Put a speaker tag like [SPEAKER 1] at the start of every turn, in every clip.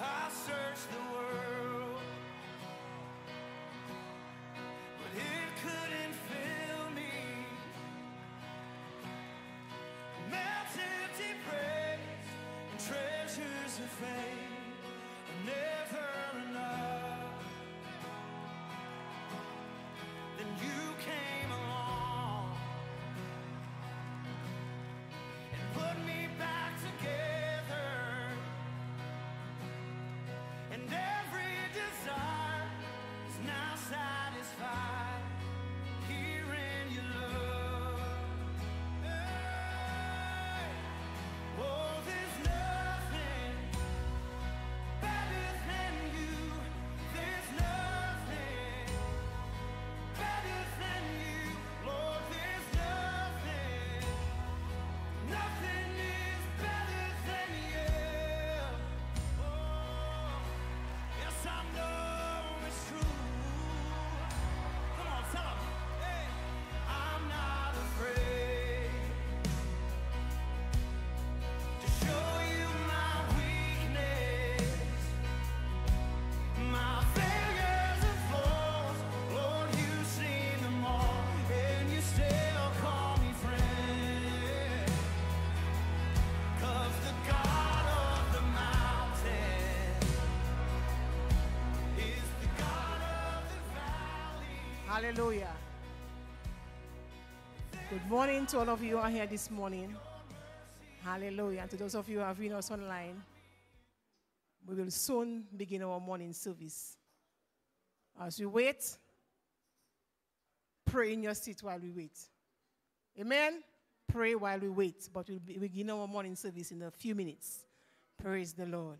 [SPEAKER 1] I searched the world, but it couldn't fill me. Man's empty praise and treasures of fame
[SPEAKER 2] Hallelujah. Good morning to all of you who are here this morning. Hallelujah. And to those of you who are been us online, we will soon begin our morning service. As we wait, pray in your seat while we wait. Amen. Pray while we wait, but we'll be- begin our morning service in a few minutes. Praise the Lord.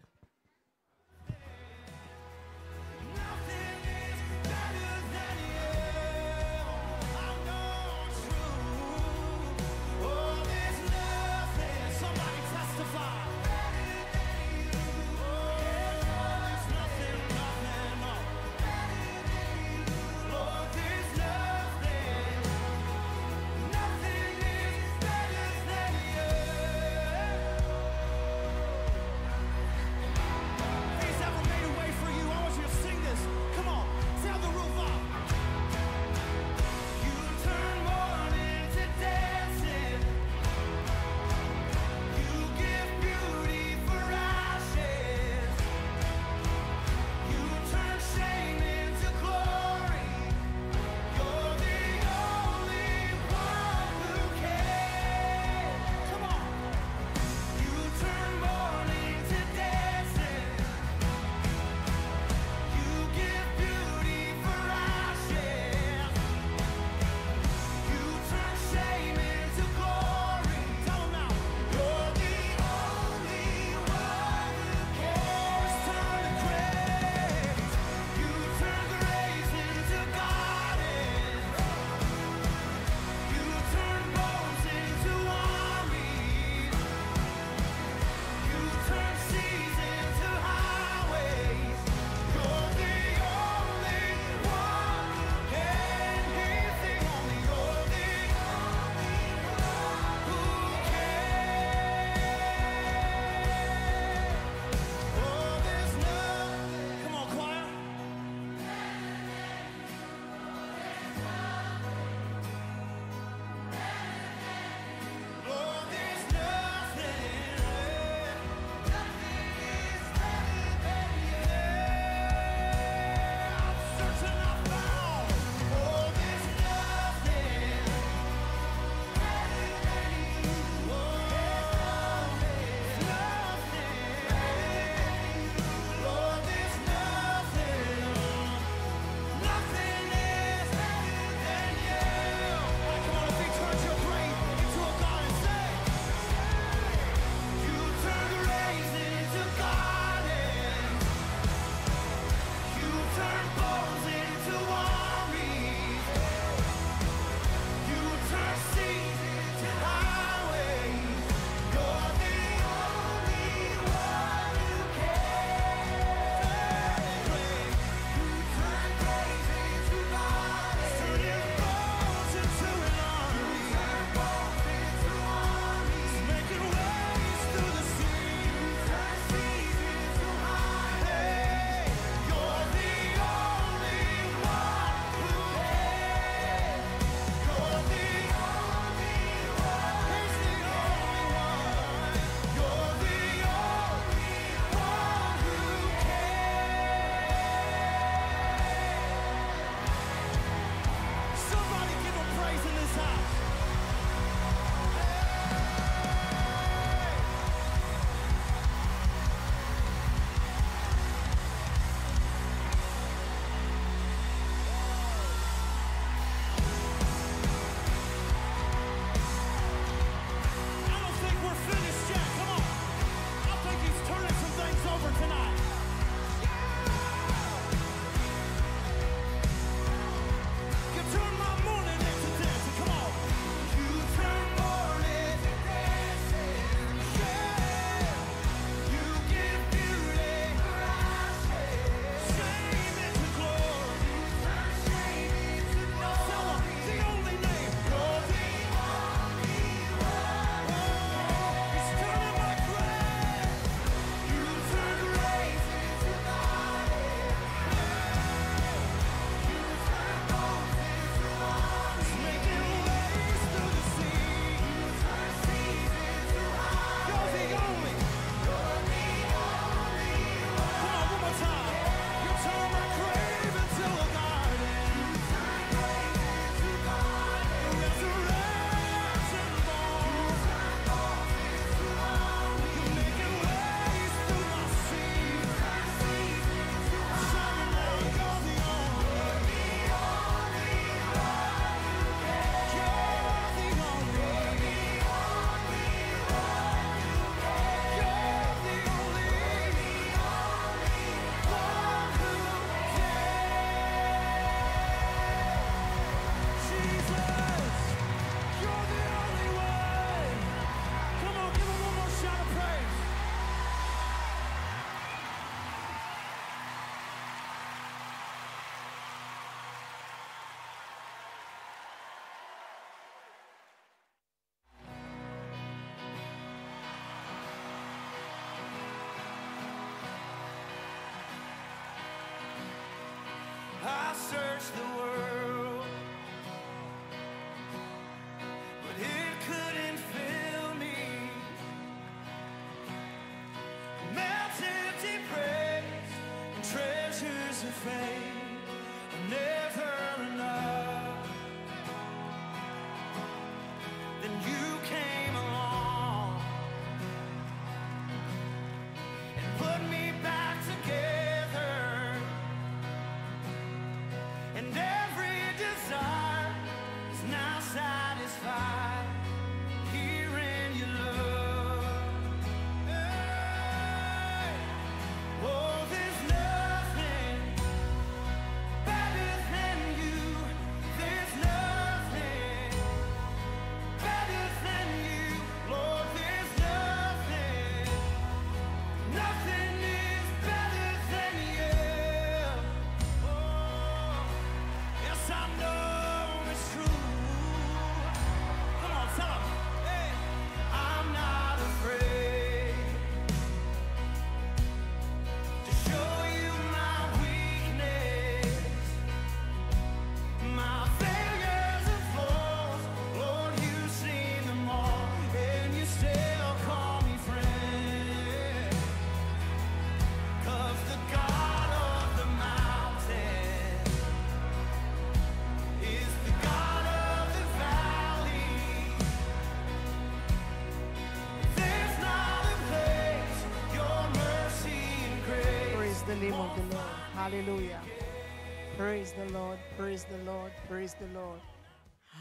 [SPEAKER 2] Praise the Lord. Praise the Lord. Praise the Lord.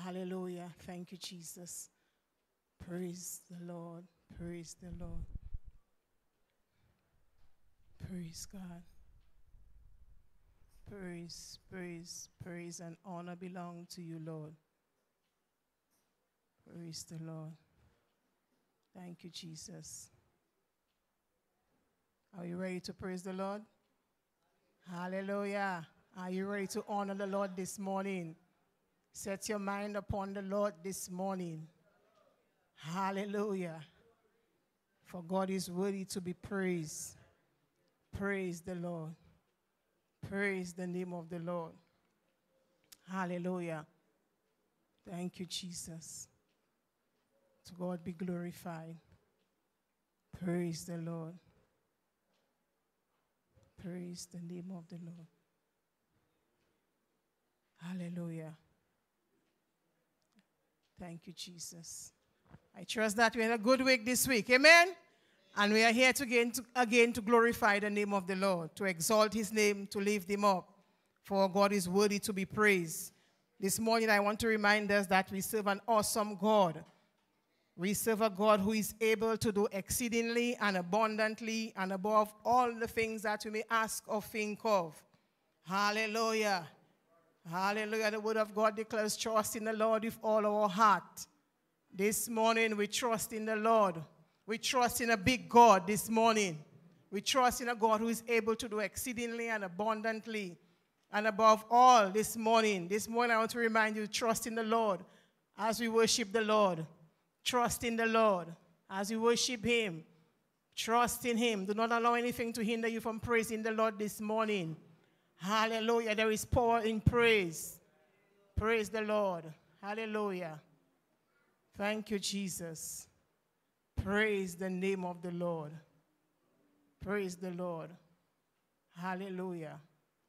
[SPEAKER 2] Hallelujah. Thank you, Jesus. Praise the Lord. Praise the Lord. Praise God. Praise, praise, praise, and honor belong to you, Lord. Praise the Lord. Thank you, Jesus. Are you ready to praise the Lord? Hallelujah. Are you ready to honor the Lord this morning? Set your mind upon the Lord this morning. Hallelujah. For God is worthy to be praised. Praise the Lord. Praise the name of the Lord. Hallelujah. Thank you, Jesus. To God be glorified. Praise the Lord. Praise the name of the Lord. Hallelujah. Thank you, Jesus. I trust that we had a good week this week. Amen. And we are here to again, to again to glorify the name of the Lord, to exalt his name, to lift him up. For God is worthy to be praised. This morning, I want to remind us that we serve an awesome God. We serve a God who is able to do exceedingly and abundantly and above all the things that we may ask or think of. Hallelujah. Hallelujah. The word of God declares trust in the Lord with all our heart. This morning we trust in the Lord. We trust in a big God this morning. We trust in a God who is able to do exceedingly and abundantly and above all this morning. This morning I want to remind you trust in the Lord as we worship the Lord. Trust in the Lord as we worship Him. Trust in Him. Do not allow anything to hinder you from praising the Lord this morning. Hallelujah. There is power in praise. Praise the Lord. Hallelujah. Thank you, Jesus. Praise the name of the Lord. Praise the Lord. Hallelujah.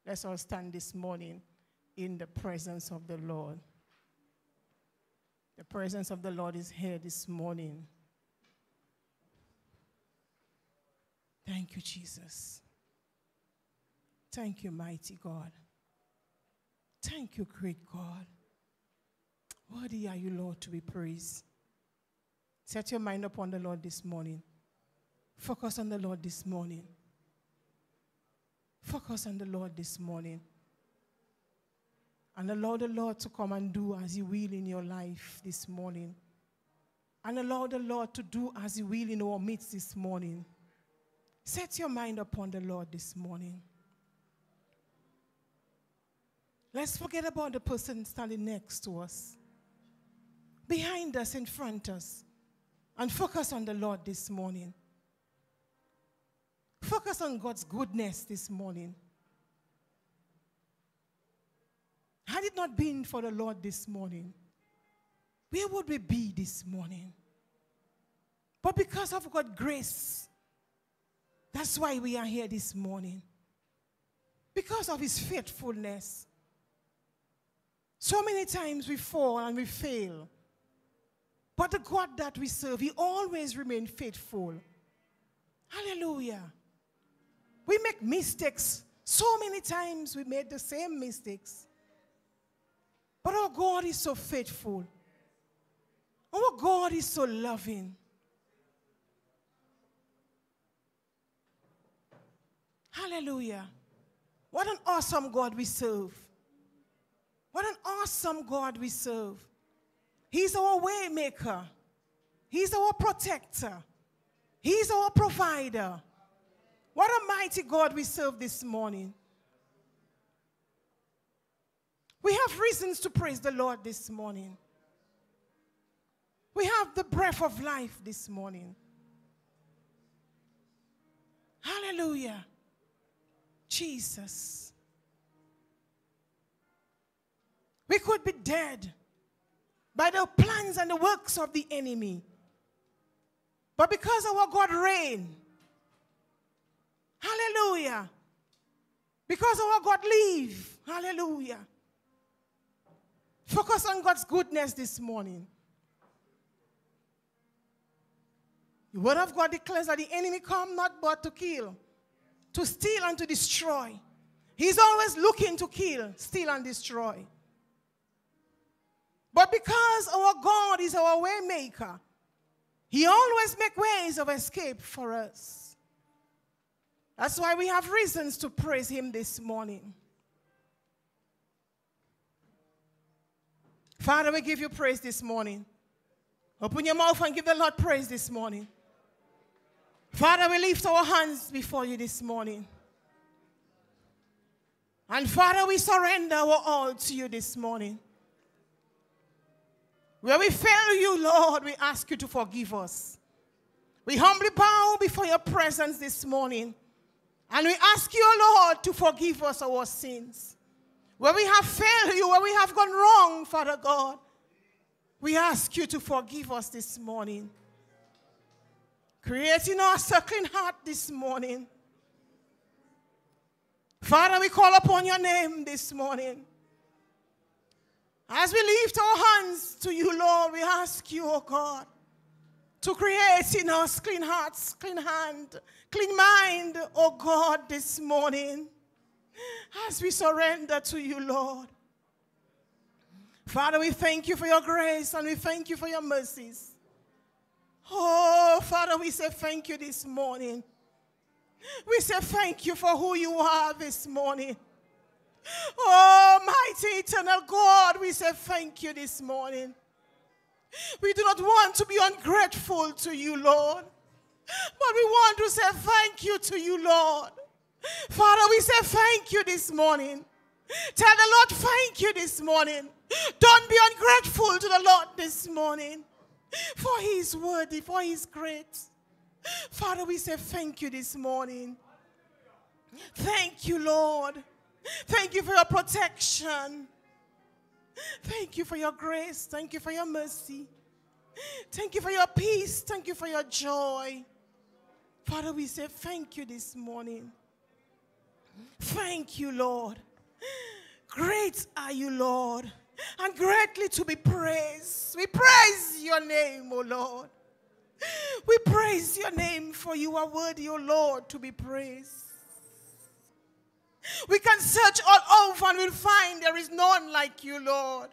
[SPEAKER 2] Let's all stand this morning in the presence of the Lord. The presence of the Lord is here this morning. Thank you, Jesus. Thank you, mighty God. Thank you, great God. Worthy are you, Lord, to be praised. Set your mind upon the Lord this morning. Focus on the Lord this morning. Focus on the Lord this morning. And allow the Lord to come and do as He will in your life this morning. And allow the Lord to do as He will in our midst this morning. Set your mind upon the Lord this morning. Let's forget about the person standing next to us, behind us, in front of us, and focus on the Lord this morning. Focus on God's goodness this morning. Had it not been for the Lord this morning, where would we be this morning? But because of God's grace, that's why we are here this morning. Because of His faithfulness. So many times we fall and we fail. But the God that we serve, He always remains faithful. Hallelujah. We make mistakes. So many times we made the same mistakes. But our God is so faithful. Our God is so loving. Hallelujah. What an awesome God we serve. What an awesome God we serve. He's our waymaker. He's our protector. He's our provider. What a mighty God we serve this morning. We have reasons to praise the Lord this morning. We have the breath of life this morning. Hallelujah. Jesus. We could be dead by the plans and the works of the enemy. But because our God reign, hallelujah. Because our God live, hallelujah. Focus on God's goodness this morning. The word of God declares that the enemy come not but to kill, to steal and to destroy. He's always looking to kill, steal and destroy. But because our God is our way maker, he always make ways of escape for us. That's why we have reasons to praise him this morning. Father, we give you praise this morning. Open your mouth and give the Lord praise this morning. Father, we lift our hands before you this morning. And Father, we surrender our all to you this morning. Where we fail you, Lord, we ask you to forgive us. We humbly bow before your presence this morning. And we ask you, Lord, to forgive us our sins. Where we have failed you, where we have gone wrong, Father God, we ask you to forgive us this morning. Creating our circling heart this morning. Father, we call upon your name this morning. As we lift our hands to you, Lord, we ask you, oh God, to create in us clean hearts, clean hand, clean mind, oh God, this morning. As we surrender to you, Lord. Father, we thank you for your grace and we thank you for your mercies. Oh, Father, we say thank you this morning. We say thank you for who you are this morning. Oh, mighty eternal God, we say thank you this morning. We do not want to be ungrateful to you, Lord, but we want to say thank you to you, Lord. Father, we say thank you this morning. Tell the Lord thank you this morning. Don't be ungrateful to the Lord this morning, for He is worthy, for He is great. Father, we say thank you this morning. Thank you, Lord. Thank you for your protection. Thank you for your grace. Thank you for your mercy. Thank you for your peace. Thank you for your joy. Father, we say thank you this morning. Thank you, Lord. Great are you, Lord, and greatly to be praised. We praise your name, O Lord. We praise your name, for you are worthy, O Lord, to be praised. We can search all over and we'll find there is none like you, Lord.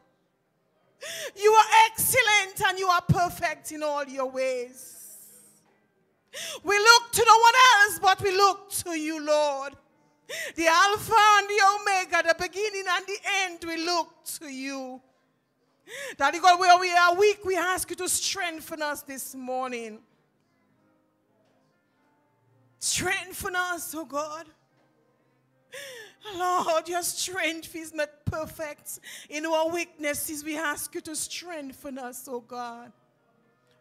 [SPEAKER 2] You are excellent and you are perfect in all your ways. We look to no one else, but we look to you, Lord. The Alpha and the Omega, the beginning and the end, we look to you. Daddy God, where we are weak, we ask you to strengthen us this morning. Strengthen us, oh God. Lord, your strength is not perfect. In our weaknesses, we ask you to strengthen us, oh God.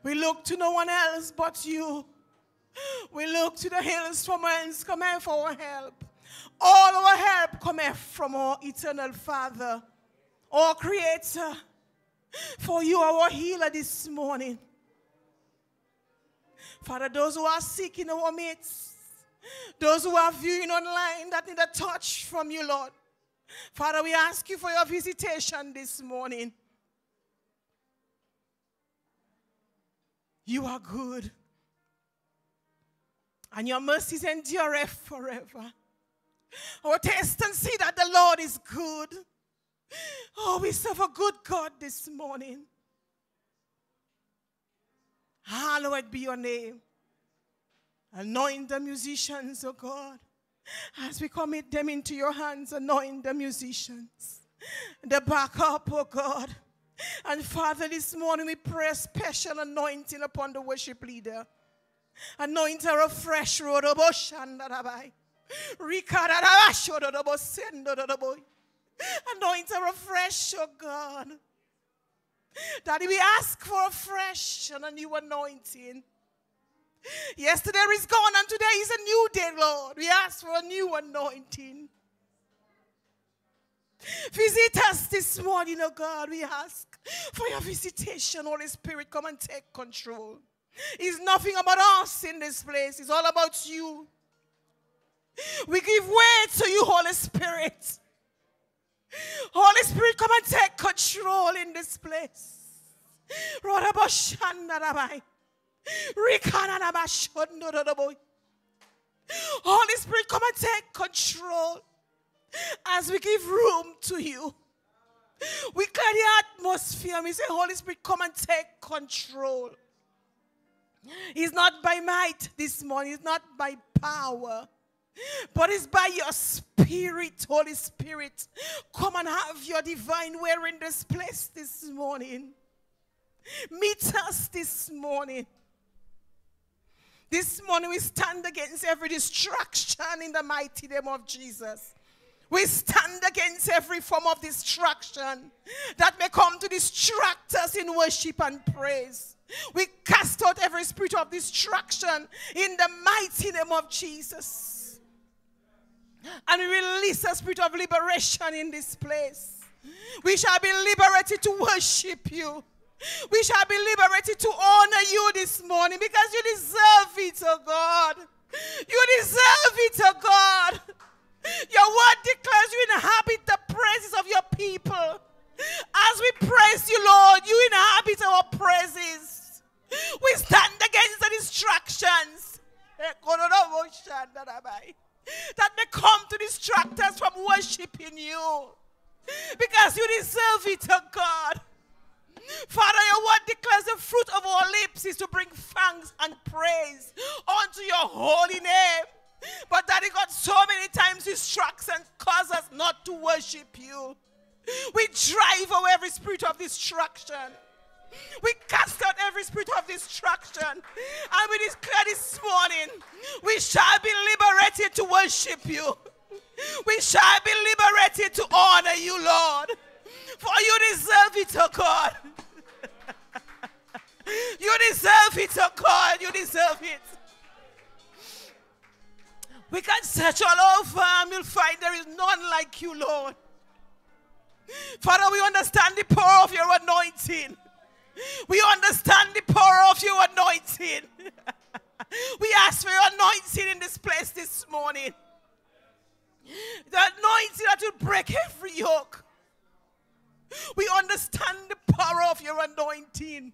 [SPEAKER 2] We look to no one else but you. We look to the hills from whence cometh our help. All our help cometh from our eternal Father. our Creator, for you are our healer this morning. Father, those who are sick in our midst, those who are viewing online that need a touch from you, Lord. Father, we ask you for your visitation this morning. You are good. And your mercies endure forever. Oh, taste and see that the Lord is good. Oh, we serve a good God this morning. Hallowed be your name. Anoint the musicians, oh God. As we commit them into your hands, anoint the musicians. The backup, oh God. And Father, this morning we pray a special anointing upon the worship leader. Anoint her afresh, Rodoboshandarabai. Anoint her afresh, oh God. Daddy, we ask for a fresh and a new anointing. Yesterday is gone and today is a new day, Lord. We ask for a new anointing. Visit us this morning, oh God. We ask for your visitation, Holy Spirit. Come and take control. It's nothing about us in this place, it's all about you. We give way to you, Holy Spirit. Holy Spirit, come and take control in this place. Holy Spirit, come and take control as we give room to you. We clear the atmosphere. We say, Holy Spirit, come and take control. It's not by might this morning, it's not by power, but it's by your spirit, Holy Spirit. Come and have your divine way in this place this morning. Meet us this morning. This morning we stand against every distraction in the mighty name of Jesus. We stand against every form of distraction that may come to distract us in worship and praise. We cast out every spirit of distraction in the mighty name of Jesus. And we release a spirit of liberation in this place. We shall be liberated to worship you. We shall be liberated to honor you this morning because you deserve it, oh God. You deserve it, oh God. Your word declares you inhabit the praises of your people. As we praise you, Lord, you inhabit our praises. We stand against the distractions that may come to distract us from worshiping you. Because you deserve it, oh God. Father, your word declares the fruit of our lips is to bring thanks and praise unto your holy name. But Daddy God, so many times distracts and cause us not to worship you. We drive away every spirit of distraction. We cast out every spirit of distraction. And we declare this morning, we shall be liberated to worship you. We shall be liberated to honor you, Lord. For you deserve it, oh God. you deserve it, oh God. You deserve it. We can search all over and we'll find there is none like you, Lord. Father, we understand the power of your anointing. We understand the power of your anointing. we ask for your anointing in this place this morning. The anointing that will break every yoke. We understand the power of your anointing.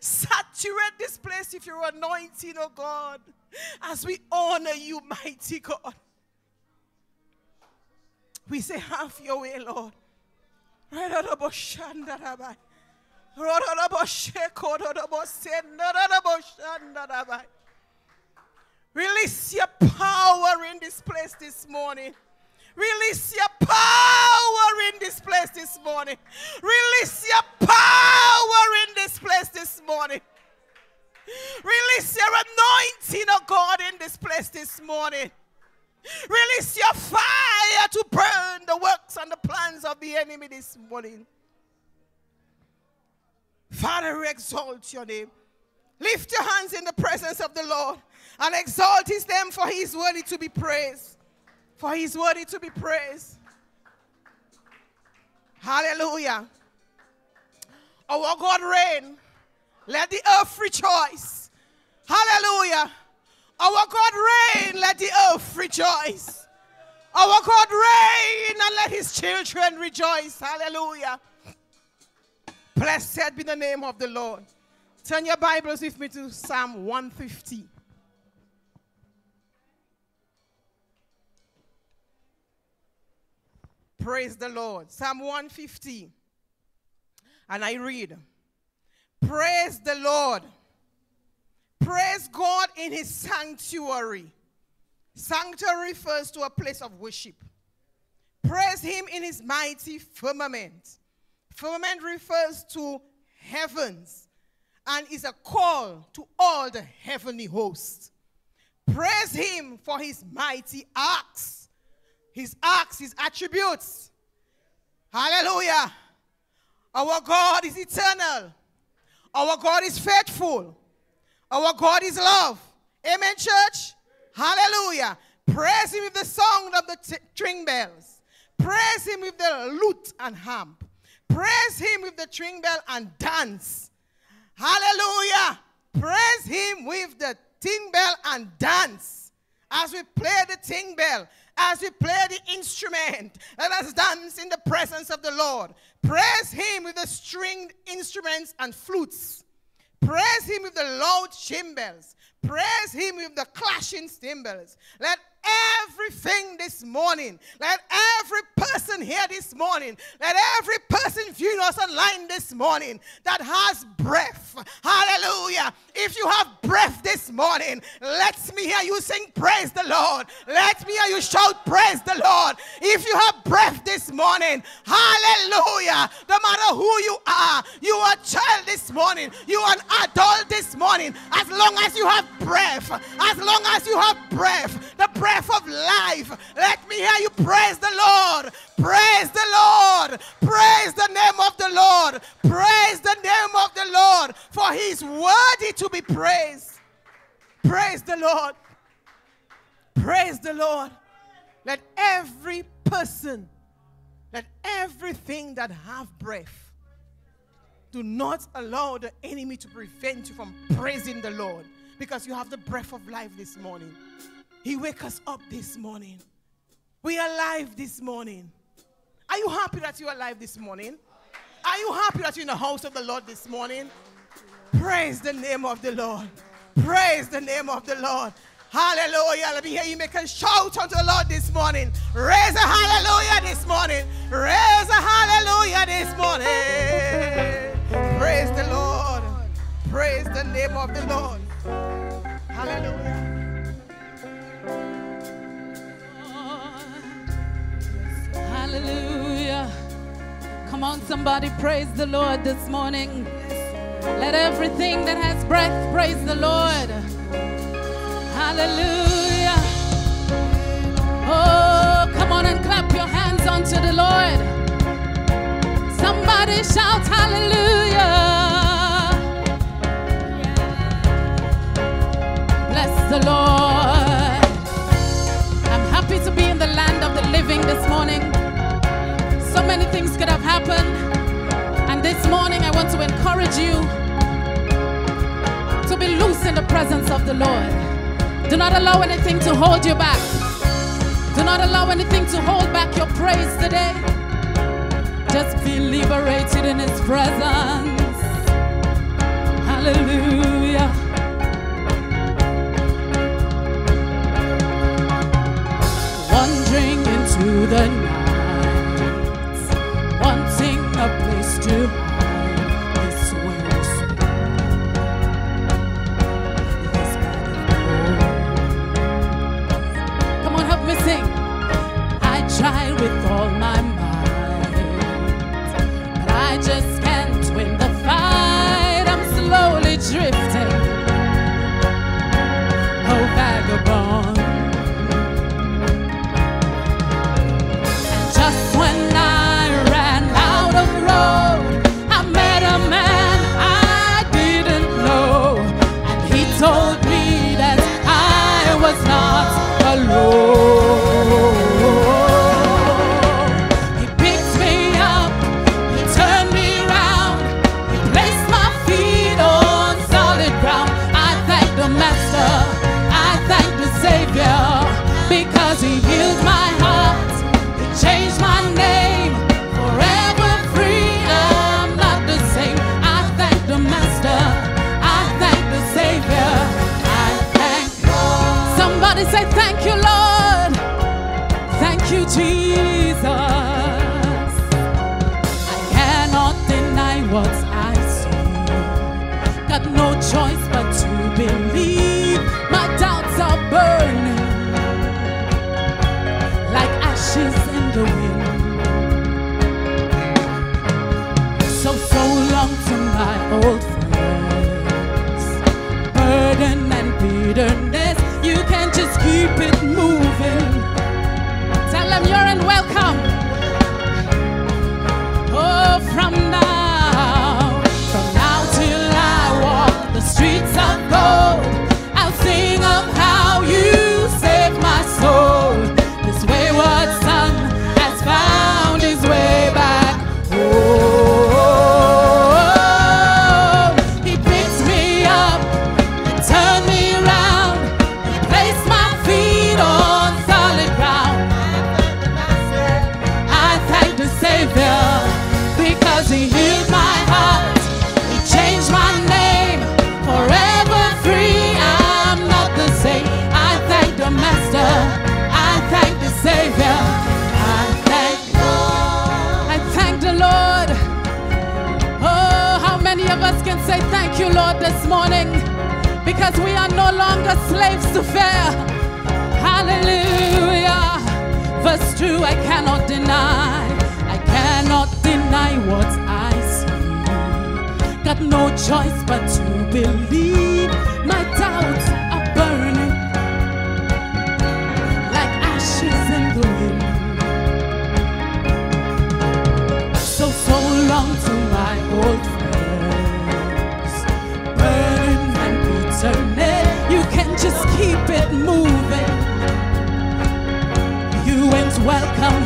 [SPEAKER 2] Saturate this place with your anointing, oh God, as we honor you, mighty God. We say, Have your way, Lord. Release your power in this place this morning. Release your power in this place this morning. Release your power in this place this morning. Release your anointing, oh God, in this place this morning. Release your fire to burn the works and the plans of the enemy this morning. Father, we exalt your name. Lift your hands in the presence of the Lord and exalt his name, for he is worthy to be praised. For he's worthy to be praised. Hallelujah. Our God reign. Let the earth rejoice. Hallelujah. Our God reign. Let the earth rejoice. Our God reign and let his children rejoice. Hallelujah. Blessed be the name of the Lord. Turn your Bibles with me to Psalm 150. Praise the Lord. Psalm 150. And I read Praise the Lord. Praise God in his sanctuary. Sanctuary refers to a place of worship. Praise him in his mighty firmament. Firmament refers to heavens and is a call to all the heavenly hosts. Praise him for his mighty acts, his acts, his attributes. Hallelujah. Our God is eternal. Our God is faithful. Our God is love. Amen, church? Hallelujah. Praise Him with the song of the string bells. Praise Him with the lute and harp. Praise Him with the string bell and dance. Hallelujah. Praise Him with the timbrel and dance. As we play the timbrel, as we play the instrument, let us dance in the presence of the Lord. Praise Him with the stringed instruments and flutes. Praise Him with the loud cymbals. Praise Him with the clashing cymbals. Let everything this morning, let every person here this morning, let every person viewing us online this morning that has breath, hallelujah. If you have breath this morning, let me hear you sing, Praise the Lord. Let me hear you shout, Praise the Lord. If you have breath this morning, hallelujah. No matter who you are, you are a child this morning, you are an adult this morning, as long as you have breath, as long as you have breath, the breath of life, let me hear you praise the Lord. Praise the Lord. Praise the name of the Lord. Praise the name of the Lord, for he is worthy to be praised. Praise the Lord. Praise the Lord. Let every person, let everything that have breath, do not allow the enemy to prevent you from praising the Lord because you have the breath of life this morning. He wake us up this morning. We are alive this morning. Are you happy that you're alive this morning? Are you happy that you're in the house of the Lord this morning? Praise the name of the Lord. Praise the name of the Lord. Hallelujah. Let me hear you make a shout unto the Lord this morning. Raise a hallelujah this morning. Raise a hallelujah this morning. Praise the Lord. Praise the name of the Lord. Hallelujah.
[SPEAKER 3] Hallelujah. Come on, somebody, praise the Lord this morning. Let everything that has breath praise the Lord. Hallelujah. Oh, come on and clap your hands unto the Lord. Somebody shout hallelujah. Bless the Lord. I'm happy to be in the land of the living this morning. So many things could have happened. And this morning, I want to encourage you to be loose in the presence of the Lord. Do not allow anything to hold you back. Do not allow anything to hold back your praise today. Just be liberated in His presence. Hallelujah. Wandering into the to slaves to fear. Hallelujah. Verse 2 I cannot deny. I cannot deny what I see. Got no choice but to believe. it moving. You ain't welcome.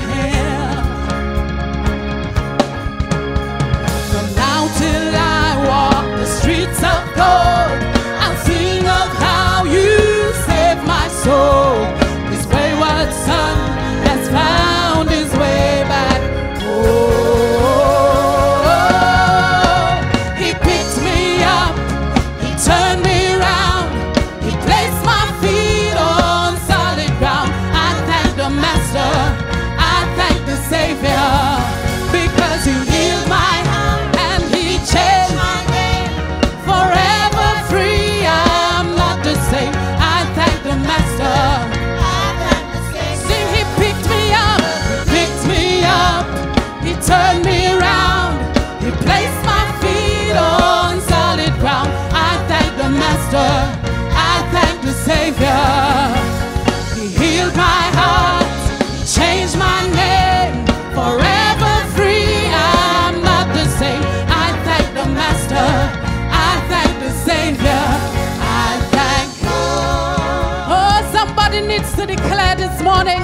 [SPEAKER 3] this morning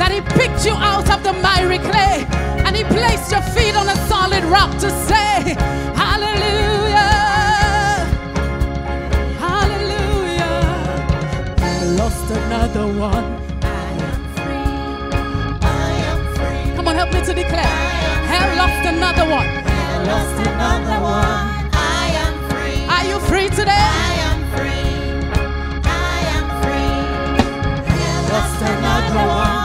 [SPEAKER 3] that He picked you out of the miry clay and He placed your feet on a solid rock to say, Hallelujah! Hallelujah! I lost another one.
[SPEAKER 4] I am free. I am free.
[SPEAKER 3] Come on, help me to declare. Hell lost another one. Hell lost another one.
[SPEAKER 4] I am free.
[SPEAKER 3] Are you free
[SPEAKER 4] today?
[SPEAKER 3] I am free. trust another one.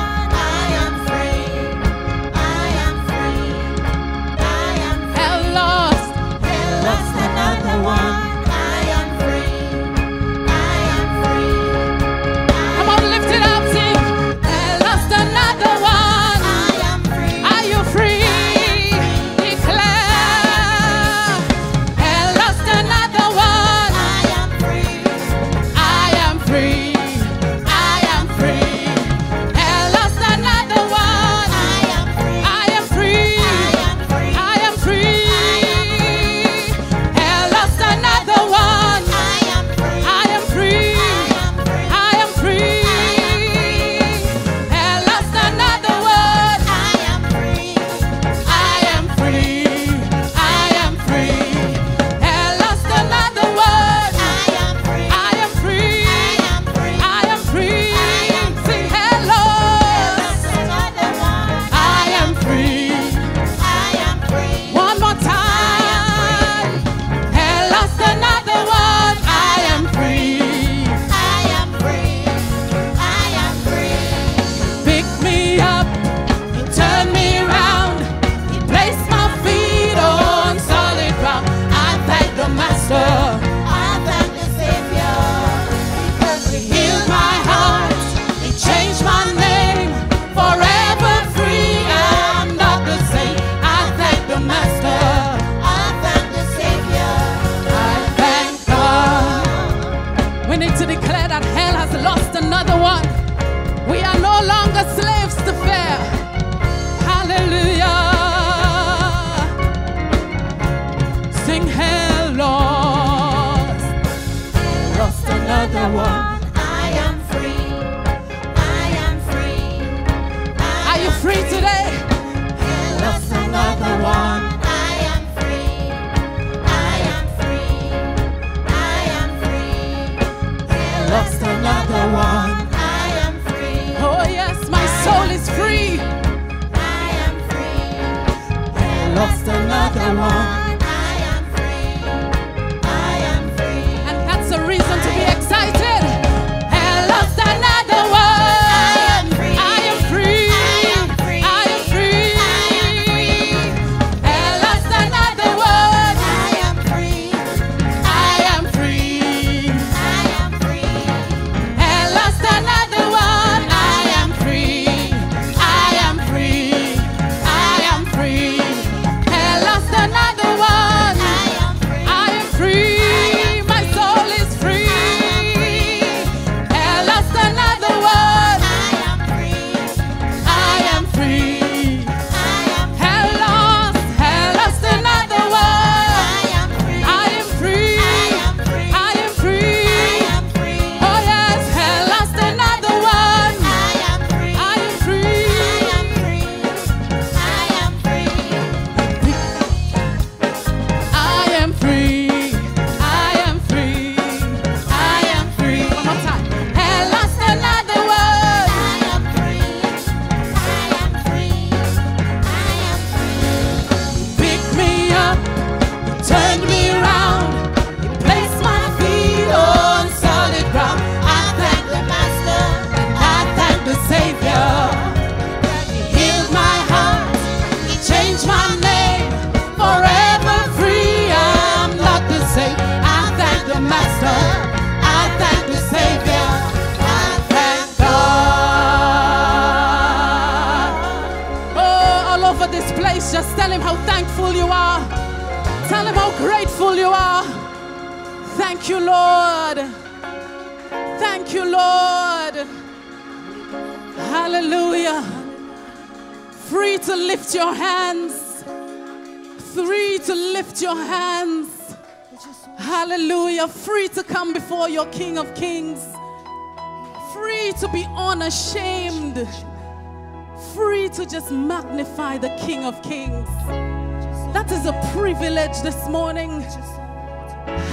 [SPEAKER 3] this morning.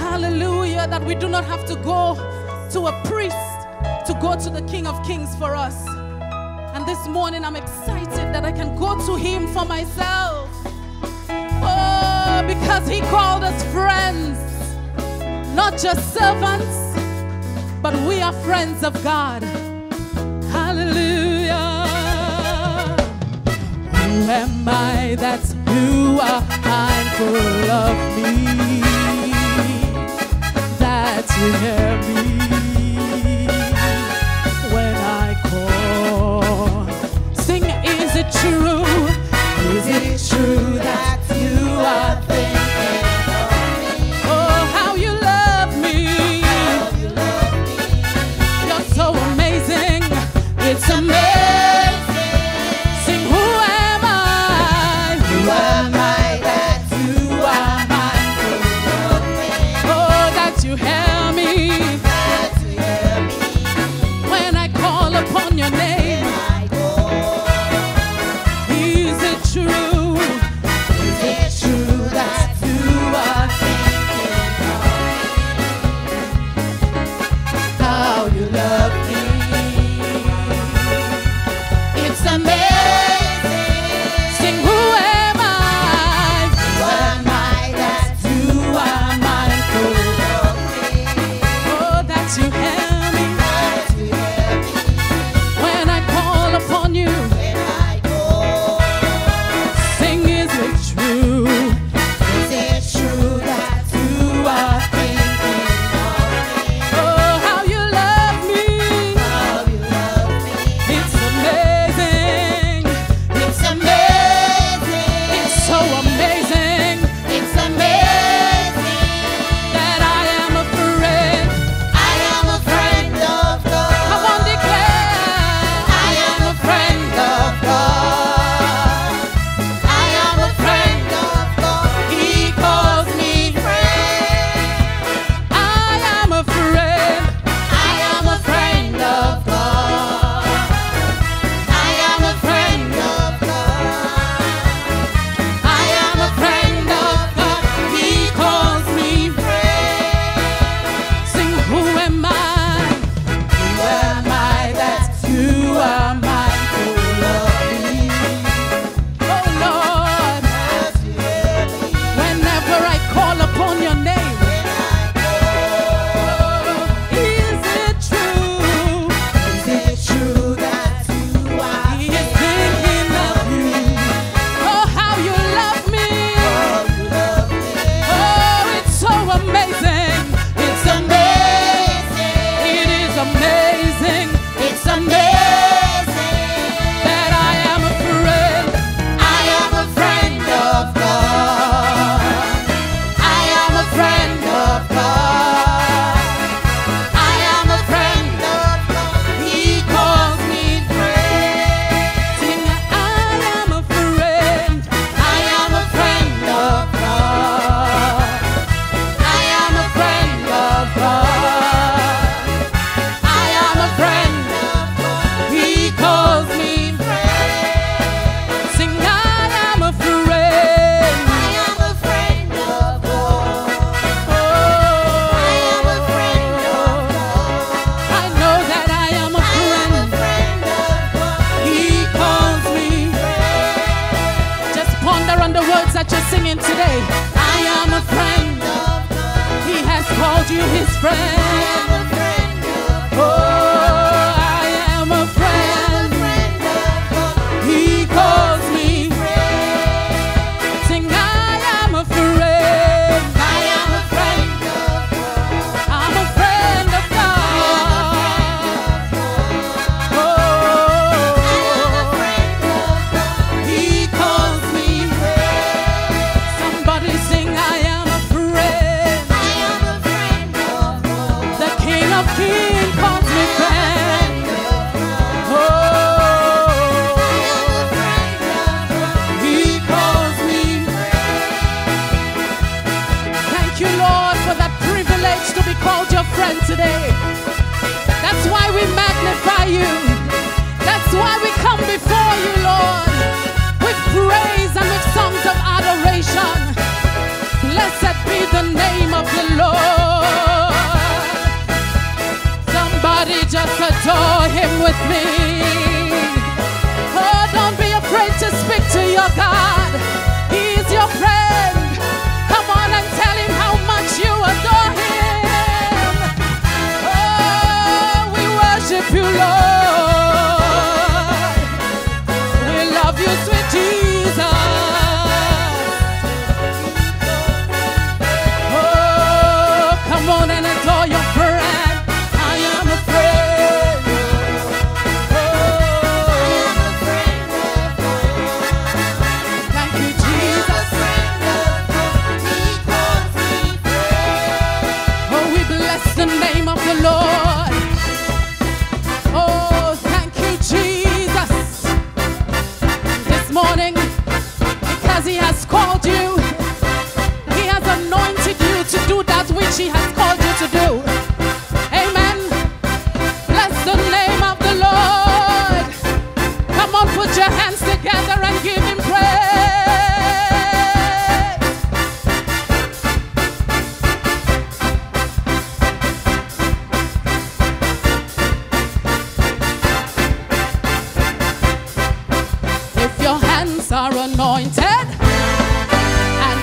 [SPEAKER 3] Hallelujah. That we do not have to go to a priest to go to the King of Kings for us. And this morning I'm excited that I can go to him for myself. Oh, because he called us friends, not just servants, but we are friends of God. Hallelujah. Who am I that's you are mindful of me. That's in me.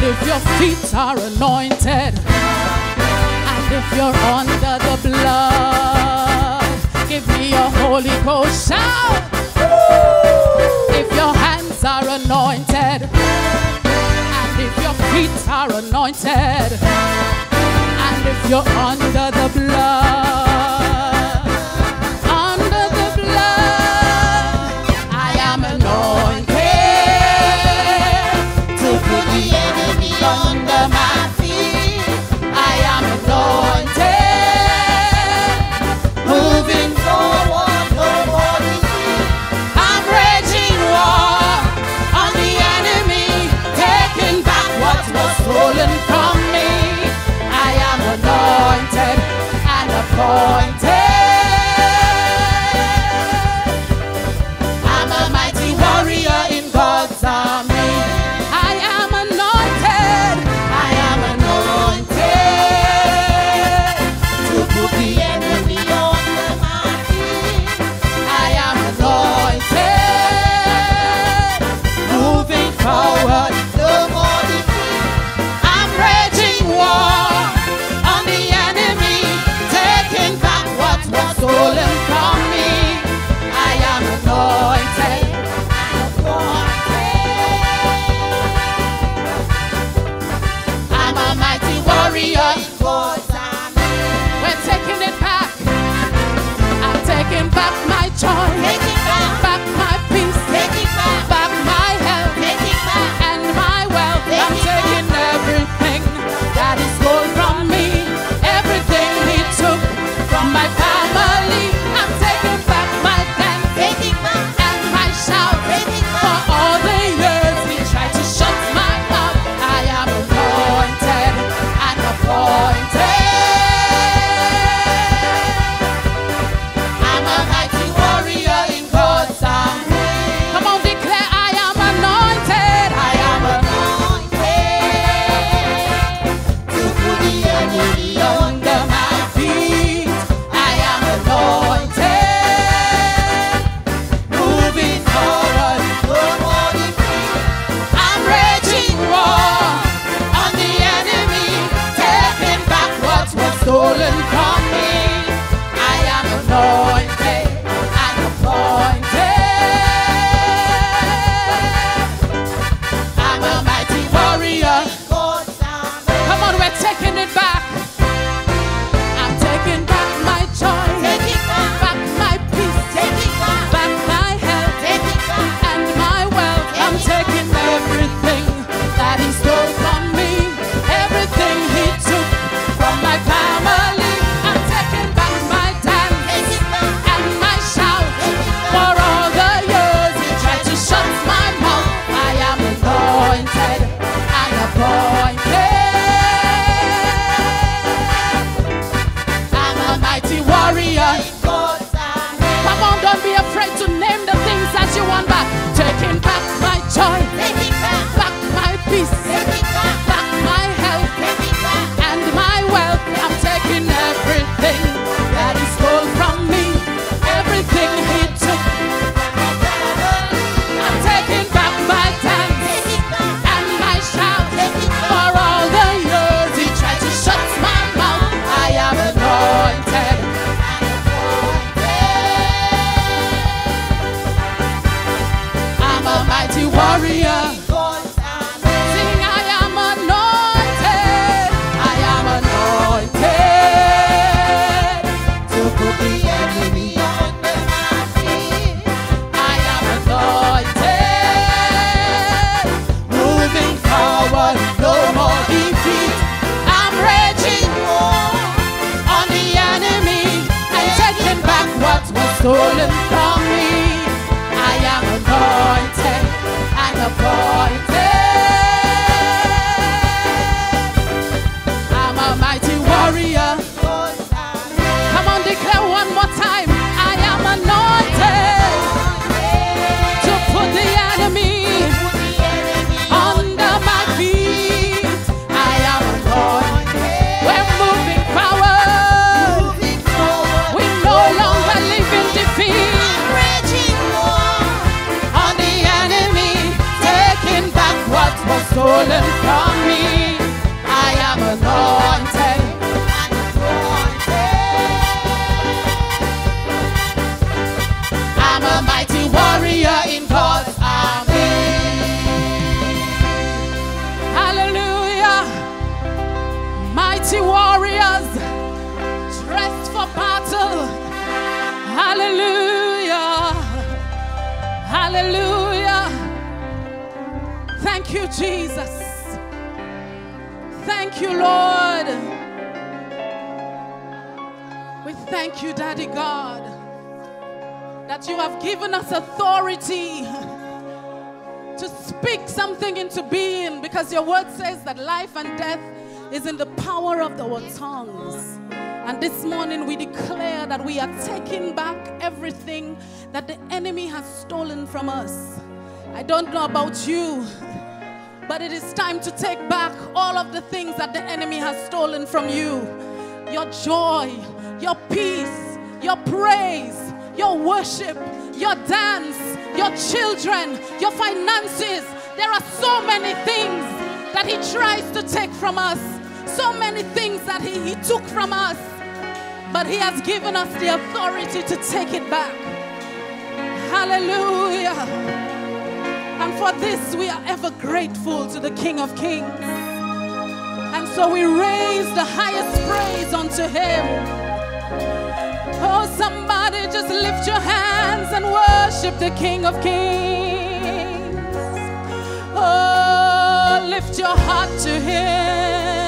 [SPEAKER 3] if your feet are anointed, and if you're under the blood, give me a Holy Ghost shout. If your hands are anointed, and if your feet are anointed, and if you're under the blood. under my feet. I am anointed, moving forward, nobody. I'm raging war on the enemy, taking back what was stolen from me. I am anointed and appointed. joy. tongues. And this morning we declare that we are taking back everything that the enemy has stolen from us. I don't know about you, but it is time to take back all of the things that the enemy has stolen from you your joy, your peace, your praise, your worship, your dance, your children, your finances. There are so many things that he tries to take from us so many things that he, he took from us, but he has given us the authority to take it back. Hallelujah. And for this, we are ever grateful to the King of Kings. And so we raise the highest praise unto him. Oh, somebody just lift your hands and worship the King of Kings. Oh, lift your heart to Him.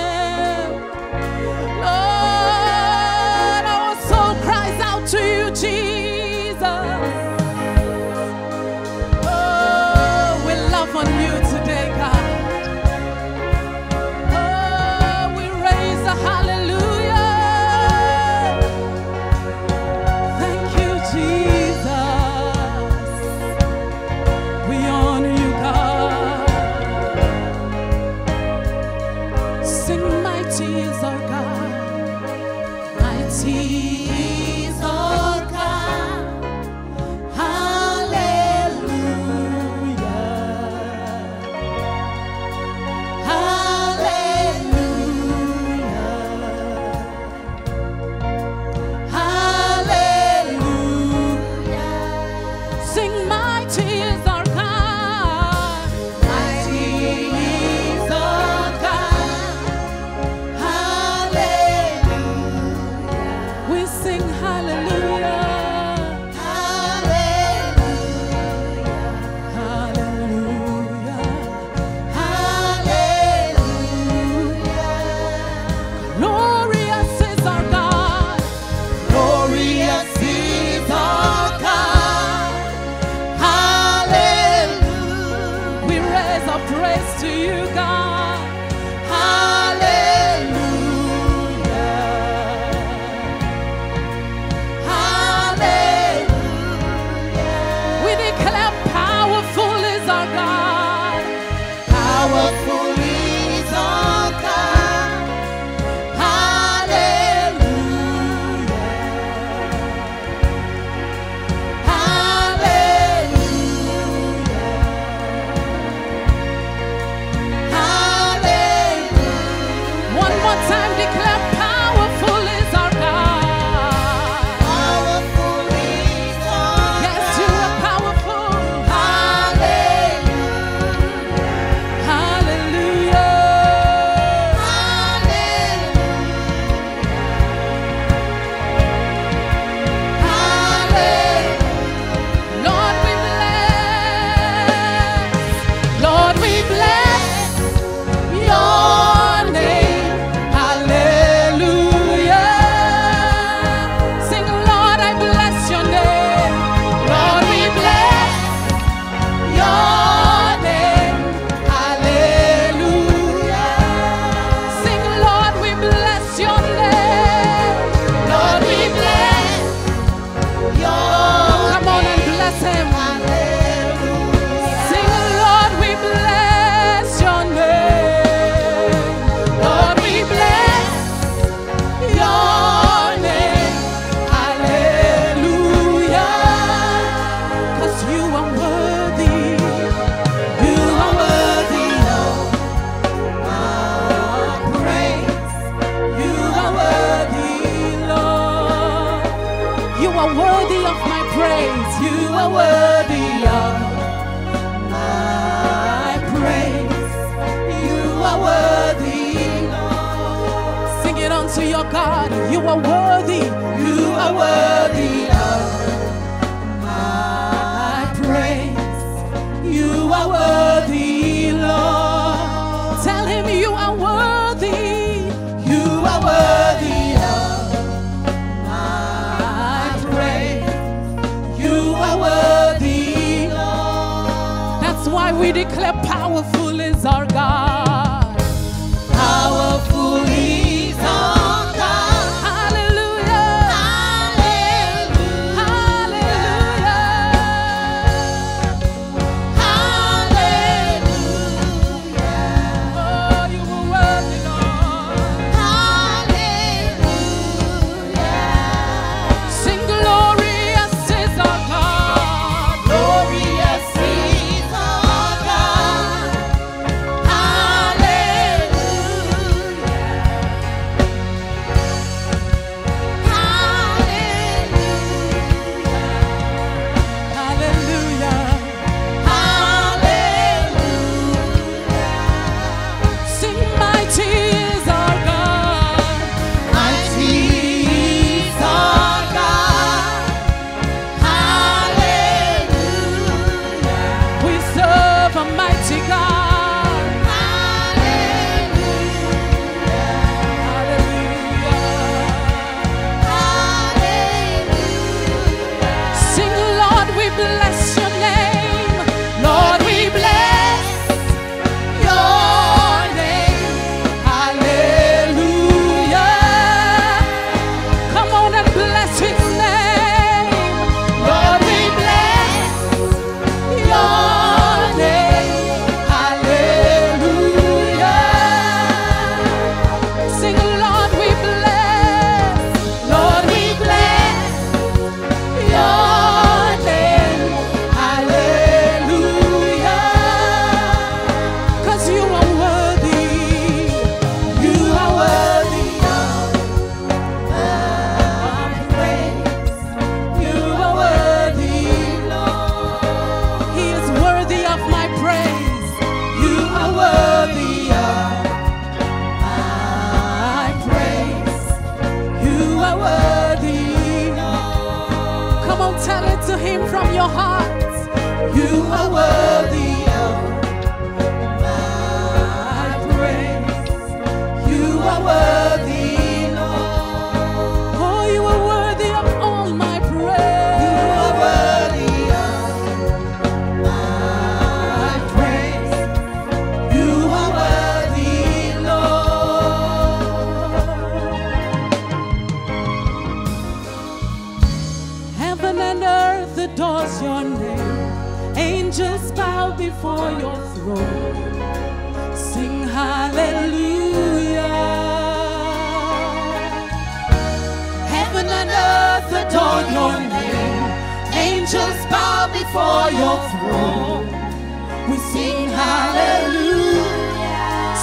[SPEAKER 3] We sing hallelujah.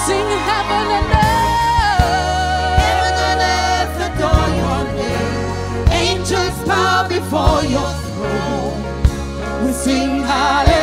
[SPEAKER 3] Sing your name. Angels bow before your throne. We sing hallelujah.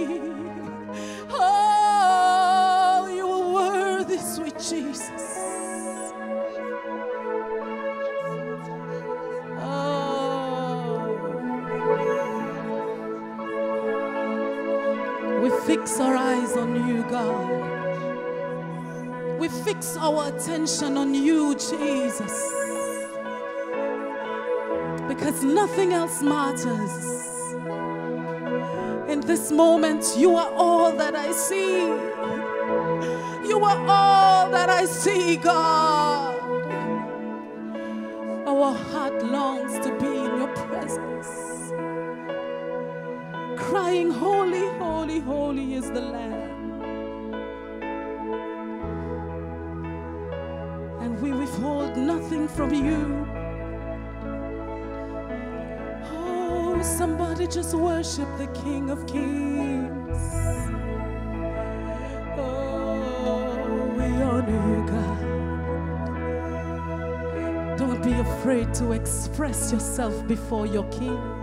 [SPEAKER 3] fix our eyes on you, God. We fix our attention on you, Jesus. Because nothing else matters. In this moment, you are all that I see. You are all that I see, God. Our heart longs to be in your presence crying, Holy, holy, holy is the Lamb. And we withhold nothing from you. Oh, somebody just worship the King of Kings. Oh, we honor you, God. Don't be afraid to express yourself before your King.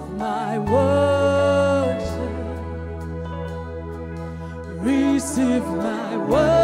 [SPEAKER 3] Of my worship. Receive my worship,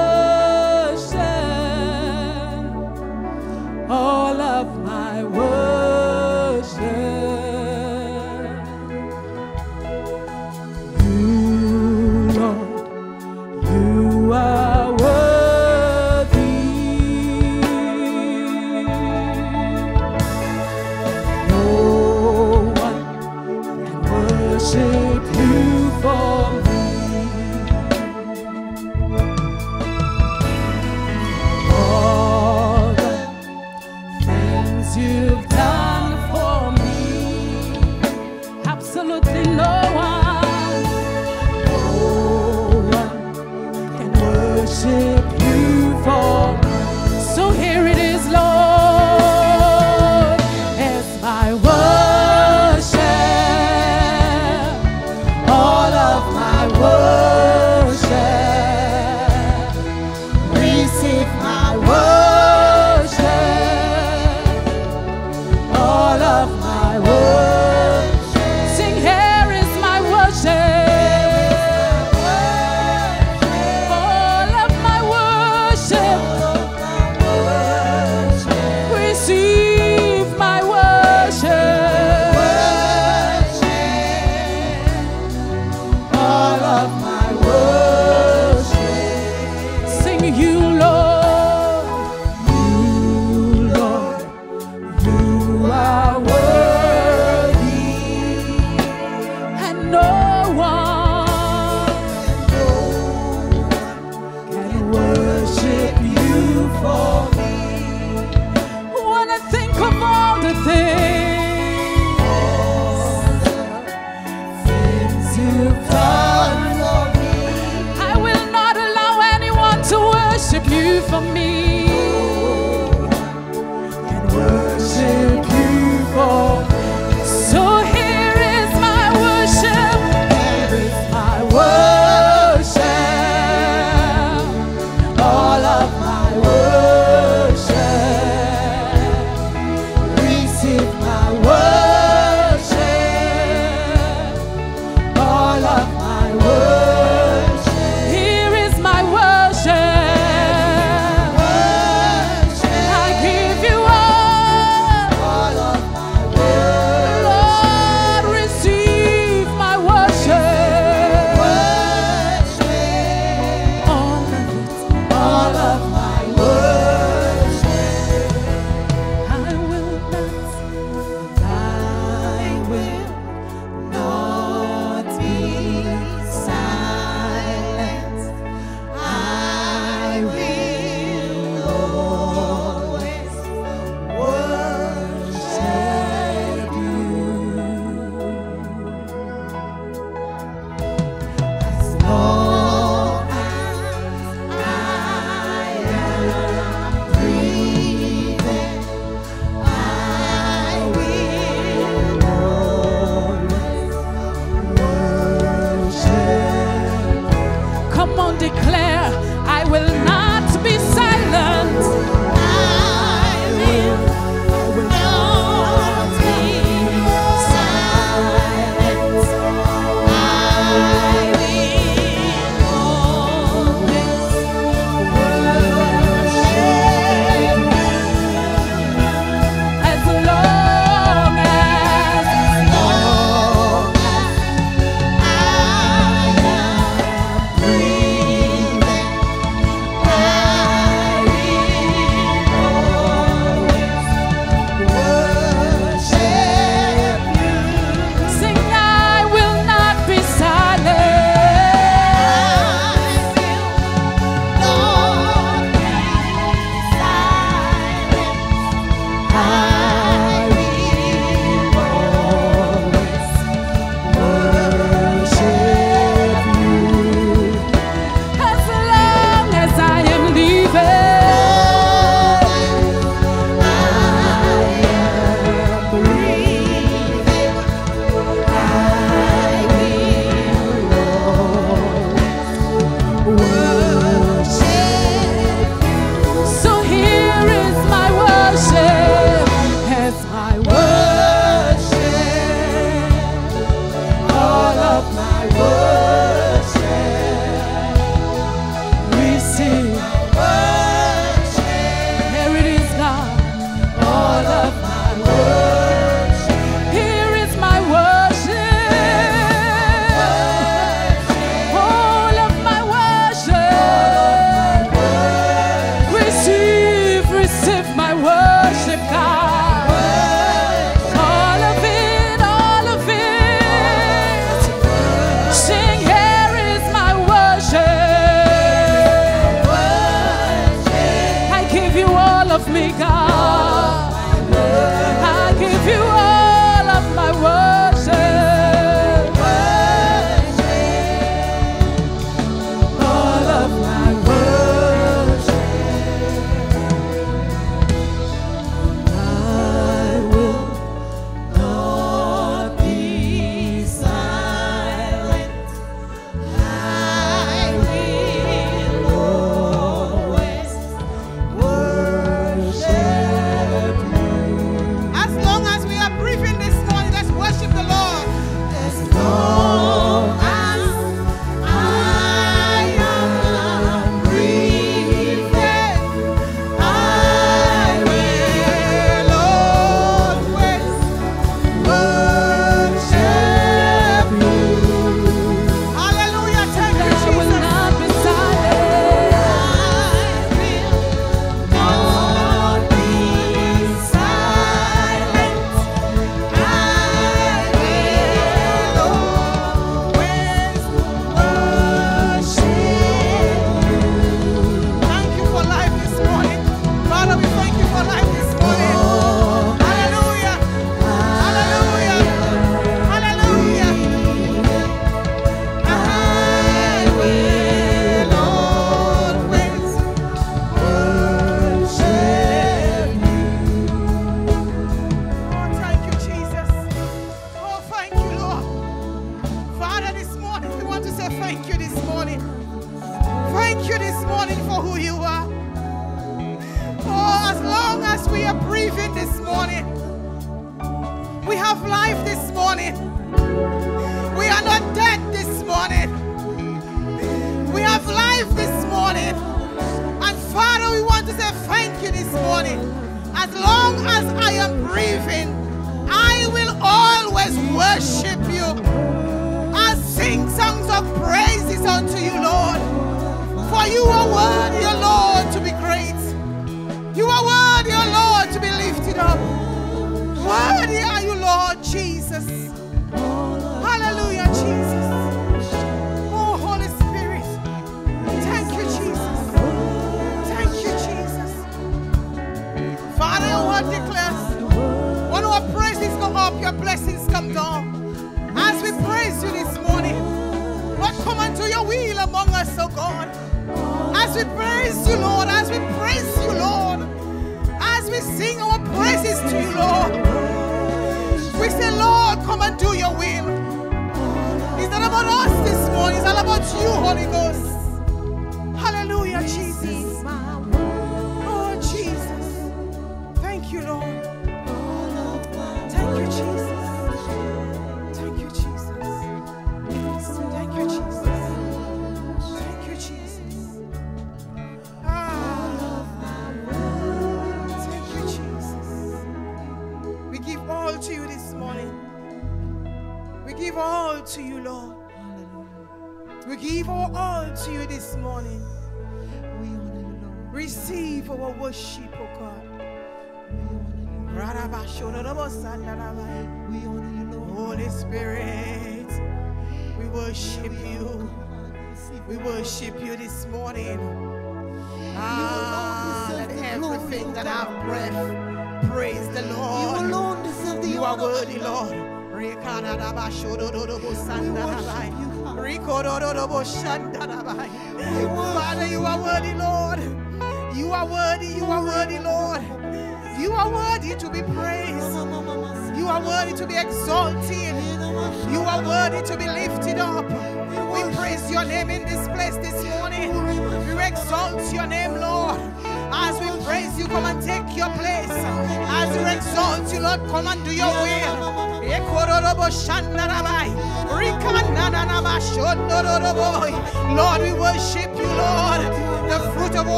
[SPEAKER 2] Rekarabashododobosandarabai.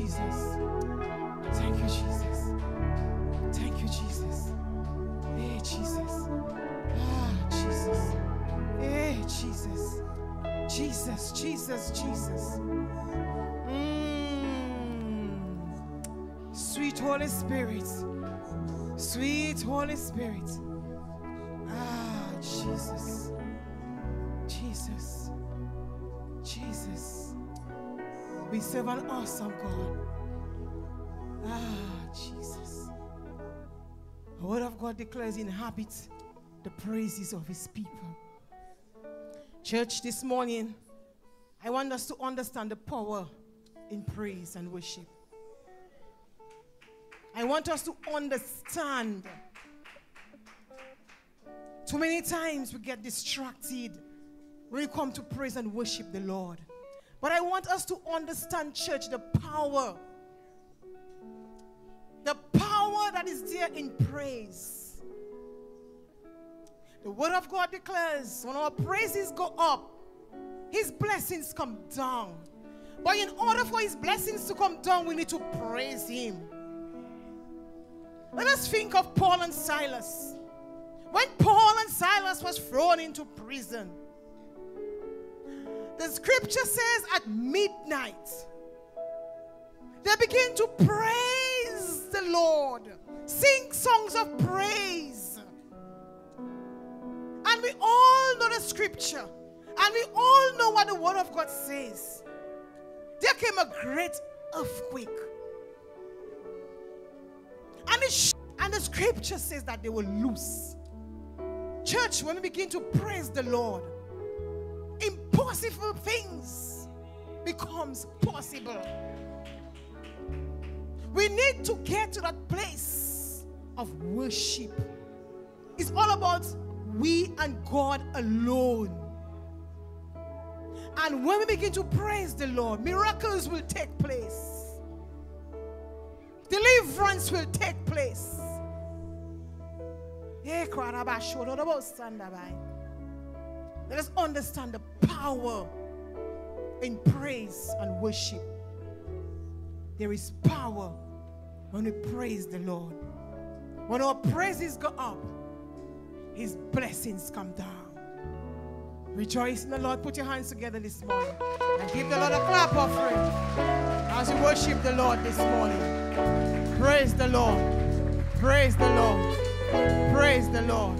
[SPEAKER 2] Jesus. Thank you, Jesus. Thank you, Jesus. Hey, Jesus. Ah, Jesus. Hey, Jesus. Jesus, Jesus, Jesus. Mm. Sweet Holy Spirit. Sweet Holy Spirit. Ah, Jesus. Jesus. Jesus. We serve an awesome God. Ah, Jesus. The word of God declares inhabit the praises of his people. Church, this morning, I want us to understand the power in praise and worship. I want us to understand. Too many times we get distracted when we come to praise and worship the Lord. But I want us to understand, church, the power. The power that is there in praise. The word of God declares when our praises go up, his blessings come down. But in order for his blessings to come down, we need to praise him. Let us think of Paul and Silas. When Paul and Silas was thrown into prison, the scripture says at midnight, they begin to praise the Lord, sing songs of praise. And we all know the scripture, and we all know what the word of God says. There came a great earthquake. And, sh- and the scripture says that they were loose. Church, when we begin to praise the Lord, impossible things becomes possible. We need to get to that place of worship. It's all about we and God alone. And when we begin to praise the Lord, miracles will take place. Deliverance will take place. Eh. Let us understand the power in praise and worship. There is power when we praise the Lord. When our praises go up, His blessings come down. Rejoice in the Lord. Put your hands together this morning and give the Lord a clap offering as we worship the Lord this morning. Praise the Lord. Praise the Lord. Praise the Lord.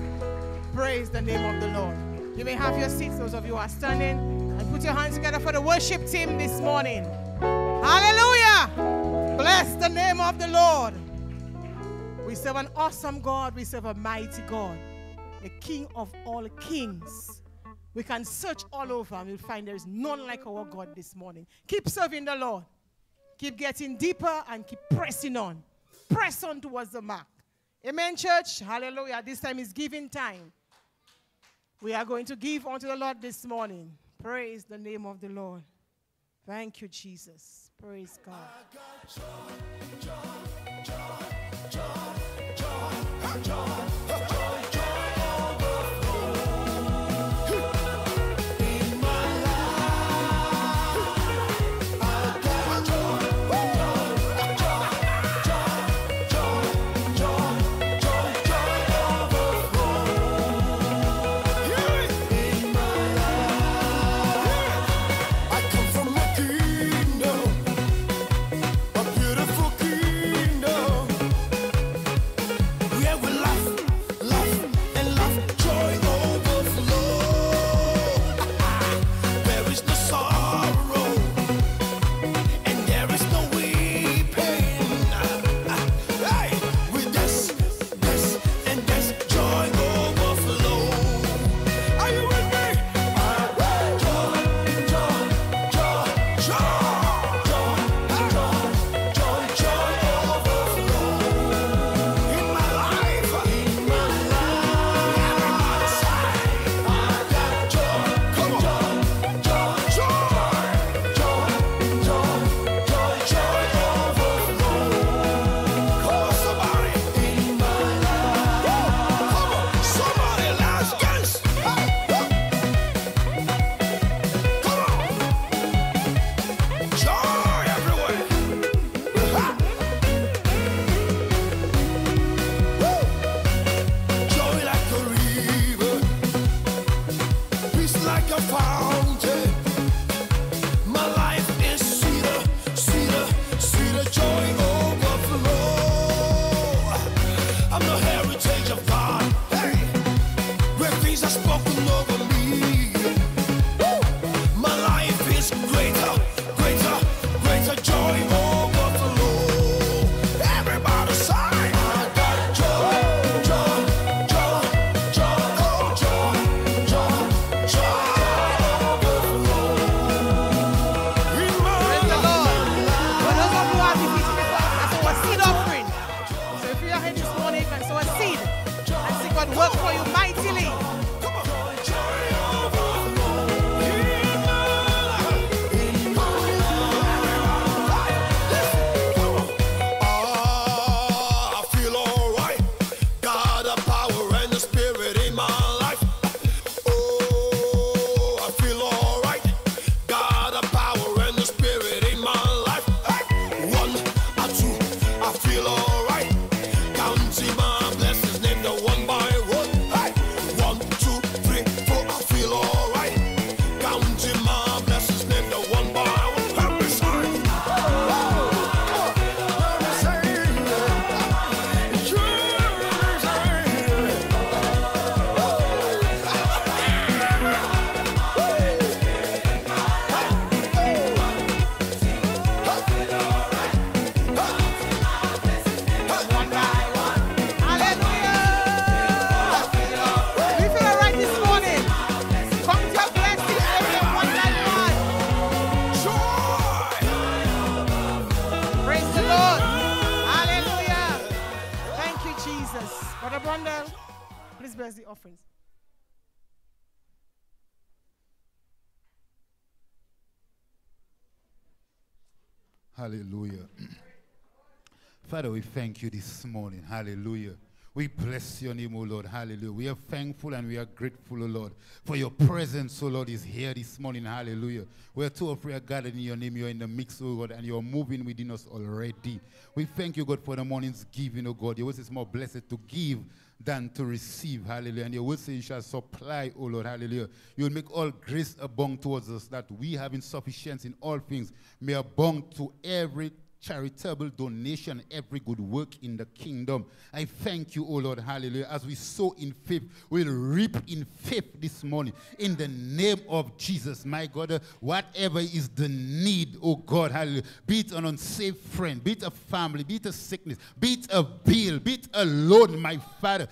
[SPEAKER 2] Praise the name of the Lord. You may have your seats, those of you who are standing, and put your hands together for the worship team this morning. Hallelujah. Bless the name of the Lord. We serve an awesome God. We serve a mighty God, the King of all kings. We can search all over and we'll find there is none like our God this morning. Keep serving the Lord. Keep getting deeper and keep pressing on. Press on towards the mark. Amen, church. Hallelujah. This time is giving time. We are going to give unto the Lord this morning. Praise the name of the Lord. Thank you, Jesus. Praise God.
[SPEAKER 5] I
[SPEAKER 6] we thank you
[SPEAKER 7] this morning. Hallelujah. We bless your name, O Lord. Hallelujah. We are thankful and we are grateful, O Lord, for your presence, O Lord, is here this morning. Hallelujah. Where two or three are gathered in your name, you're in the mix, O God, and you're moving within us already. We thank you, God, for the morning's giving, O God. Your word is more blessed to give than to receive. Hallelujah. And your word says you shall supply, O Lord. Hallelujah. You will make all grace abound towards us, that we having sufficiency in all things may abound to every charitable donation, every good work in the kingdom. I thank you, O Lord, hallelujah. As we sow in faith, we'll reap in faith this morning. In the name of Jesus, my God, whatever is the need, oh God, hallelujah. Be it an unsafe friend, be it a family, be it a sickness, be it a bill, be it a loan, my Father.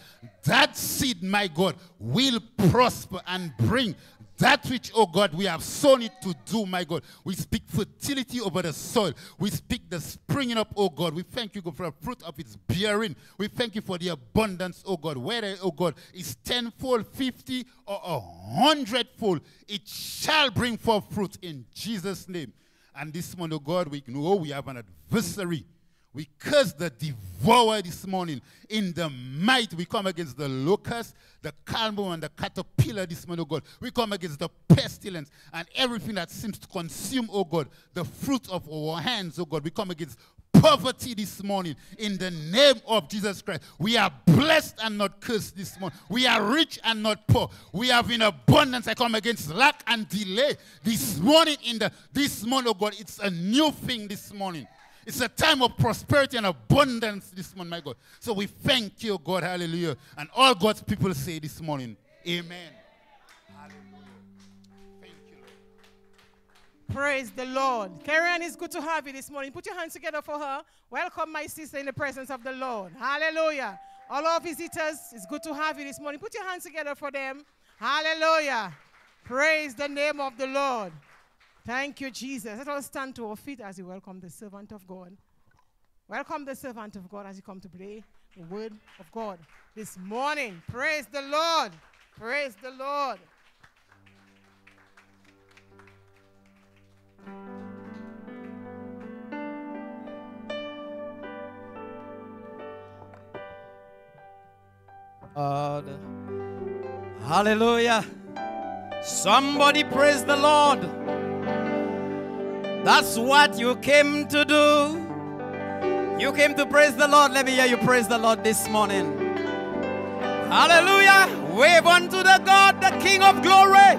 [SPEAKER 7] That seed, my God, will prosper and bring that which, oh God, we have sown it to do, my God. We speak fertility over the soil. We speak the springing up, oh God. We thank you, God, for the fruit of its bearing. We thank you for the abundance, oh God. Whether, oh God, is tenfold, fifty, or a hundredfold, it shall bring forth fruit in Jesus' name. And this morning, oh God, we know we have an adversary. We curse the devourer this morning. In the might, we come against the locust, the calmo, and the caterpillar this morning, oh God. We come against the pestilence and everything that seems to consume, oh God, the fruit of our hands, oh God. We come against poverty this morning in the name of Jesus Christ. We are blessed and not cursed this morning. We are rich and not poor. We have in abundance. I come against lack and delay this morning in the this morning, oh God. It's a new thing this morning. It's a time of prosperity and abundance this morning, my God. So we thank you, God. Hallelujah. And all God's people say this morning, Amen. Hallelujah. Thank you, Lord.
[SPEAKER 6] Praise the Lord. Karen, it's good to have you this morning. Put your hands together for her. Welcome, my sister, in the presence of the Lord. Hallelujah. All our visitors, it's good to have you this morning. Put your hands together for them. Hallelujah. Praise the name of the Lord. Thank you, Jesus. Let us stand to our feet as we welcome the servant of God. Welcome the servant of God as you come to play the word of God this morning. Praise the Lord. Praise the Lord.
[SPEAKER 8] God. Hallelujah. Somebody praise the Lord. That's what you came to do. You came to praise the Lord. Let me hear you praise the Lord this morning. Hallelujah. Wave unto the God, the King of glory.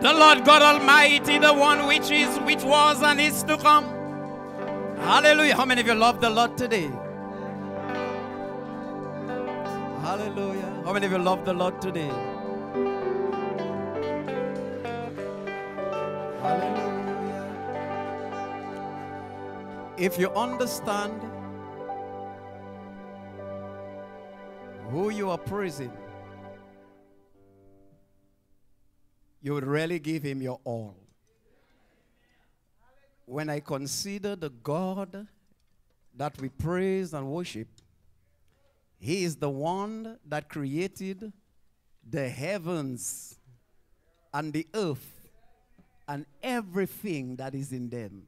[SPEAKER 8] The Lord God Almighty, the one which is, which was, and is to come. Hallelujah. How many of you love the Lord today? Hallelujah. How many of you love the Lord today? Hallelujah. If you understand who you are praising, you would really give him your all. When I consider the God that we praise and worship, he is the one that created the heavens and the earth and everything that is in them.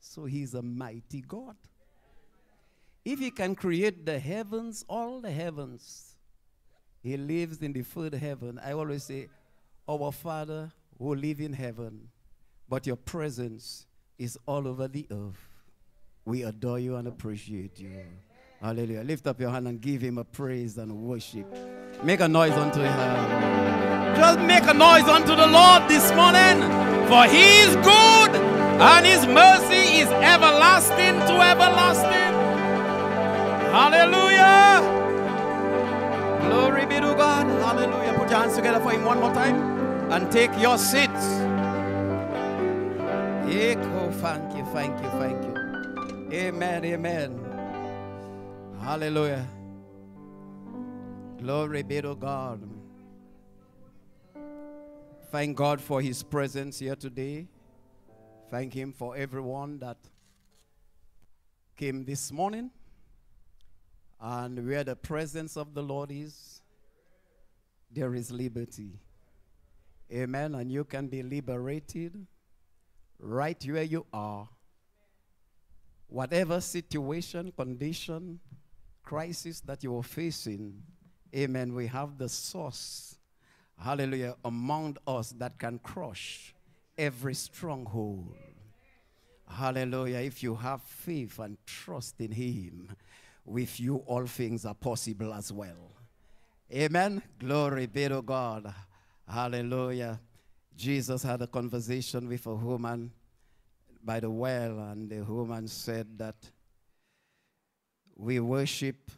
[SPEAKER 8] So he's a mighty God. If he can create the heavens, all the heavens, he lives in the third heaven. I always say, Our Father who live in heaven, but your presence is all over the earth. We adore you and appreciate you. Hallelujah. Lift up your hand and give him a praise and worship. Make a noise unto him. Just make a noise unto the Lord this morning. For he is good and his mercy is everlasting to everlasting. Hallelujah. Glory be to God. Hallelujah. Put your hands together for him one more time and take your seats. Echo, thank you, thank you, thank you. Amen, amen. Hallelujah. Glory be to God. Thank God for his presence here today. Thank him for everyone that came this morning. And where the presence of the Lord is, there is liberty. Amen. And you can be liberated right where you are. Whatever situation, condition, crisis that you are facing, amen, we have the source, hallelujah, among us that can crush every stronghold. Hallelujah. If you have faith and trust in Him, with you all things are possible as well. Amen. Glory be to God. Hallelujah. Jesus had a conversation with a woman by the well, and the woman said that we worship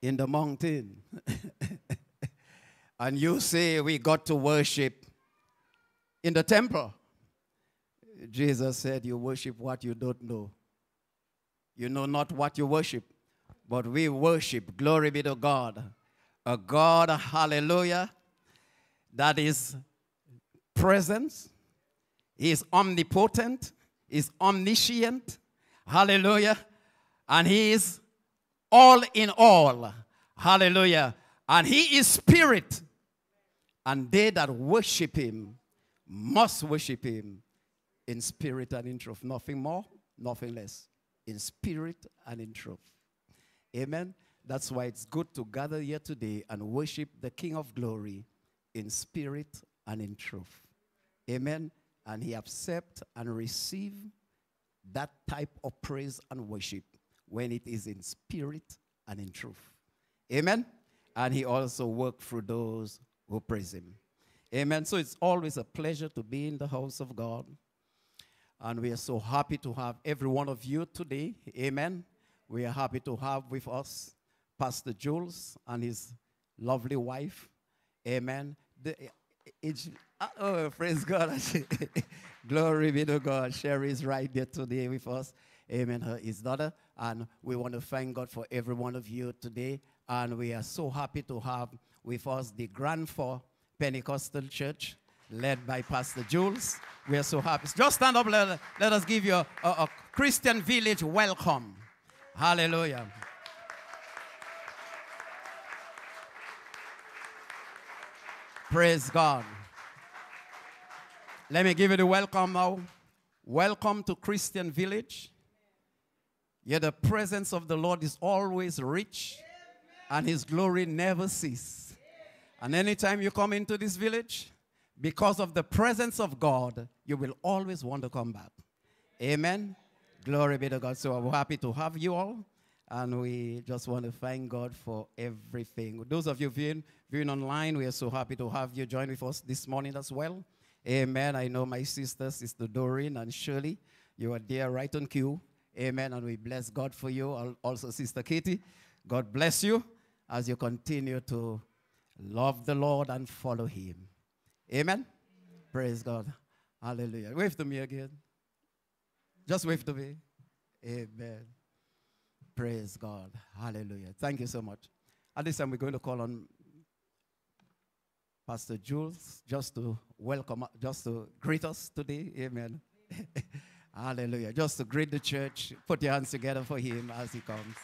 [SPEAKER 8] in the mountain. and you say we got to worship in the temple. Jesus said, You worship what you don't know. You know not what you worship, but we worship, glory be to God, a God, hallelujah, that is present, He is omnipotent, He is omniscient, hallelujah, and He is all in all, hallelujah, and He is spirit, and they that worship Him must worship Him in spirit and in truth, nothing more, nothing less in spirit and in truth. Amen. That's why it's good to gather here today and worship the King of glory in spirit and in truth. Amen. And he accept and receive that type of praise and worship when it is in spirit and in truth. Amen. And he also work through those who praise him. Amen. So it's always a pleasure to be in the house of God. And we are so happy to have every one of you today. Amen. We are happy to have with us Pastor Jules and his lovely wife. Amen. The, it's, uh, oh, praise God. Glory be to God. Sherry is right there today with us. Amen. Her his daughter. And we want to thank God for every one of you today. And we are so happy to have with us the Grand Forks Pentecostal Church led by Pastor Jules. We are so happy. Just stand up. Let, let us give you a, a, a Christian village welcome. Hallelujah. Praise God. Let me give you the welcome now. Welcome to Christian Village. Yet the presence of the Lord is always rich and his glory never ceases. And anytime you come into this village, because of the presence of God, you will always want to come back. Amen. Glory be to God. So I'm happy to have you all. And we just want to thank God for everything. Those of you viewing, viewing online, we are so happy to have you join with us this morning as well. Amen. I know my sisters, Sister Doreen and Shirley, you are there right on cue. Amen. And we bless God for you. Also, Sister Katie, God bless you as you continue to love the Lord and follow Him. Amen. Praise God. Hallelujah. Wave to me again. Just wave to me. Amen. Praise God. Hallelujah. Thank you so much. At this time, we're going to call on Pastor Jules just to welcome, just to greet us today. Amen. Hallelujah. Just to greet the church. Put your hands together for him as he comes.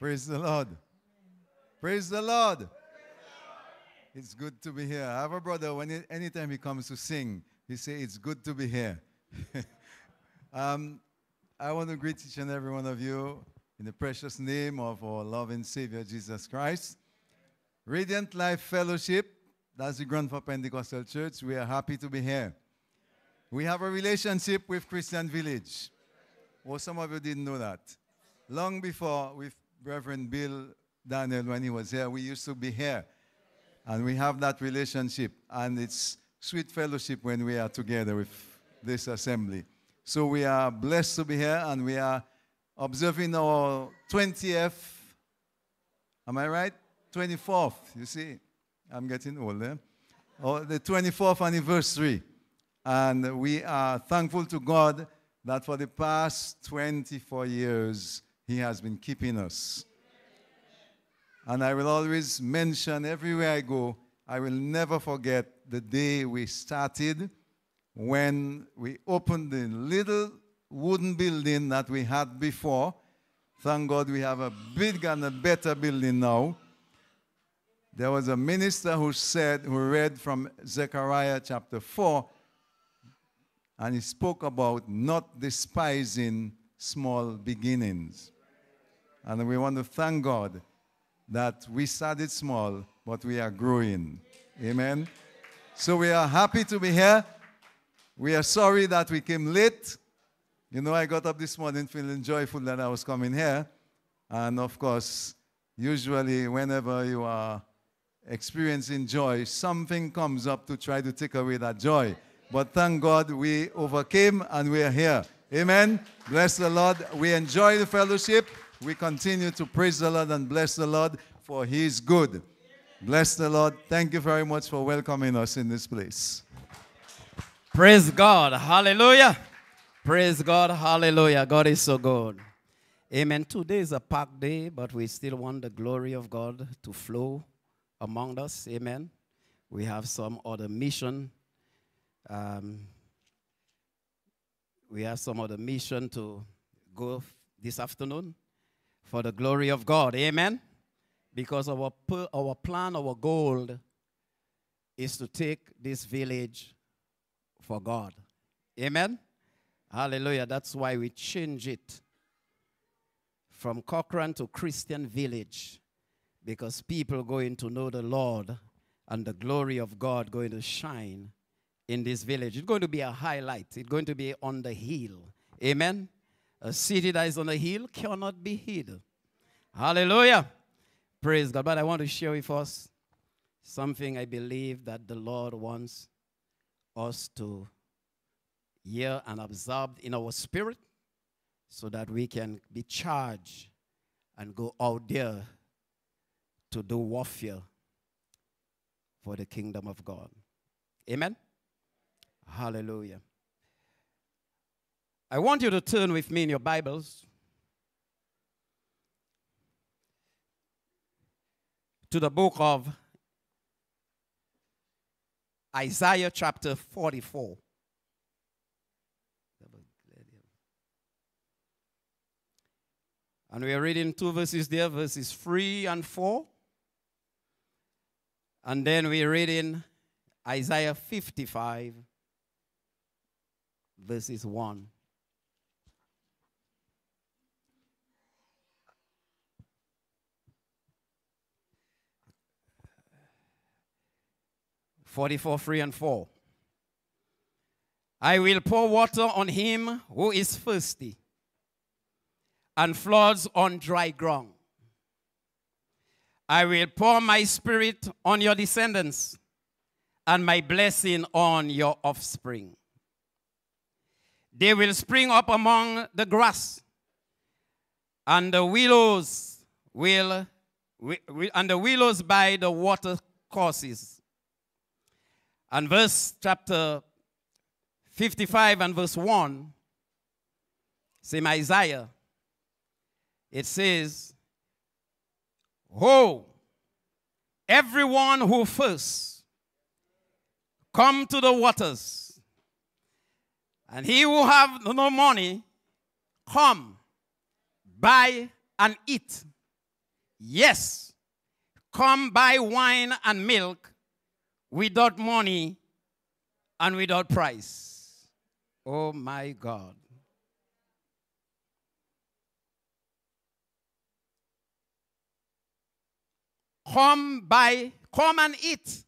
[SPEAKER 9] Praise the Lord. Praise the Lord. It's good to be here. I have a brother, when he, anytime he comes to sing, he say, it's good to be here. um, I want to greet each and every one of you in the precious name of our loving Savior, Jesus Christ. Radiant Life Fellowship, that's the Grand Forks Pentecostal Church. We are happy to be here. We have a relationship with Christian Village. Well, some of you didn't know that. Long before with Reverend Bill Daniel, when he was here, we used to be here. And we have that relationship. And it's sweet fellowship when we are together with this assembly. So we are blessed to be here and we are observing our 20th, am I right? 24th, you see. I'm getting older. Oh, the 24th anniversary. And we are thankful to God that for the past 24 years, He has been keeping us. And I will always mention everywhere I go, I will never forget the day we started when we opened the little wooden building that we had before. Thank God we have a bigger and a better building now. There was a minister who said, who read from Zechariah chapter 4, and he spoke about not despising small beginnings. And we want to thank God that we started small, but we are growing. Amen. So we are happy to be here. We are sorry that we came late. You know, I got up this morning feeling joyful that I was coming here. And of course, usually, whenever you are experiencing joy, something comes up to try to take away that joy. But thank God we overcame and we are here. Amen. Bless the Lord. We enjoy the fellowship. We continue to praise the Lord and bless the Lord for He is good. Bless the Lord. Thank you very much for welcoming us in this place.
[SPEAKER 8] Praise God. Hallelujah. Praise God. Hallelujah. God is so good. Amen. Today is a packed day, but we still want the glory of God to flow among us. Amen. We have some other mission. Um, we have some other mission to go this afternoon for the glory of God. Amen. Because our, our plan, our goal is to take this village for God. Amen. Hallelujah. That's why we change it from Cockrane to Christian Village because people going to know the Lord and the glory of God going to shine in this village. It's going to be a highlight. It's going to be on the hill. Amen. A city that is on the hill cannot be hid. Hallelujah. Praise God. But I want to share with us something I believe that the Lord wants us to hear and absorb in our spirit so that we can be charged and go out there to do warfare for the kingdom of God. Amen. Hallelujah. I want you to turn with me in your Bibles to the book of Isaiah chapter 44. And we are reading two verses there, verses 3 and 4. And then we read in Isaiah 55, verses 1. Forty-four, three and four. I will pour water on him who is thirsty, and floods on dry ground. I will pour my spirit on your descendants, and my blessing on your offspring. They will spring up among the grass, and the willows will, wi- wi- and the willows by the water courses. And verse chapter 55 and verse 1, same Isaiah, it says, Ho, everyone who thirsts, come to the waters. And he who have no money, come, buy and eat. Yes, come buy wine and milk without money and without price. Oh my God. Come buy, come and eat.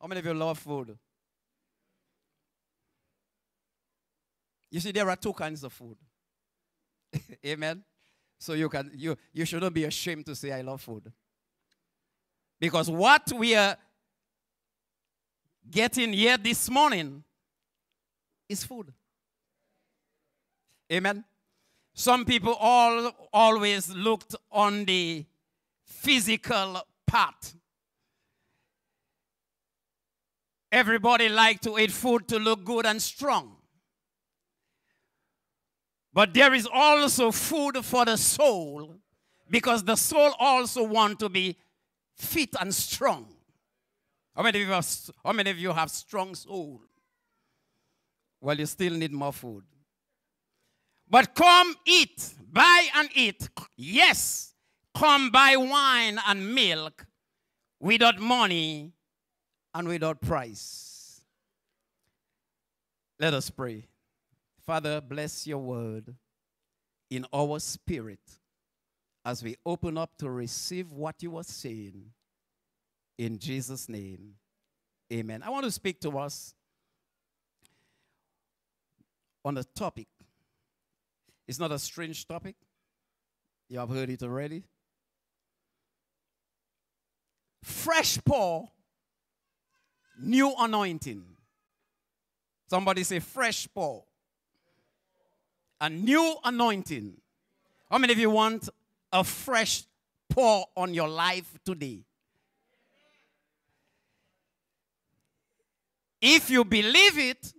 [SPEAKER 8] How many of you love food? You see, there are two kinds of food. Amen. So you can you you shouldn't be ashamed to say I love food. Because what we are getting here this morning is food. Amen. Some people all always looked on the physical part. Everybody like to eat food to look good and strong. But there is also food for the soul because the soul also want to be fit and strong. How many of you have, how many of you have strong soul? Well, you still need more food. But come eat, buy and eat. Yes, come buy wine and milk without money and without price. Let us pray. Father, bless your word in our spirit as we open up to receive what you are saying. In Jesus' name, amen. I want to speak to us on a topic. It's not a strange topic. You have heard it already. Fresh pour, new anointing. Somebody say fresh pour. A new anointing. How many of you want a fresh pour on your life today? If you believe it,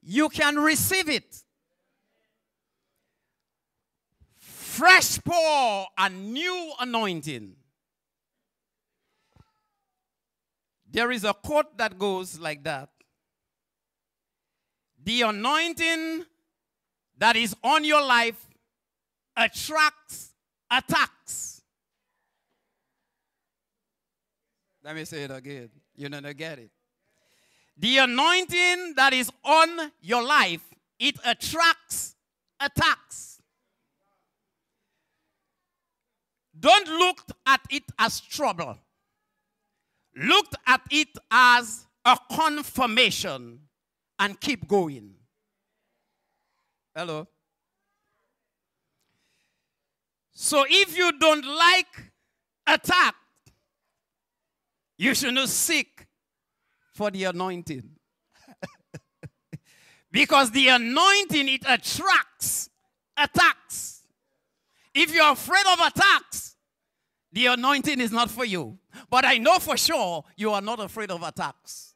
[SPEAKER 8] you can receive it. Fresh pour and new anointing. There is a quote that goes like that The anointing that is on your life attracts attacks. Let me say it again. You don't get it. The anointing that is on your life, it attracts attacks. Don't look at it as trouble. Look at it as a confirmation and keep going. Hello? So if you don't like attack, you should not seek for the anointing. because the anointing, it attracts attacks. If you're afraid of attacks, the anointing is not for you. But I know for sure you are not afraid of attacks.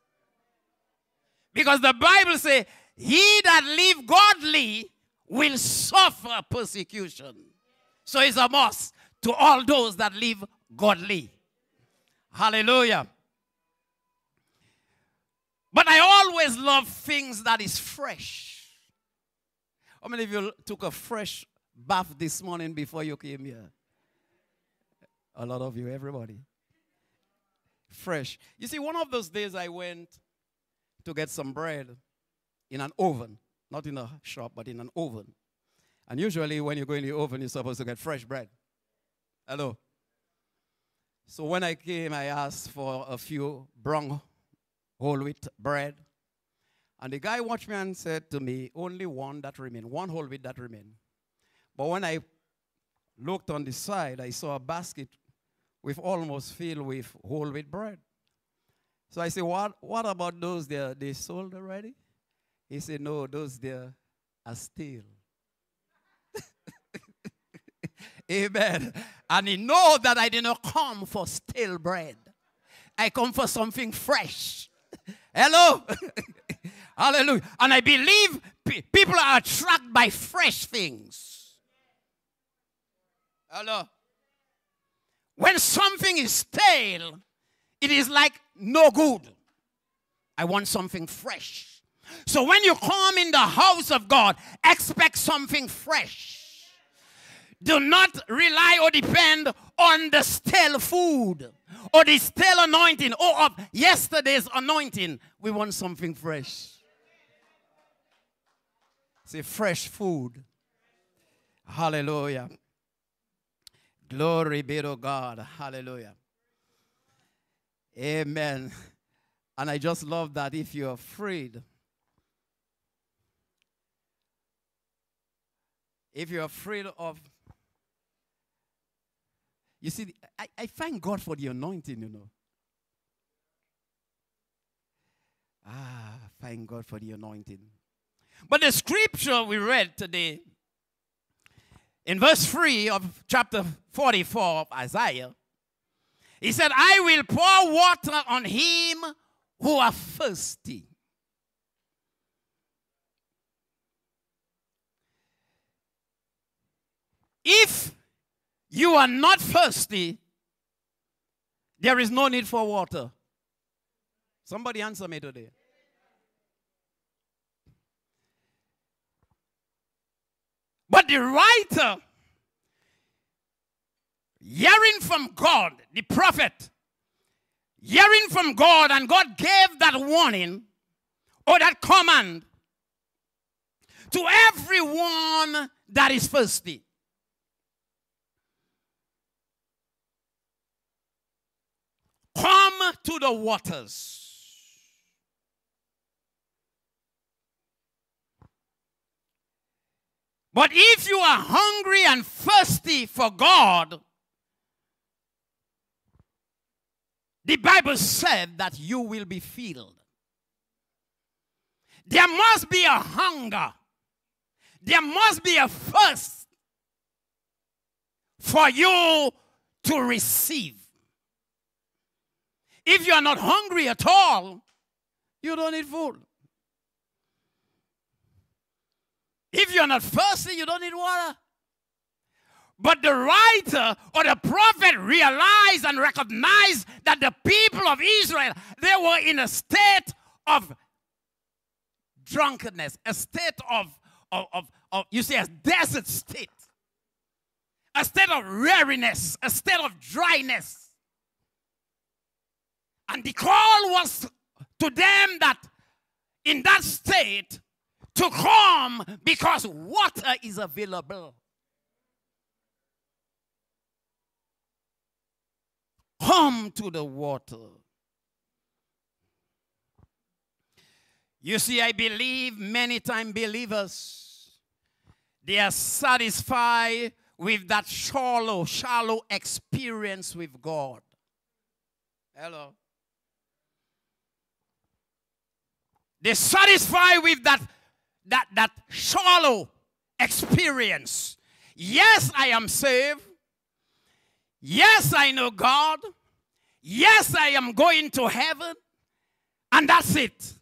[SPEAKER 8] Because the Bible says, he that live godly will suffer persecution. So it's a must to all those that live godly. Hallelujah. But I always love things that is fresh. How many of you took a fresh bath this morning before you came here? A lot of you, everybody. Fresh. You see, one of those days I went to get some bread in an oven, not in a shop, but in an oven. And usually, when you go in the oven, you're supposed to get fresh bread. Hello. So when I came, I asked for a few brown whole wheat bread. And the guy watchman said to me, only one that remain, one whole wheat that remain. But when I looked on the side, I saw a basket with almost filled with whole wheat bread. So I said, what, what about those there? They sold already? He said, no, those there are still. Amen. And he know that I did not come for stale bread. I come for something fresh. Hello. Hallelujah. And I believe pe- people are attracted by fresh things. Hello. When something is stale, it is like no good. I want something fresh. So when you come in the house of God, expect something fresh. Do not rely or depend on the stale food or the stale anointing or of yesterday's anointing. We want something fresh. Say fresh food. Hallelujah. Glory be to God. Hallelujah. Amen. And I just love that if you're afraid, if you're afraid of, you see, I, I thank God for the anointing, you know. Ah, thank God for the anointing. But the scripture we read today, in verse 3 of chapter 44 of Isaiah, he said, I will pour water on him who are thirsty. If you are not thirsty, there is no need for water. Somebody answer me today. But the writer, hearing from God, the prophet, hearing from God, and God gave that warning or that command to everyone that is thirsty. Come to the waters. But if you are hungry and thirsty for God, the Bible said that you will be filled. There must be a hunger, there must be a thirst for you to receive. If you are not hungry at all, you don't need food. If you're not thirsty, you don't need water. But the writer or the prophet realized and recognized that the people of Israel, they were in a state of drunkenness, a state of, of, of, of you see, a desert state, a state of weariness, a state of dryness. And the call was to them that in that state to come because water is available. Come to the water. You see, I believe many time believers, they are satisfied with that shallow, shallow experience with God. Hello. They're satisfied with that, that, that shallow experience. Yes, I am saved. Yes, I know God. Yes, I am going to heaven. And that's it.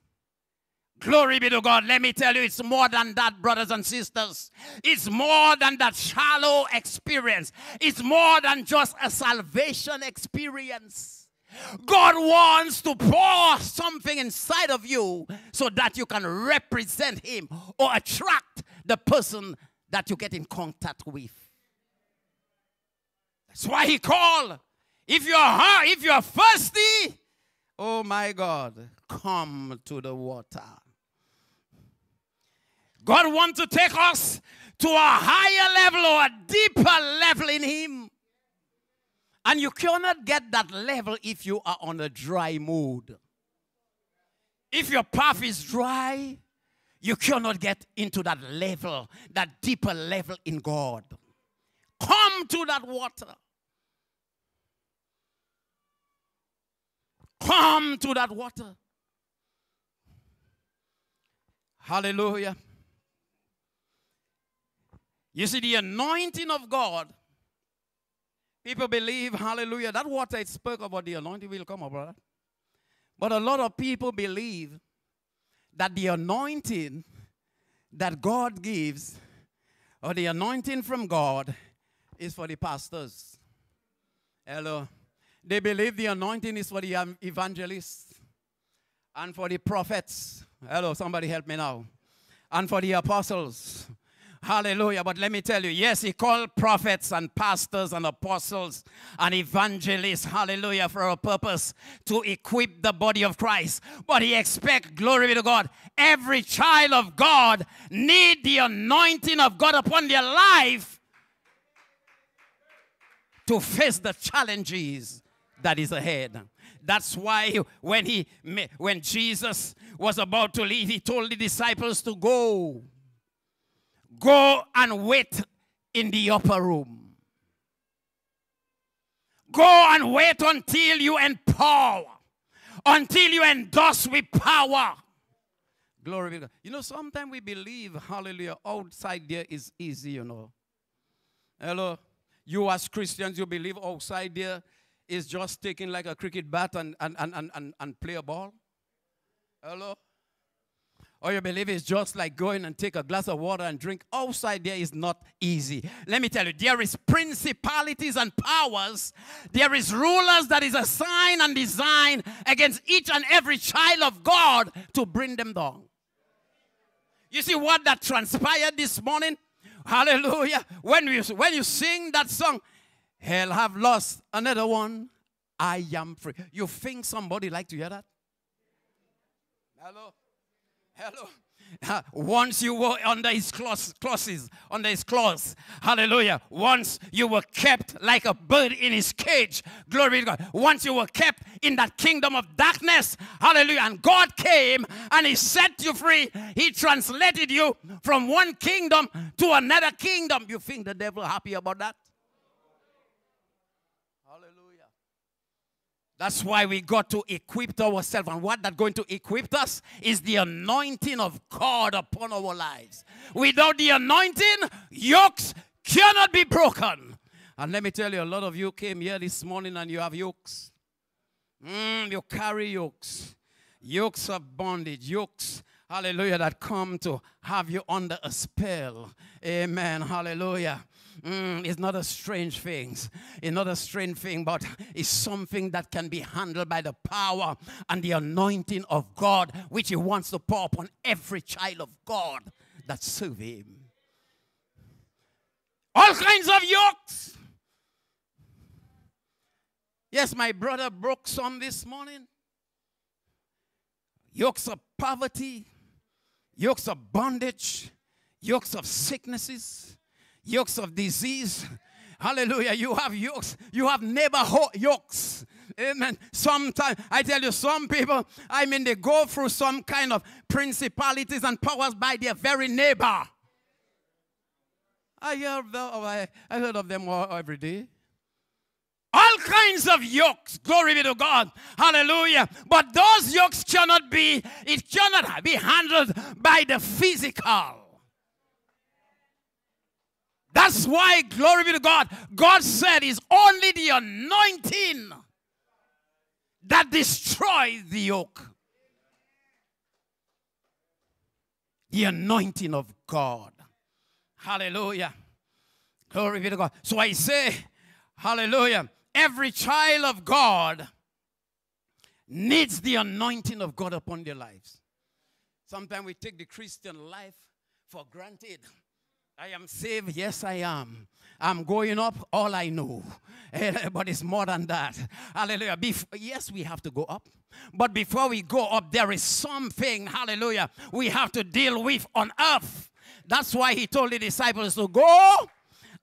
[SPEAKER 8] Glory be to God. Let me tell you, it's more than that, brothers and sisters. It's more than that shallow experience. It's more than just a salvation experience. God wants to pour something inside of you so that you can represent Him or attract the person that you get in contact with. That's why He called. If you're hungry, if you're thirsty, oh my God, come to the water. God wants to take us to a higher level or a deeper level in Him. And you cannot get that level if you are on a dry mood. If your path is dry, you cannot get into that level, that deeper level in God. Come to that water. Come to that water. Hallelujah. You see, the anointing of God, people believe, hallelujah, that water it spoke about the anointing will come up, brother. But a lot of people believe that the anointing that God gives, or the anointing from God, is for the pastors. Hello. They believe the anointing is for the evangelists and for the prophets. Hello, somebody help me now. And for the apostles. Hallelujah. But let me tell you, yes, he called prophets and pastors and apostles and evangelists, hallelujah, for a purpose to equip the body of Christ. But he expect, glory be to God, every child of God need the anointing of God upon their life to face the challenges that is ahead. That's why when he when Jesus was about to leave, he told the disciples to go. Go and wait in the upper room. Go and wait until you empower, until you endorse with power. Glory be to God. You know, sometimes we believe, hallelujah, outside there is easy, you know. Hello. You as Christians, you believe outside there is just taking like a cricket bat and, and, and, and, and, and play a ball? Hello? Or you believe it's just like going and take a glass of water and drink. Outside there is not easy. Let me tell you, there is principalities and powers. There is rulers that is assigned and designed against each and every child of God to bring them down. You see what that transpired this morning? Hallelujah. When you, when you sing that song, hell have lost another one. I am free. You think somebody like to hear that? Hello? Hello. Once you were under his claws, under his claws, hallelujah. Once you were kept like a bird in his cage, glory to God. Once you were kept in that kingdom of darkness, hallelujah. And God came and he set you free. He translated you from one kingdom to another kingdom. You think the devil happy about that? Hallelujah. That's why we got to equip ourselves. And what that going to equip us is the anointing of God upon our lives. Without the anointing, yokes cannot be broken. And let me tell you, a lot of you came here this morning and you have yokes. Mm, you carry yokes. Yokes of bondage, yokes, hallelujah, that come to have you under a spell. Amen. Hallelujah. Mm, it's not a strange thing. It's not a strange thing, but it's something that can be handled by the power and the anointing of God, which He wants to pour upon every child of God that serve Him. All kinds of yokes. Yes, my brother broke some this morning. Yokes of poverty, yokes of bondage, yokes of sicknesses, yokes of disease. Hallelujah. You have yokes. You have neighborhood yokes. Amen. Sometimes, I tell you, some people, I mean, they go through some kind of principalities and powers by their very neighbor. I hear of them, oh, I, I heard of them all, every day. All kinds of yokes. Glory be to God. Hallelujah. But those yokes cannot be, it cannot be handled by the physical. That's why, glory be to God, God said it's only the anointing that destroys the yoke. The anointing of God. Hallelujah. Glory be to God. So I say, hallelujah, every child of God needs the anointing of God upon their lives. Sometimes we take the Christian life for granted. I am saved. Yes, I am. I'm going up. All I know. But it's more than that. Hallelujah. Bef- yes, we have to go up. But before we go up, there is something, hallelujah, we have to deal with on earth. That's why he told the disciples to go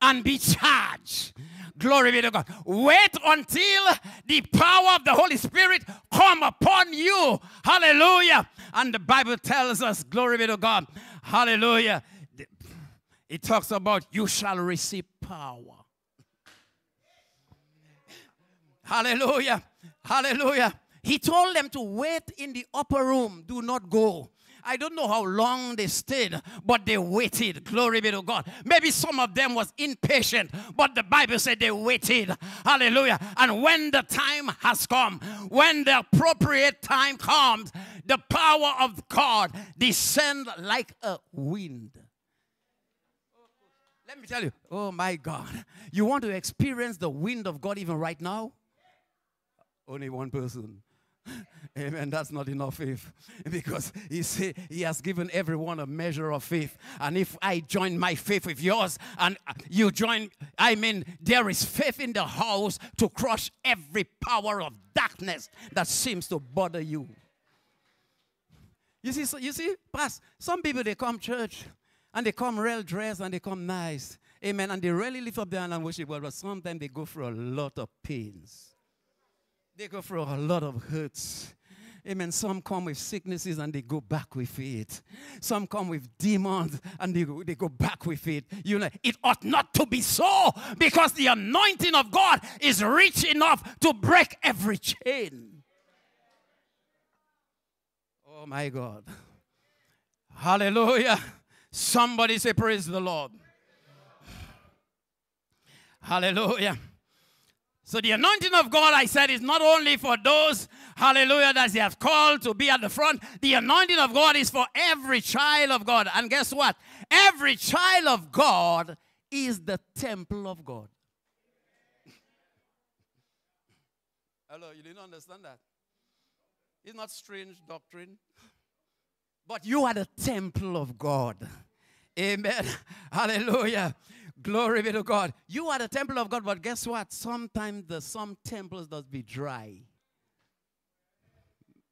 [SPEAKER 8] and be charged. Glory be to God. Wait until the power of the Holy Spirit come upon you. Hallelujah. And the Bible tells us, glory be to God. Hallelujah. It talks about you shall receive power. Hallelujah. Hallelujah. He told them to wait in the upper room. Do not go. I don't know how long they stayed, but they waited. Glory be to God. Maybe some of them was impatient, but the Bible said they waited. Hallelujah. And when the time has come, when the appropriate time comes, the power of God descend like a wind. Let me tell you, oh my God, you want to experience the wind of God even right now? Only one person. Amen. That's not enough faith because he say he has given everyone a measure of faith. And if I join my faith with yours and you join, I mean, there is faith in the house to crush every power of darkness that seems to bother you. You see, so, you see, past some people they come church and they come well dressed and they come nice. Amen. And they really lift up their hand and worship God, but sometimes they go through a lot of pains. They go through a lot of hurts. Amen. Some come with sicknesses and they go back with it. Some come with demons and they go, they go back with it. You know, it ought not to be so because the anointing of God is rich enough to break every chain. Oh my God. Hallelujah. Somebody say, Praise the Lord. Hallelujah. So the anointing of God, I said, is not only for those, hallelujah, that He has called to be at the front. The anointing of God is for every child of God. And guess what? Every child of God is the temple of God. Hello, you didn't understand that? It's not strange doctrine. But you are the temple of God. Amen. Hallelujah. Glory be to God. You are the temple of God, but guess what? Sometimes the some temples does be dry.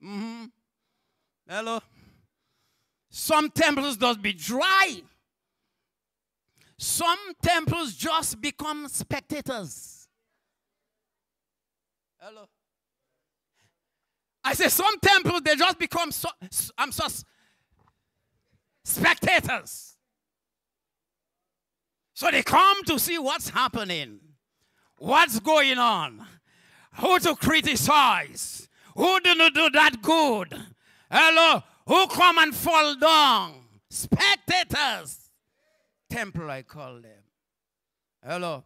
[SPEAKER 8] Mm-hmm. Hello. Some temples does be dry. Some temples just become spectators. Hello. I say some temples they just become so, I'm so spectators. So they come to see what's happening, what's going on, who to criticize, who didn't do that good. Hello, who come and fall down. Spectators. Temple, I call them. Hello.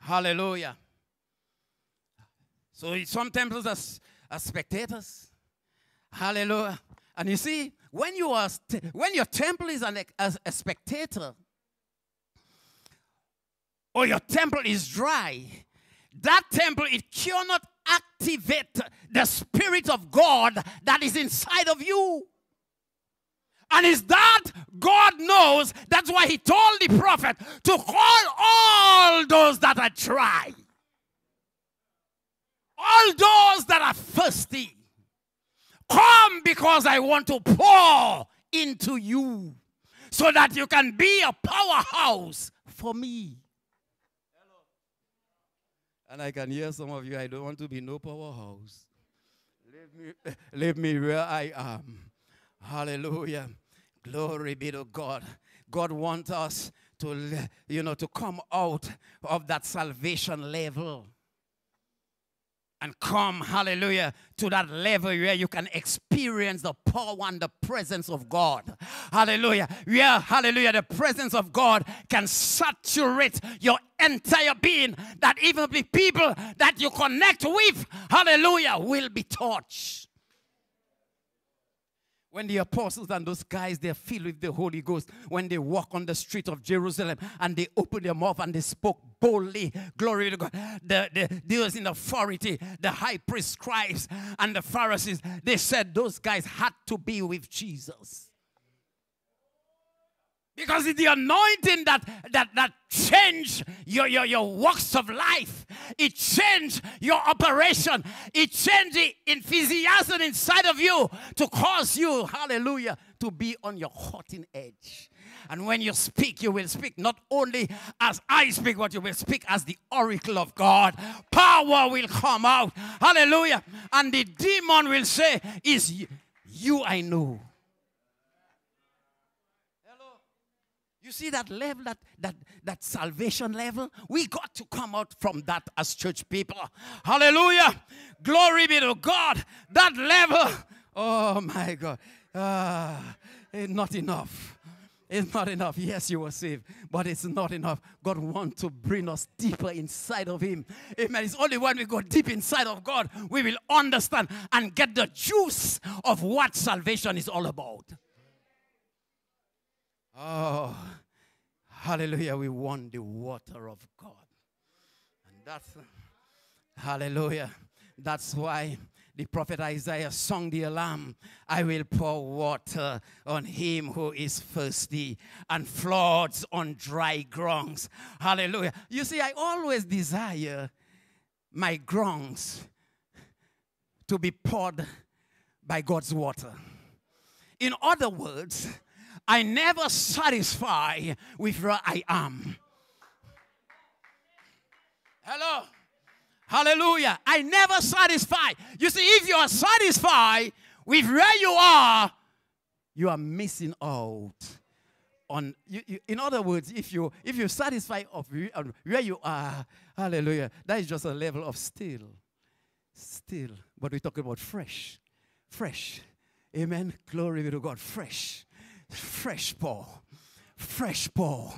[SPEAKER 8] Hallelujah. So some temples are, are spectators. Hallelujah. And you see, when you are when your temple is an, as a spectator, or your temple is dry, that temple it cannot activate the spirit of God that is inside of you. And is that God knows? That's why he told the prophet to call all those that are dry, all those that are thirsty. Come because I want to pour into you so that you can be a powerhouse for me. And I can hear some of you, I don't want to be no powerhouse. Leave me, leave me where I am. Hallelujah. Glory be to God. God wants us to, you know, to come out of that salvation level and come, hallelujah, to that level where you can experience the power and the presence of God. Hallelujah. Where, hallelujah, the presence of God can saturate your entire being, that even the people that you connect with, hallelujah, will be touched. When the apostles and those guys, they're filled with the Holy Ghost, when they walk on the street of Jerusalem and they opened their mouth and they spoke boldly, glory to God. The, the, those in authority, the high priest scribes and the Pharisees, they said those guys had to be with Jesus. Because it's the anointing that that that change your, your, your works of life. It change your operation. It change the enthusiasm inside of you to cause you, hallelujah, to be on your cutting edge. And when you speak, you will speak not only as I speak, but you will speak as the oracle of God. Power will come out. Hallelujah. And the demon will say, Is you I know. You see that level, that, that, that salvation level? We got to come out from that as church people. Hallelujah. Glory be to God. That level, oh my God. Ah, it's not enough. It's not enough. Yes, you were saved, but it's not enough. God wants to bring us deeper inside of Him. Amen. It's only when we go deep inside of God we will understand and get the juice of what salvation is all about. Oh, hallelujah. We want the water of God. And that's, hallelujah. That's why the prophet Isaiah sung the alarm I will pour water on him who is thirsty and floods on dry grounds. Hallelujah. You see, I always desire my grounds to be poured by God's water. In other words, I never satisfy with where I am. Hello. Hallelujah. I never satisfy. You see, if you are satisfied with where you are, you are missing out on you, you- in other words if you if you're satisfied of where you are hallelujah that is just a level of still still but we're talking about fresh fresh amen glory be to god fresh fresh pour fresh pour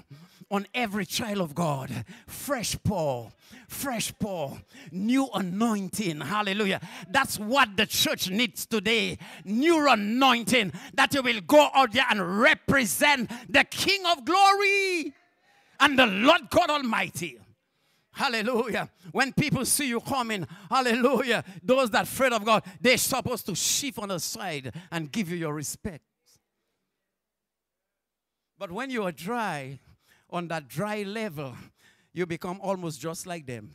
[SPEAKER 8] on every child of God. Fresh pour, fresh pour, new anointing. Hallelujah. That's what the church needs today. New anointing that you will go out there and represent the King of glory and the Lord God Almighty. Hallelujah. When people see you coming, hallelujah, those that afraid of God, they're supposed to shift on the side and give you your respect. But when you are dry, on that dry level, you become almost just like them.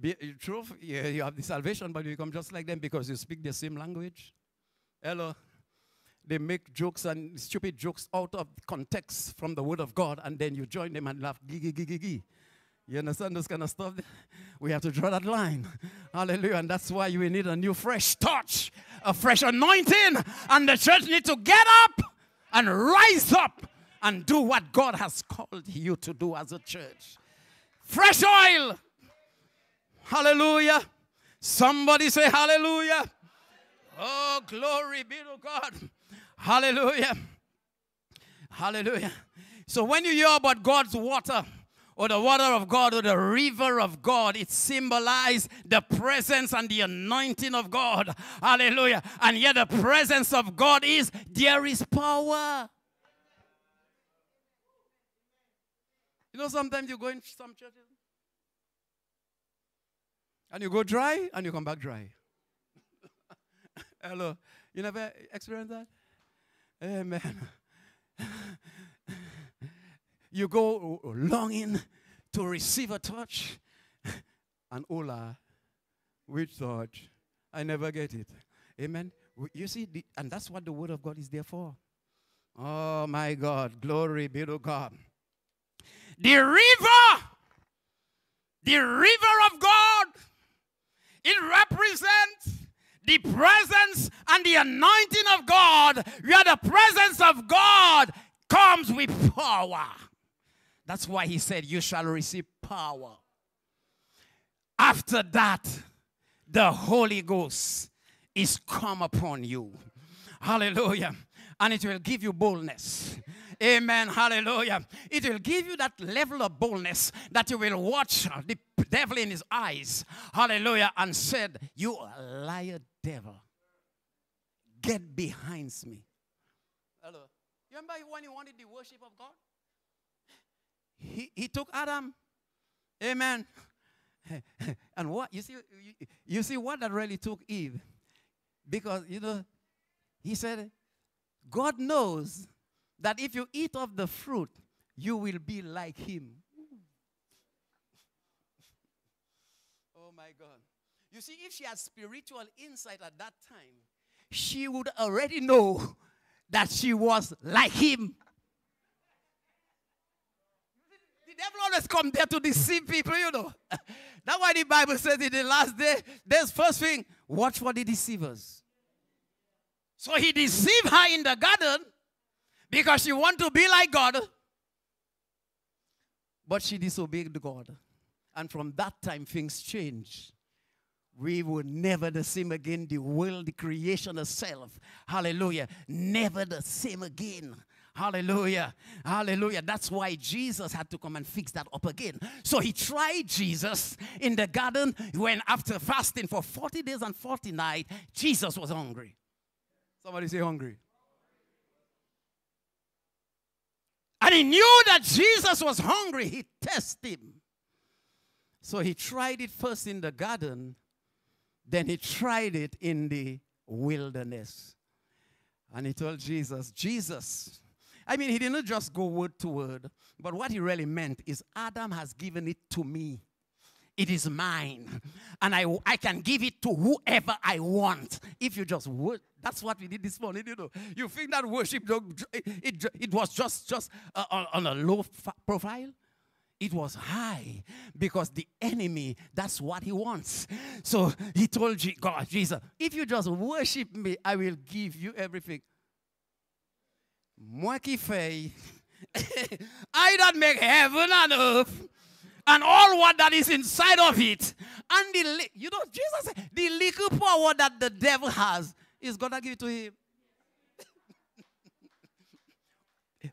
[SPEAKER 8] Be, true, yeah, you have the salvation, but you become just like them because you speak the same language. Hello. They make jokes and stupid jokes out of context from the Word of God, and then you join them and laugh, gee, gee, gee, gee, gee. You understand this kind of stuff? We have to draw that line. Hallelujah. And that's why you need a new fresh touch, a fresh anointing. And the church need to get up and rise up and do what God has called you to do as a church. Fresh oil. Hallelujah. Somebody say hallelujah. Oh, glory be to God. Hallelujah. Hallelujah. So when you hear about God's water, or the water of God, or the river of God, it symbolizes the presence and the anointing of God. Hallelujah. And yet the presence of God is there is power. You know, sometimes you go in some churches and you go dry and you come back dry. Hello. You never experienced that? Amen. you go longing to receive a touch, and hola, which touch? I never get it. Amen. You see, and that's what the Word of God is there for. Oh my God, glory be to God. The river, the river of God, it represents the presence and the anointing of God, where the presence of God comes with power. That's why he said, You shall receive power. After that, the Holy Ghost is come upon you. Hallelujah. And it will give you boldness. Amen. Hallelujah. It will give you that level of boldness that you will watch the devil in his eyes. Hallelujah. And said, You liar, devil. Get behind me. Hello. You remember when he wanted the worship of God? He, he took Adam. Amen. and what you see, you, you see what that really took Eve. Because you know, he said, God knows that if you eat of the fruit, you will be like him. Oh my God. You see, if she had spiritual insight at that time, she would already know that she was like him. The devil always come there to deceive people, you know. That's why the Bible says in the last day, there's first thing, watch for the deceivers. So he deceived her in the garden because she want to be like God. But she disobeyed God. And from that time, things changed. We were never the same again. The world, the creation itself. Hallelujah. Never the same again. Hallelujah. Hallelujah. That's why Jesus had to come and fix that up again. So he tried Jesus in the garden when, after fasting for 40 days and 40 nights, Jesus was hungry. Somebody say hungry. And he knew that Jesus was hungry. He tested him. So he tried it first in the garden, then he tried it in the wilderness. And he told Jesus, Jesus, I mean, he didn't just go word to word, but what he really meant is Adam has given it to me. It is mine. And I, I can give it to whoever I want. If you just would. That's what we did this morning, you know. You think that worship, it, it, it was just, just uh, on, on a low fa- profile? It was high because the enemy, that's what he wants. So he told God, Jesus, if you just worship me, I will give you everything. Moi I that make heaven and earth and all what that is inside of it. And the, you know, Jesus said, the little power that the devil has is going to give it to him.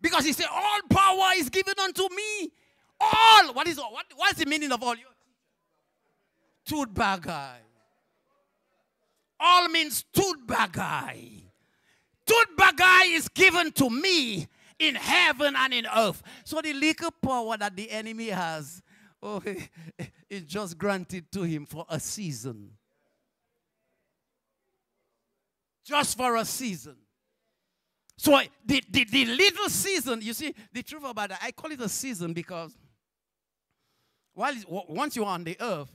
[SPEAKER 8] because he said, all power is given unto me. All. What is all? What, what's the meaning of all? Tooth bagay. All means tooth bagay. Tooth bagay is given to me in heaven and in earth. So the little power that the enemy has, oh, is just granted to him for a season. Just for a season. So the, the, the little season, you see, the truth about that, I call it a season because while once you're on the earth,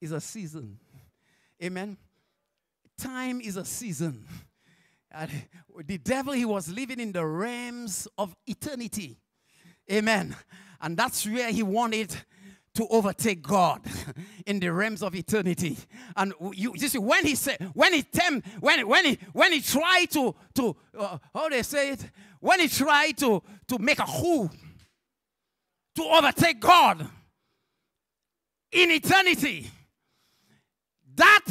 [SPEAKER 8] is a season. Amen. Time is a season. And the devil, he was living in the realms of eternity. Amen. And that's where he wanted to overtake God in the realms of eternity. And you, you see, when he said, when he tem, when when he when he tried to to uh, how they say it, when he tried to to make a coup to overtake God in eternity, that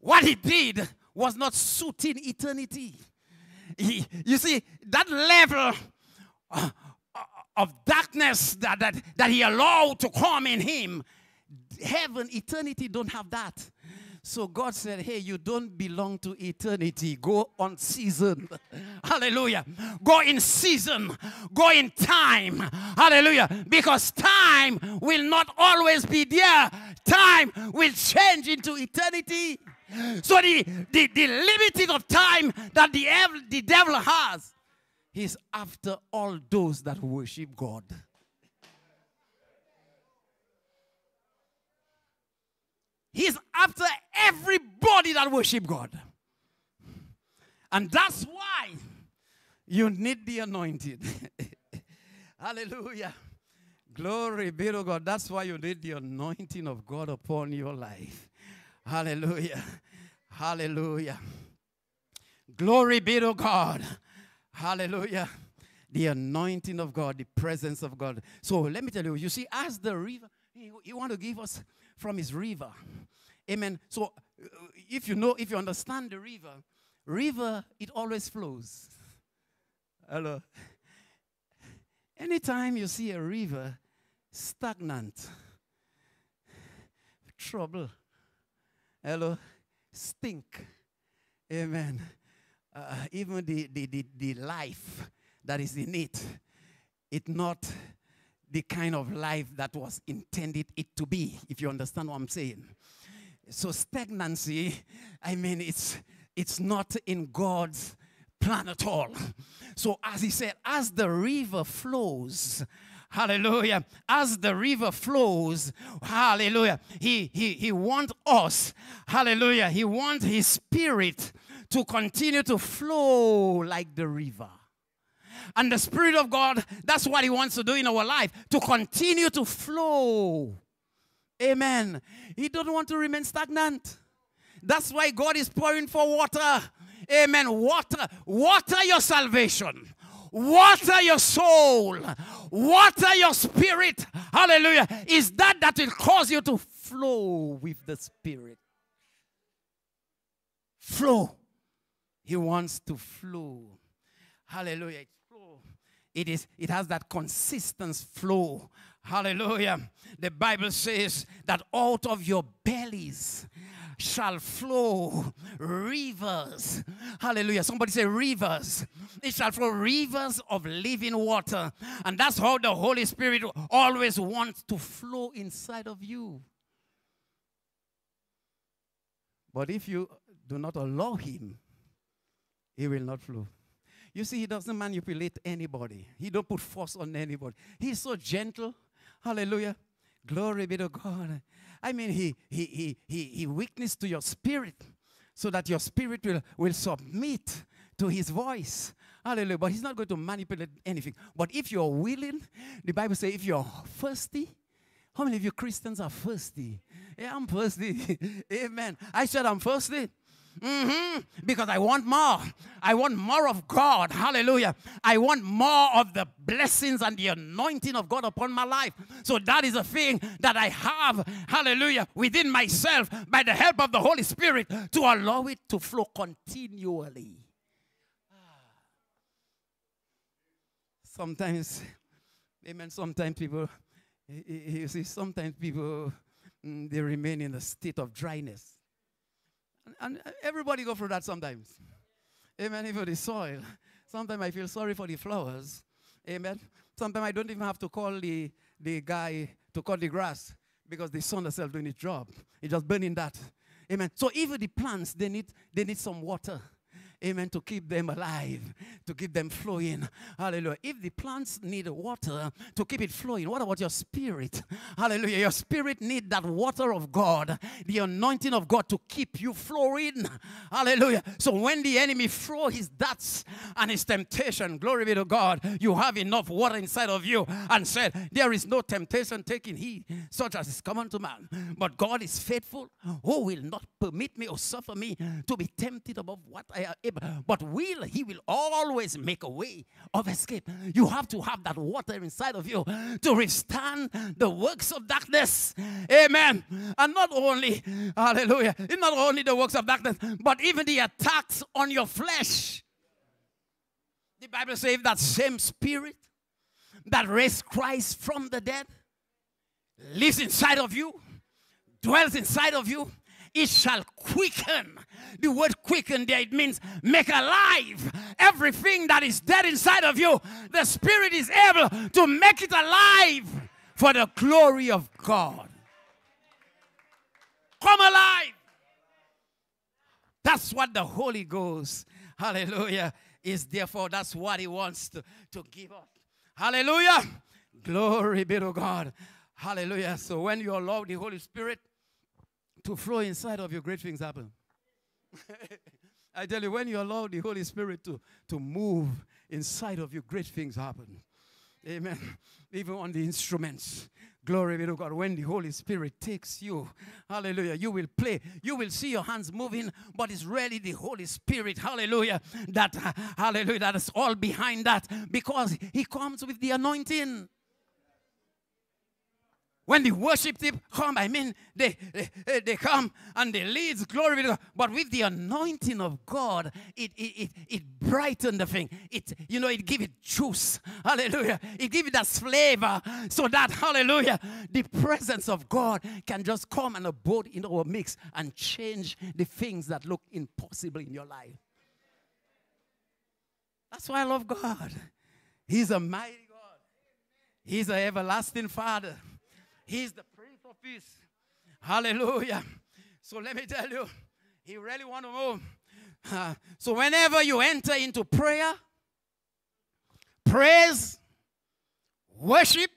[SPEAKER 8] what he did was not suiting eternity. He- you see, that level uh, of darkness that, that, that he allowed to come in him, heaven, eternity don't have that. So God said, Hey, you don't belong to eternity. Go on season. Hallelujah. Go in season. Go in time. Hallelujah. Because time will not always be there, time will change into eternity. So the, the, the limiting of time that the, the devil has is after all those that worship God. He's after everybody that worship God. And that's why you need the anointed. Hallelujah. Glory be to God. That's why you need the anointing of God upon your life. Hallelujah. Hallelujah. Glory be to God. Hallelujah. The anointing of God, the presence of God. So let me tell you, you see, as the river, he, want to give us from his river. Amen. So uh, if you know, if you understand the river, river, it always flows. Hello. Anytime you see a river stagnant, trouble, hello, stink, amen. Uh, even the, the, the, the life that is in it, it's not the kind of life that was intended it to be, if you understand what I'm saying. So stagnancy, I mean, it's it's not in God's plan at all. So as he said, as the river flows, hallelujah, as the river flows, hallelujah, he he he wants us, hallelujah, he wants his spirit to continue to flow like the river. And the Spirit of God, that's what He wants to do in our life to continue to flow. Amen. He doesn't want to remain stagnant. That's why God is pouring for water. Amen. Water, water your salvation. Water your soul. Water your spirit. Hallelujah. Is that that will cause you to flow with the spirit? Flow. He wants to flow. Hallelujah. It is it has that consistent flow. Hallelujah. The Bible says that out of your bellies shall flow rivers. Hallelujah. Somebody say rivers. It shall flow rivers of living water. And that's how the Holy Spirit always wants to flow inside of you. But if you do not allow Him, He will not flow. You see, He doesn't manipulate anybody, He don't put force on anybody. He's so gentle. Hallelujah. Glory be to God. I mean, he, he, he, he, he witness to your spirit so that your spirit will, will submit to his voice. Hallelujah. But he's not going to manipulate anything. But if you're willing, the Bible says if you're thirsty, how many of you Christians are thirsty? Yeah, I'm thirsty. Amen. I said I'm thirsty. Hmm Because I want more. I want more of God. Hallelujah. I want more of the blessings and the anointing of God upon my life. So that is a thing that I have, hallelujah, within myself by the help of the Holy Spirit to allow it to flow continually. Sometimes, amen, sometimes people, you see, sometimes people, mm, they remain in a state of dryness. And, everybody go through that sometimes. Amen. Even the soil. Sometimes I feel sorry for the flowers. Amen. Sometimes I don't even have to call the, the guy to cut the grass because the sun itself doing its job. It's just burning that. Amen. So even the plants, they need, they need some water. Amen. To keep them alive, to keep them flowing. Hallelujah. If the plants need water to keep it flowing, what about your spirit? Hallelujah. Your spirit need that water of God, the anointing of God to keep you flowing. Hallelujah. So when the enemy throw his darts and his temptation, glory be to God, you have enough water inside of you and said, there is no temptation taking he such as is common to man. But God is faithful, who will not permit me or suffer me to be tempted above what I am able, but will he will always make a way of escape. You have to have that water inside of you to withstand the works of darkness. Amen. And not only, hallelujah, not only the works of darkness, but even the attacks on your flesh. The Bible says that same spirit that raised Christ from the dead lives inside of you, dwells inside of you, it shall quicken. The word quicken there, it means make alive everything that is dead inside of you. The Spirit is able to make it alive for the glory of God. Come alive. That's what the Holy Ghost, hallelujah, is there for. That's what He wants to, to give us. Hallelujah. Glory be to God. Hallelujah. So when you allow the Holy Spirit to flow inside of you, great things happen. I tell you, when you allow the Holy Spirit to, to move inside of you, great things happen. Amen. Even on the instruments. Glory be to God. When the Holy Spirit takes you, hallelujah, you will play. You will see your hands moving, but it's really the Holy Spirit, hallelujah, that, hallelujah, that is all behind that because He comes with the anointing. When the worship team come, I mean, they, they, they come and they lead, glory to God. But with the anointing of God, it, it, it, it brighten the thing. It, you know, it give it juice. Hallelujah. It give it that flavor so that, hallelujah, the presence of God can just come and abode in our mix and change the things that look impossible in your life. That's why I love God. He's a mighty God. He's an everlasting Father. He's the Prince of Peace. Hallelujah. So let me tell you, He really want to move. Uh, so whenever you enter into prayer, praise, worship,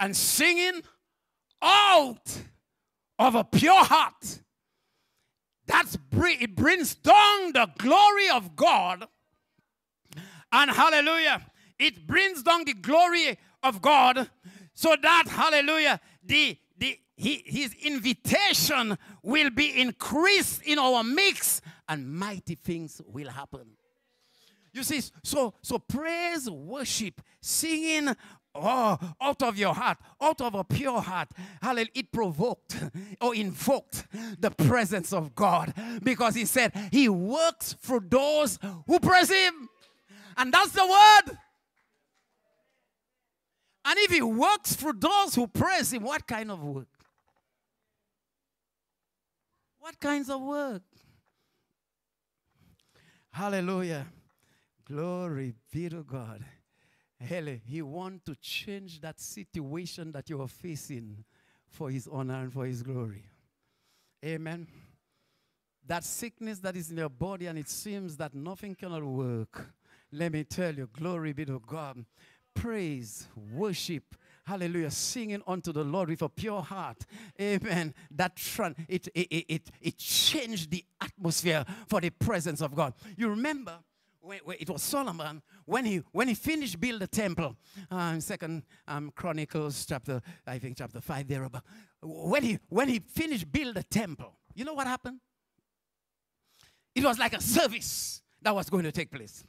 [SPEAKER 8] and singing out of a pure heart, that's it brings down the glory of God And hallelujah, it brings down the glory of God so that, hallelujah, the, the, he, his invitation will be increased in our mix and mighty things will happen. You see, so so praise, worship, singing oh, out of your heart, out of a pure heart. Hallelujah. It provoked or invoked the presence of God because he said he works for those who praise him. And that's the word. And if he works for those who praise him, what kind of work? What kinds of work? Hallelujah. Glory be to God. Hell, he wants to change that situation that you are facing for his honor and for his glory. Amen. That sickness that is in your body and it seems that nothing cannot work. Let me tell you, glory be to God. Praise, worship, hallelujah, singing unto the Lord with a pure heart. Amen. That tran- it, it, it, it, changed the atmosphere for the presence of God. You remember when, when it was Solomon when he when he finished build the temple. Um, Second um, Chronicles chapter I think chapter five there about when he when he finished build the temple. You know what happened? It was like a service that was going to take place.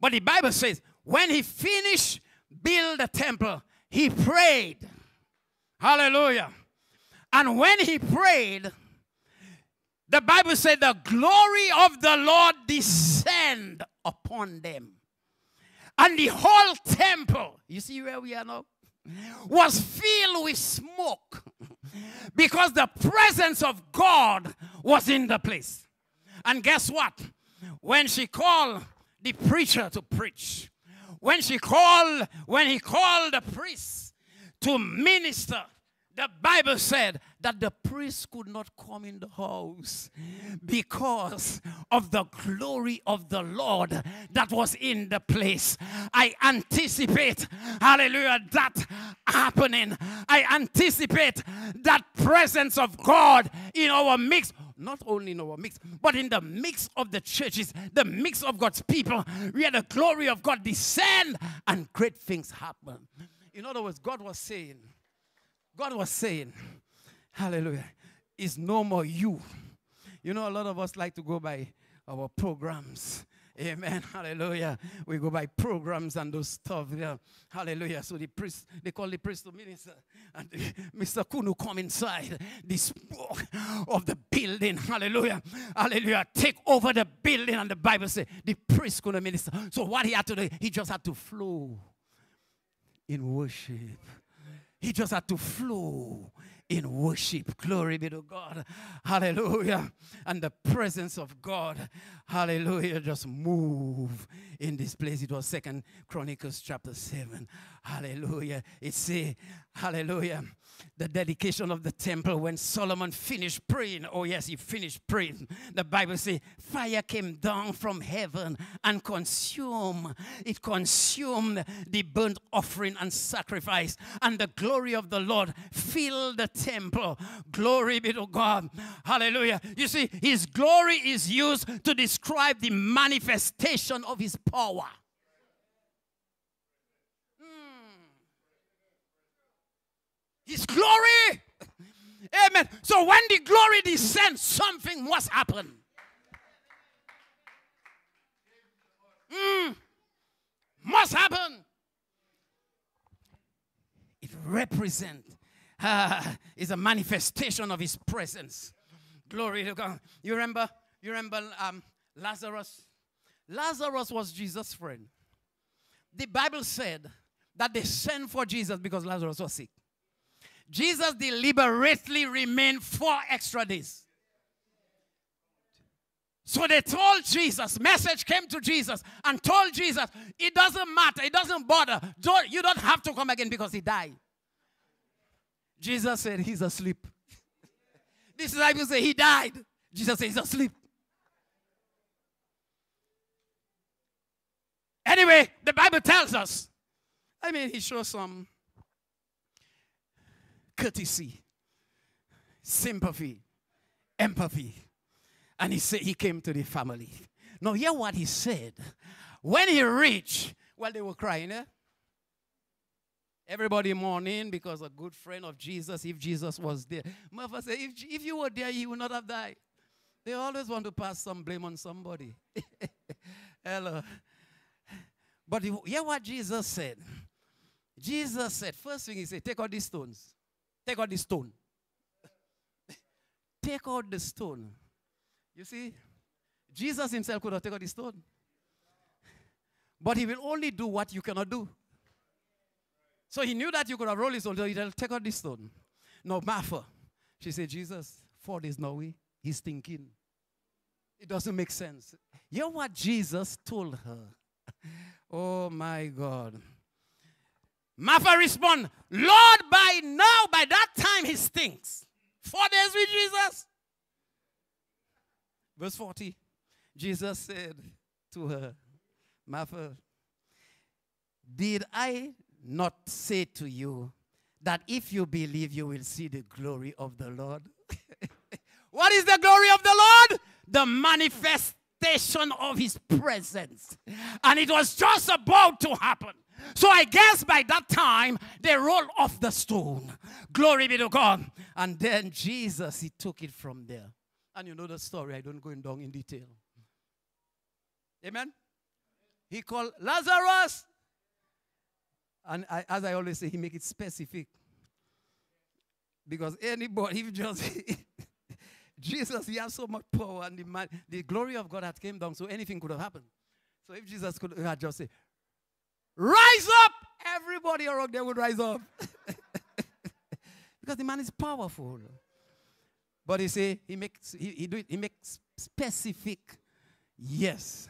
[SPEAKER 8] But the Bible says when he finished build a temple, he prayed. Hallelujah. And when he prayed, the Bible said the glory of the Lord descend upon them. And the whole temple, you see where we are now, was filled with smoke because the presence of God was in the place. And guess what? When she called the preacher to preach, when she called, when he called the priest to minister, the Bible said that the priest could not come in the house because of the glory of the Lord that was in the place. I anticipate, hallelujah, that happening. I anticipate that presence of God in our mix, not only in our mix, but in the mix of the churches, the mix of God's people, we where the glory of God descend and great things happen. In other words, God was saying, God was saying, Hallelujah, it's no more you. You know, a lot of us like to go by our programs. Amen. Hallelujah. We go by programs and those stuff. Yeah. Hallelujah. So the priest, they call the priest to minister. And Mr. Kunu come inside the smoke of the building. Hallelujah. Hallelujah. Take over the building. And the Bible says the priest couldn't minister. So what he had to do, he just had to flow in worship. He just had to flow in worship. Glory be to God. Hallelujah. And the presence of God, hallelujah, just move in this place. It was Second Chronicles chapter 7. Hallelujah. It say, hallelujah, the dedication of the temple when Solomon finished praying. Oh, yes, he finished praying. The Bible say fire came down from heaven and consumed. It consumed the burnt offering and sacrifice. And the glory of the Lord filled the temple. Glory be to God. Hallelujah. You see, his glory is used to describe the manifestation of his power. His glory. Amen. So when the glory descends, something must happen. Mm. Must happen. It represents, uh, is a manifestation of his presence. Glory to God. You remember, you remember um, Lazarus? Lazarus was Jesus' friend. The Bible said that they sent for Jesus because Lazarus was sick. Jesus deliberately remained four extra days. So they told Jesus, message came to Jesus and told Jesus, it doesn't matter, it doesn't bother. Don't, you don't have to come again because he died. Jesus said, he's asleep. This is like you say, he died. Jesus said, he's asleep. Anyway, the Bible tells us, I mean, he shows some courtesy, sympathy, empathy. And he said he came to the family. Now, hear what he said. When he reached, well, they were crying, eh? Everybody mourning because a good friend of Jesus, if Jesus was there. Martha said, if, if you were there, he would not have died. They always want to pass some blame on somebody. Hello. But hear what Jesus said. Jesus said, first thing he said, take out these stones. Take out the stone. take out the stone. You see, Jesus himself could have taken the stone. But he will only do what you cannot do. So he knew that you could have rolled his stone. So he said, take out this stone. No, Martha. She said, Jesus, four days no. He's thinking. It doesn't make sense. You know what Jesus told her? Oh my God. Martha respond, Lord, by now, by that time, he stinks. Four days with Jesus. Verse 40. Jesus said to her, Martha, did I not say to you that if you believe, you will see the glory of the Lord? what is the glory of the Lord? The manifestation of his presence. And it was just about to happen. So I guess by that time they rolled off the stone. Glory be to God. And then Jesus, he took it from there. And you know the story. I don't go in down in detail. Amen. He called Lazarus. And I, as I always say, he make it specific. Because anybody, if just Jesus, he has so much power, and the, man, the glory of God had came down, so anything could have happened. So if Jesus could have just say, Rise up! Everybody around there would rise up. because the man is powerful. But he say he makes he, he do it, he makes specific yes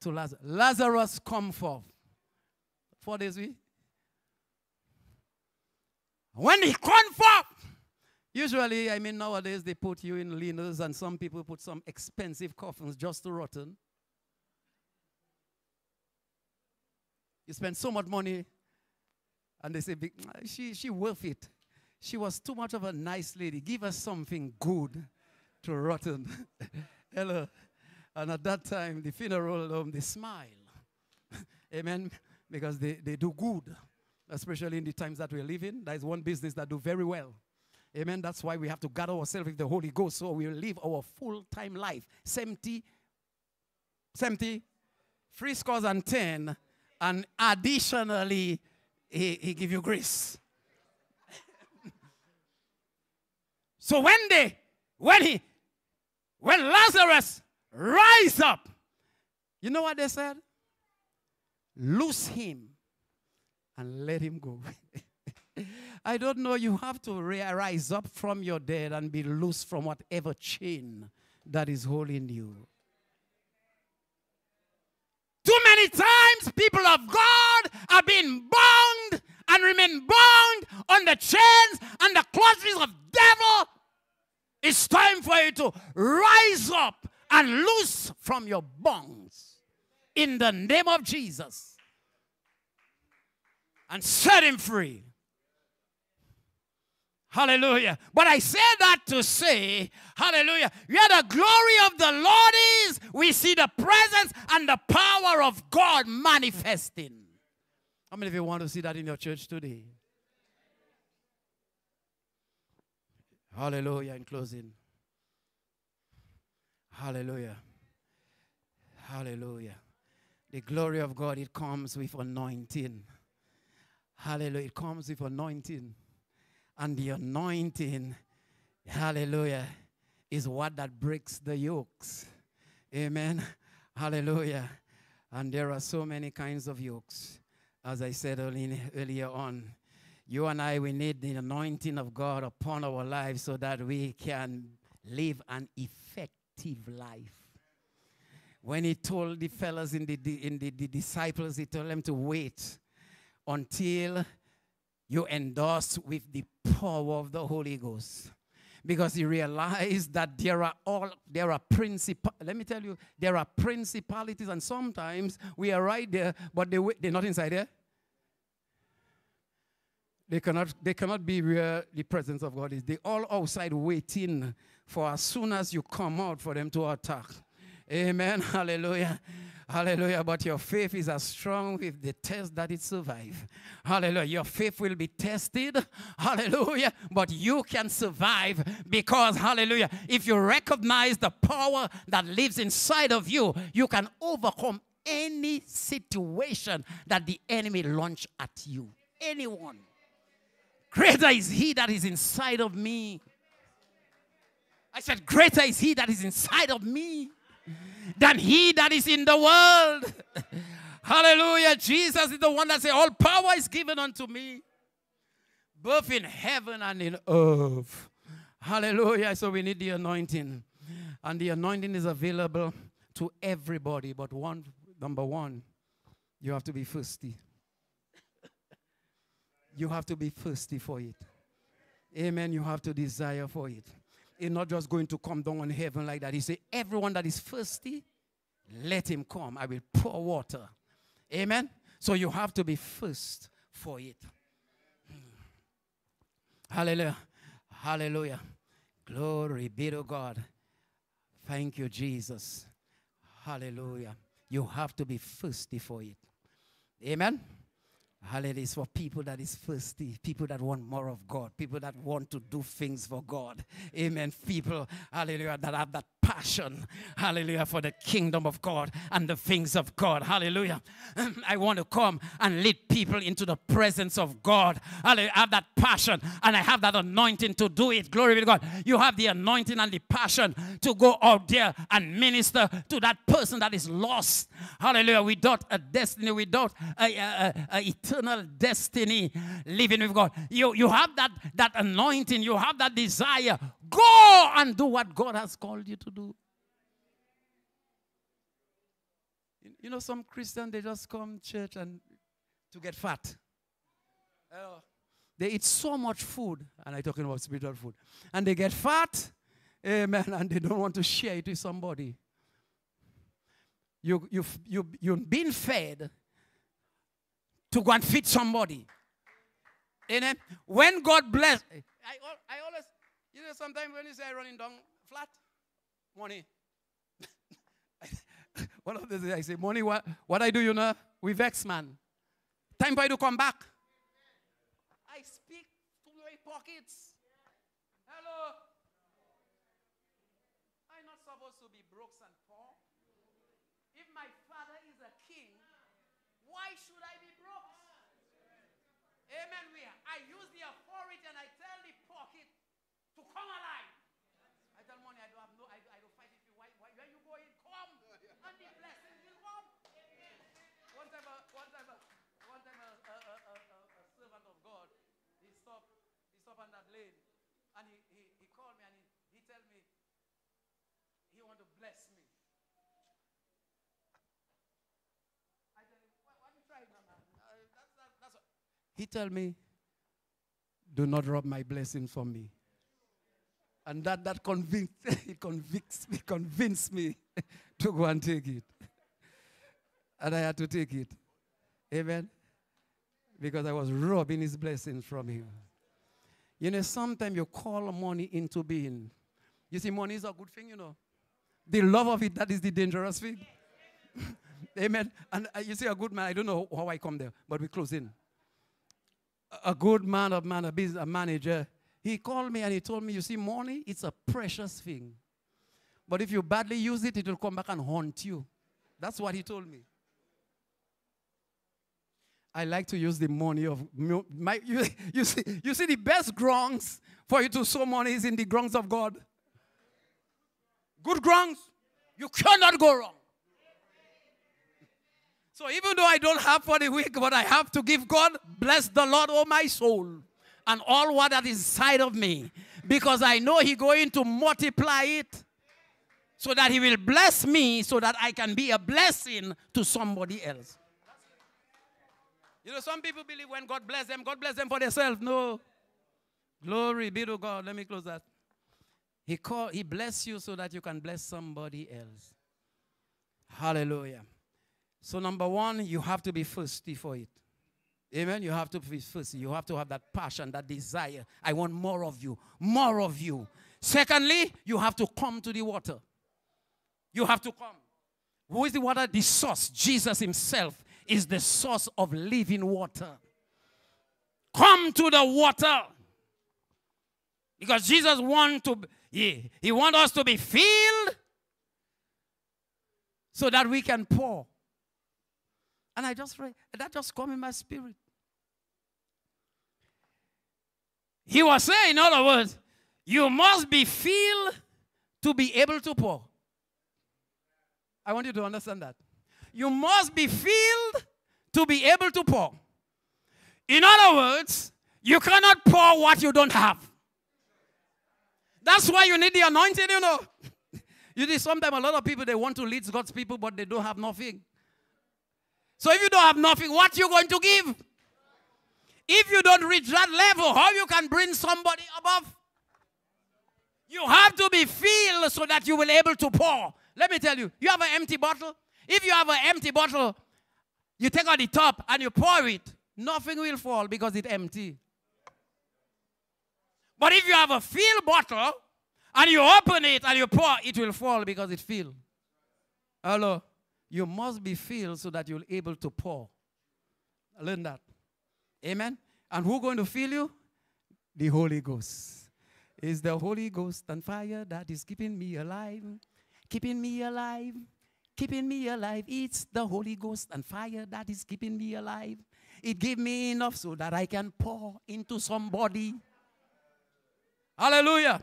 [SPEAKER 8] to Lazarus. Lazarus come forth. Four days we. When he come forth, usually, I mean nowadays they put you in linens and some people put some expensive coffins just to rotten. You spend so much money, and they say, "Big- she, she worth it. She was too much of a nice lady. Give us something good to rotten. Hello. And at that time, the funeral home, they smile. Amen. Because they, they do good, especially in the times that we're living. That is one business that do very well. Amen. That's why we have to gather ourselves with the Holy Ghost so we live our full-time life. 70, 70, three scores and ten, and additionally, he, he give you grace. so when they, when he, when Lazarus rise up, you know what they said? Loose him and let him go. I don't know. You have to ri- rise up from your dead and be loose from whatever chain that is holding you. Too many times, people of God have been bound and remain bound on the chains and the clutches of devil. It's time for you to rise up and loose from your bonds in the name of Jesus and set him free. Hallelujah. But I say that to say, hallelujah, where the glory of the Lord is, we see the presence and the power of God manifesting. How many of you want to see that in your church today? Hallelujah. In closing. Hallelujah. Hallelujah. The glory of God, it comes with anointing. Hallelujah. It comes with anointing. And the anointing, hallelujah, is what that breaks the yokes. Amen. Hallelujah. And there are so many kinds of yokes. As I said earlier on, you and I, we need the anointing of God upon our lives so that we can live an effective life. When he told the fellows in the- in the, the disciples, he told them to wait until you endorse with the power of the Holy Ghost. Because you realize that there are all there are principal. Let me tell you, there are principalities, and sometimes we are right there, but they they're not inside there. They cannot they cannot be where the presence of God is. They all outside waiting for as soon as you come out for them to attack. Amen. Hallelujah. Hallelujah. But your faith is as strong with the test that it survives. Hallelujah. Your faith will be tested. Hallelujah. But you can survive because, hallelujah, if you recognize the power that lives inside of you, you can overcome any situation that the enemy launch at you. Anyone. Greater is he that is inside of me. I said, Greater is he that is inside of me than he that is in the world. Hallelujah. Jesus is the one that said, All power is given unto me, both in heaven and in earth. Hallelujah. So we need the anointing. And the anointing is available to everybody. But one, number one, you have to be thirsty. you have to be thirsty for it. Amen. You have to desire for it. It's not just going to come down on heaven like that. He said, Everyone that is thirsty, let him come. I will pour water. Amen. So you have to be first for it. Hmm. Hallelujah. Hallelujah. Glory be to God. Thank you, Jesus. Hallelujah. You have to be thirsty for it. Amen. Hallelujah. It's for people that is thirsty, people that want more of God, people that want to do things for God. Amen. People, hallelujah, that have that passion, hallelujah, for the kingdom of God and the things of God. Hallelujah. Um, I want to come and lead people into the presence of God. Hallelujah. I have that passion and I have that anointing to do it. Glory be to God. You have the anointing and the passion to go out there and minister to that person that is lost. Hallelujah. Without a destiny, without a, a, a- a eternal destiny living with God. You, you have that, that anointing, you have that desire. Go and do what God has called you to do. You- know, some Christians, they just come church and to get fat. Uh, they eat so much food, and I'm talking about spiritual food, and they get fat, amen, and they don't want to share it with somebody. You, you, you, you've been fed to go and feed somebody. Amen. When God bless, I, I always, you know, sometimes when you say running down flat, money. One of the days I say, money, what, what I do, you know, we vex, man. Time for you to come back. I speak to my pockets. Hello. I'm not supposed to be broke and poor. If my father is a king, why should I be broke? Amen. We I use the authority and I tell the pocket to come alive. I tell money I don't have no I, I don't fight with you. Why, why where you going? Come and the blessings will come. One time a, one time a, one time a, a, a, a, a, a servant of God, he stopped he stopped on that lane and he, he, he called me and he, he tell me he want to bless me. I tell him, what, what you trying, man? Uh, that's, that, that's what. He told me, do not rob my blessing from me. And that, that convinced, it convicts me, convinced me to go and take it. And I had to take it. Amen. Because I was robbing his blessings from him. You know, sometimes you call money into being. You see, money is a good thing, you know. The love of it, that is the dangerous thing. Amen. And uh, you see, a good man, I don't know how I come there, but we close in. A- A good man of man, a business a manager, he called me and he told me, you see, money, it's a precious thing. But if you badly use it, it will come back and haunt you. That's what he told me. I like to use the money of my. You, you see, you see, the best grounds for you to sow money is in the grounds of God. Good grounds, you cannot go wrong. So even though I don't have for the week, but I have to give God, bless the Lord, oh my soul, and all what that is inside of me, because I know He going to multiply it, so that He will bless me, so that I can be a blessing to somebody else. You know, some people believe when God bless them, God bless them for themselves. No. Glory be to God. Let me close that. He call, He bless you so that you can bless somebody else. Hallelujah. So number one, you have to be thirsty for it. Amen. You have to be thirsty. You have to have that passion, that desire. I want more of you. More of you. Secondly, you have to come to the water. You have to come. Who is the water? The source. Jesus himself is the source of living water. Come to the water. Because Jesus want to he, he want us to be filled so that we can pour. And I just read, that just come in my spirit. He was saying, in other words, you must be filled to be able to pour. I want you to understand that. You must be filled to be able to pour. In other words, you cannot pour what you don't have. That's why you need the anointing, you know. You see, sometimes a lot of people they want to lead God's people, but they don't have nothing. So if you don't have nothing, what you going to give? If you don't reach that level, how you can bring somebody above? You have to be filled so that you will able to pour. Let me tell you, you have an empty bottle. If you have an empty bottle, you take out the top and you pour it, nothing will fall because it's empty. But if you have a filled bottle and you open it and you pour, it will fall because it's filled. Hello. You must be filled so that you're able to pour. Learn that. Amen. And who going to fill you? The Holy Ghost. It's the Holy Ghost and fire that is keeping me alive. Keeping me alive. Keeping me alive. It's the Holy Ghost and fire that is keeping me alive. It gave me enough so that I can pour into somebody. Hallelujah.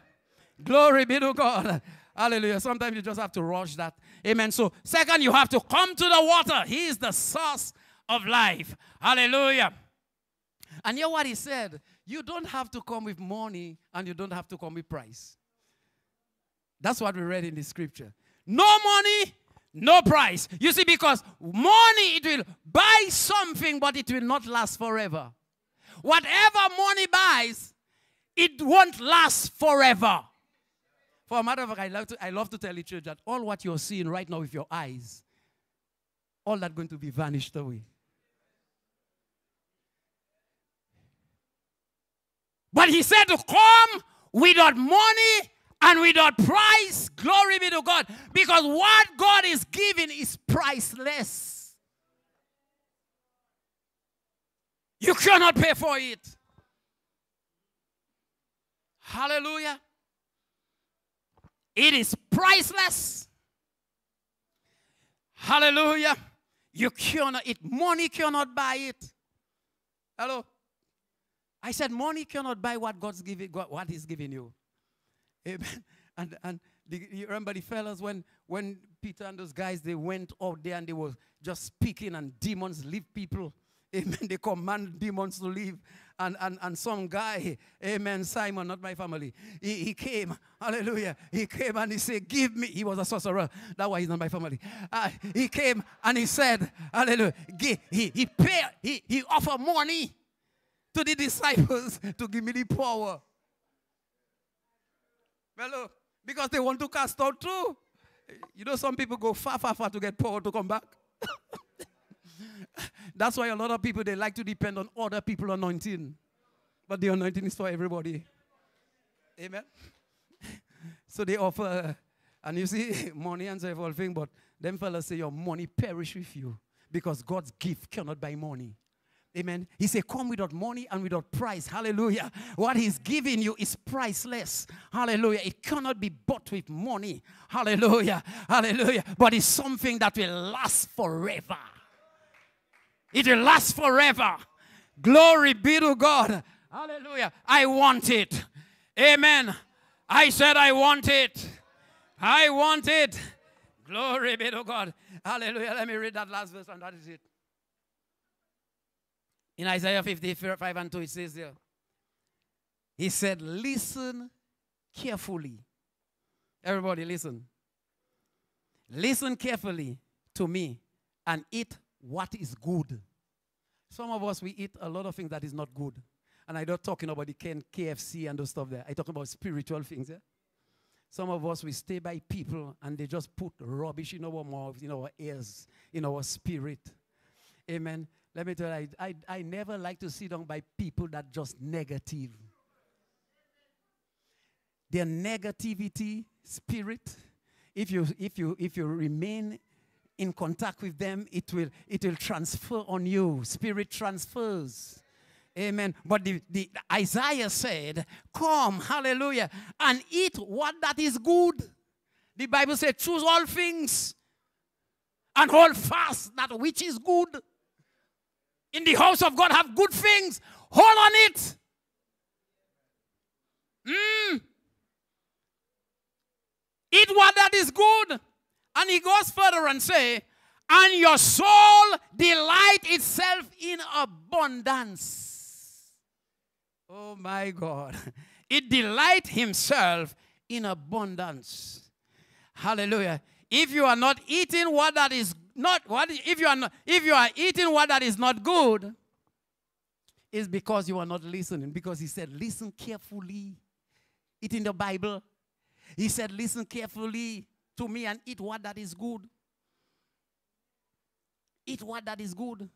[SPEAKER 8] Glory be to God. Hallelujah. Sometimes you just have to rush that. Amen. So, second, you have to come to the water. He is the source of life. Hallelujah. And hear what he said. You don't have to come with money and you don't have to come with price. That's what we read in the scripture. No money, no price. You see, because money, it will buy something, but it will not last forever. Whatever money buys, it won't last forever. For a matter of fact, I love to, I love to tell the church that all what you're seeing right now with your eyes, all that going to be vanished away. But he said to come without money and without price. Glory be to God. Because what God is giving is priceless. You cannot pay for it. Hallelujah. It is priceless. Hallelujah. You cannot, it money cannot buy it. Hello. I said money cannot buy what God's giving, God, what He's giving you. Amen. And and the, you remember the fellas when when Peter and those guys they went out there and they were just speaking and demons leave people. Amen. They command demons to leave. And, and, and some guy, amen, Simon, not my family, he, he came, hallelujah. He came and he said, Give me. He was a sorcerer. That's why he's not my family. Uh, he came and he said, Hallelujah. He, he, pay, he, he offered money to the disciples to give me the power. Hello. Because they want to cast out too. You know, some people go far, far, far to get power to come back. That's why a lot of people they like to depend on other people anointing. But the anointing is for everybody. Amen. so they offer, and you see, money and so everything, thing, but them fellas say your money perish with you because God's gift cannot buy money. Amen. He said, Come without money and without price. Hallelujah. What He's giving you is priceless. Hallelujah. It cannot be bought with money. Hallelujah. Hallelujah. But it's something that will last forever. It will last forever. Glory be to God. Hallelujah. I want it. Amen. I said, I want it. I want it. Glory be to God. Hallelujah. Let me read that last verse, and that is it. In Isaiah 55 and 2, it says there, He said, Listen carefully. Everybody, listen. Listen carefully to me and eat what is good. Some of us, we eat a lot of things that is not good. And I'm not talking about the KFC and those stuff there. I'm talking about spiritual things. Yeah? Some of us, we stay by people and they just put rubbish in our mouths, in our ears, in our spirit. Amen. Let me tell you, I, I, I never like to sit down by people that just negative. Their negativity spirit, if you if you if you remain in contact with them, it will, it will transfer on you. Spirit transfers. Amen. But the, the Isaiah said, Come, hallelujah, and eat what that is good. The Bible said, Choose all things and hold fast that which is good. In the house of God, have good things. Hold on it. Mm. Eat what that is good. And he goes further and say, and your soul delight itself in abundance. Oh my God. It delight himself in abundance. Hallelujah. If you are not eating what that is not what if you are not if you are eating what that is not good, it's because you are not listening. Because he said, listen carefully. It in the Bible. He said, listen carefully to me and eat what that is good. Eat what that is good.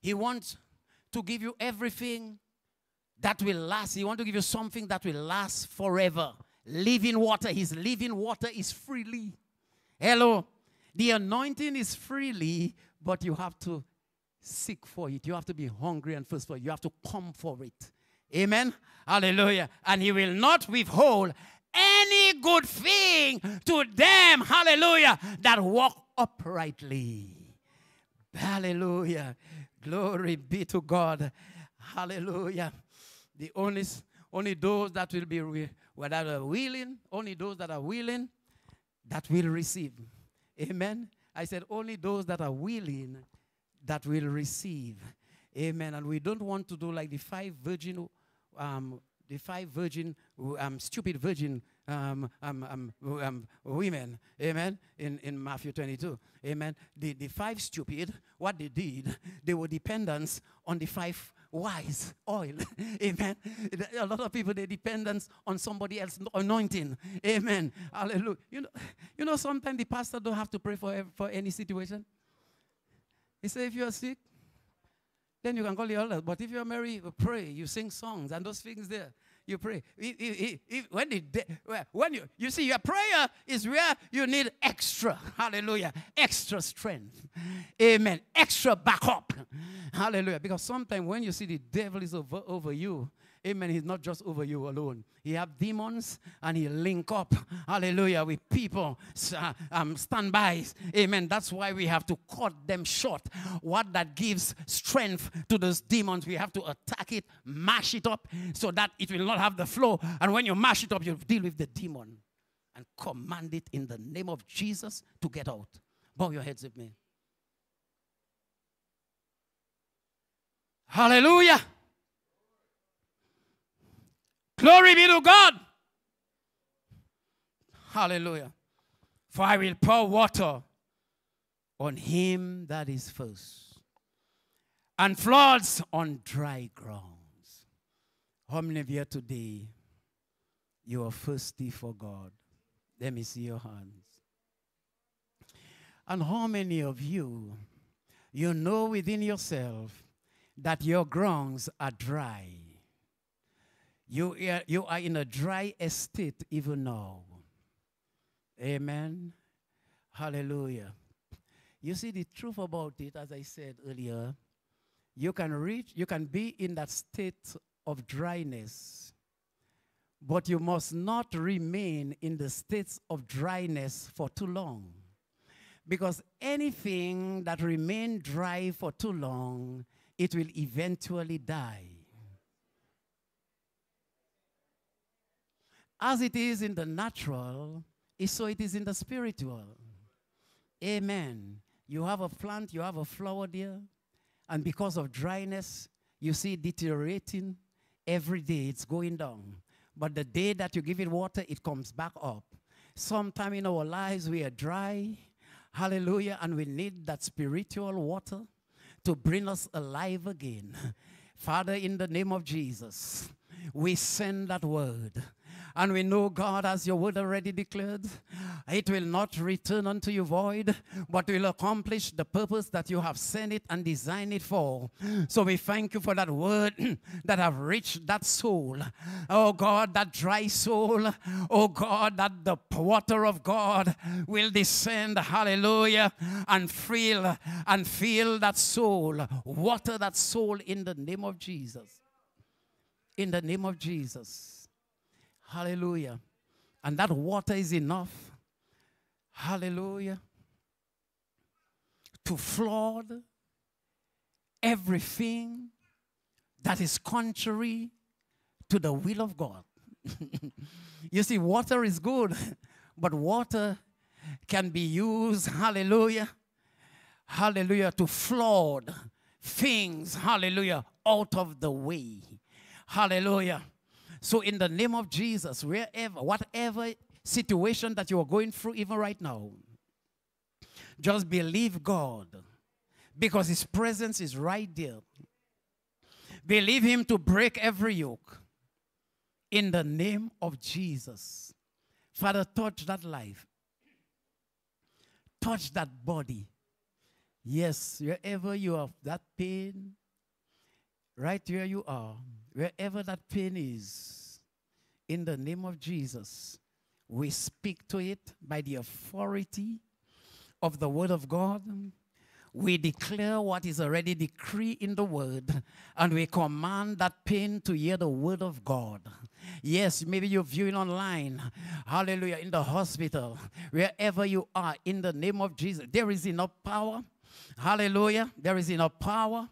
[SPEAKER 8] He wants to give you everything that will last. He wants to give you something that will last forever. Living water. His living water is freely. Hello. The anointing is freely, but you have to seek for it. You have to be hungry and thirst for it. You have to come for it. Amen. Hallelujah. And he will not withhold any good thing to them, hallelujah, that walk uprightly. Hallelujah. Glory be to God. Hallelujah. The only, only those that will be wi- that are willing, only those that are willing, that will receive. Amen. I said only those that are willing that will receive. Amen. And we don't want to do like the five virgin, um, the five virgin, um, stupid virgin um, um, um, um, women. Amen. In, in Matthew 22. Amen. The, the five stupid, what they did, they were dependents on the five wise oil. Amen. A lot of people, they dependence on somebody else anointing. Amen. Hallelujah. You know, you know sometimes the pastor don't have to pray for, for any situation. He said, if you're sick, then you can call the elders. But if you're married, you pray, you sing songs, and those things there, you pray. If- if- if- when, when you, you see, your prayer is where you need extra, hallelujah, extra strength. Amen. Extra backup. Hallelujah. Because sometimes when you see the devil is over, over you, Amen. He's not just over you alone. He have demons and he link up, hallelujah, with people, uh, um, standbys. Amen. That's why we have to cut them short. What that gives strength to those demons, we have to attack it, mash it up so that it will not have the flow. And when you mash it up, you deal with the demon and command it in the name of Jesus to get out. Bow your heads with me. Hallelujah. Glory be to God. Hallelujah. For I will pour water on him that is first, and floods on dry grounds. How many of you today, you are thirsty for God? Let me see your hands. And how many of you, you know within yourself that your grounds are dry? You are, you are in a dry estate even now. Amen. Hallelujah. You see, the truth about it, as I said earlier, you can reach, you can be in that state of dryness, but you must not remain in the states of dryness for too long. Because anything that remain dry for too long, it will eventually die. As it is in the natural, so it is in the spiritual. Amen. You have a plant, you have a flower there, and because of dryness, you see it deteriorating every day, it's going down. But the day that you give it water, it comes back up. Sometime in our lives, we are dry. Hallelujah. And we need that spiritual water to bring us alive again. Father, in the name of Jesus, we send that word. And we know, God, as your word already declared, it will not return unto you void, but will accomplish the purpose that you have sent it and designed it for. So we thank you for that word that have reached that soul. Oh God, that dry soul. Oh God, that the water of God will descend, hallelujah, and fill and fill that soul, water that soul in the name of Jesus. In the name of Jesus. Hallelujah. And that water is enough. Hallelujah. To flood everything that is contrary to the will of God. you see, water is good, but water can be used, hallelujah, hallelujah, to flood things, hallelujah, out of the way. Hallelujah. So, in the name of Jesus, wherever, whatever situation that you are going through, even right now, just believe God because His presence is right there. Believe Him to break every yoke in the name of Jesus. Father, touch that life, touch that body. Yes, wherever you have that pain, right where you are, wherever that pain is, in the name of Jesus, we speak to it by the authority of the Word of God. We declare what is already decreed in the Word, and we command that pain to hear the Word of God. Yes, maybe you're viewing online, hallelujah, in the hospital, wherever you are, in the name of Jesus. There is enough power, hallelujah, there is enough power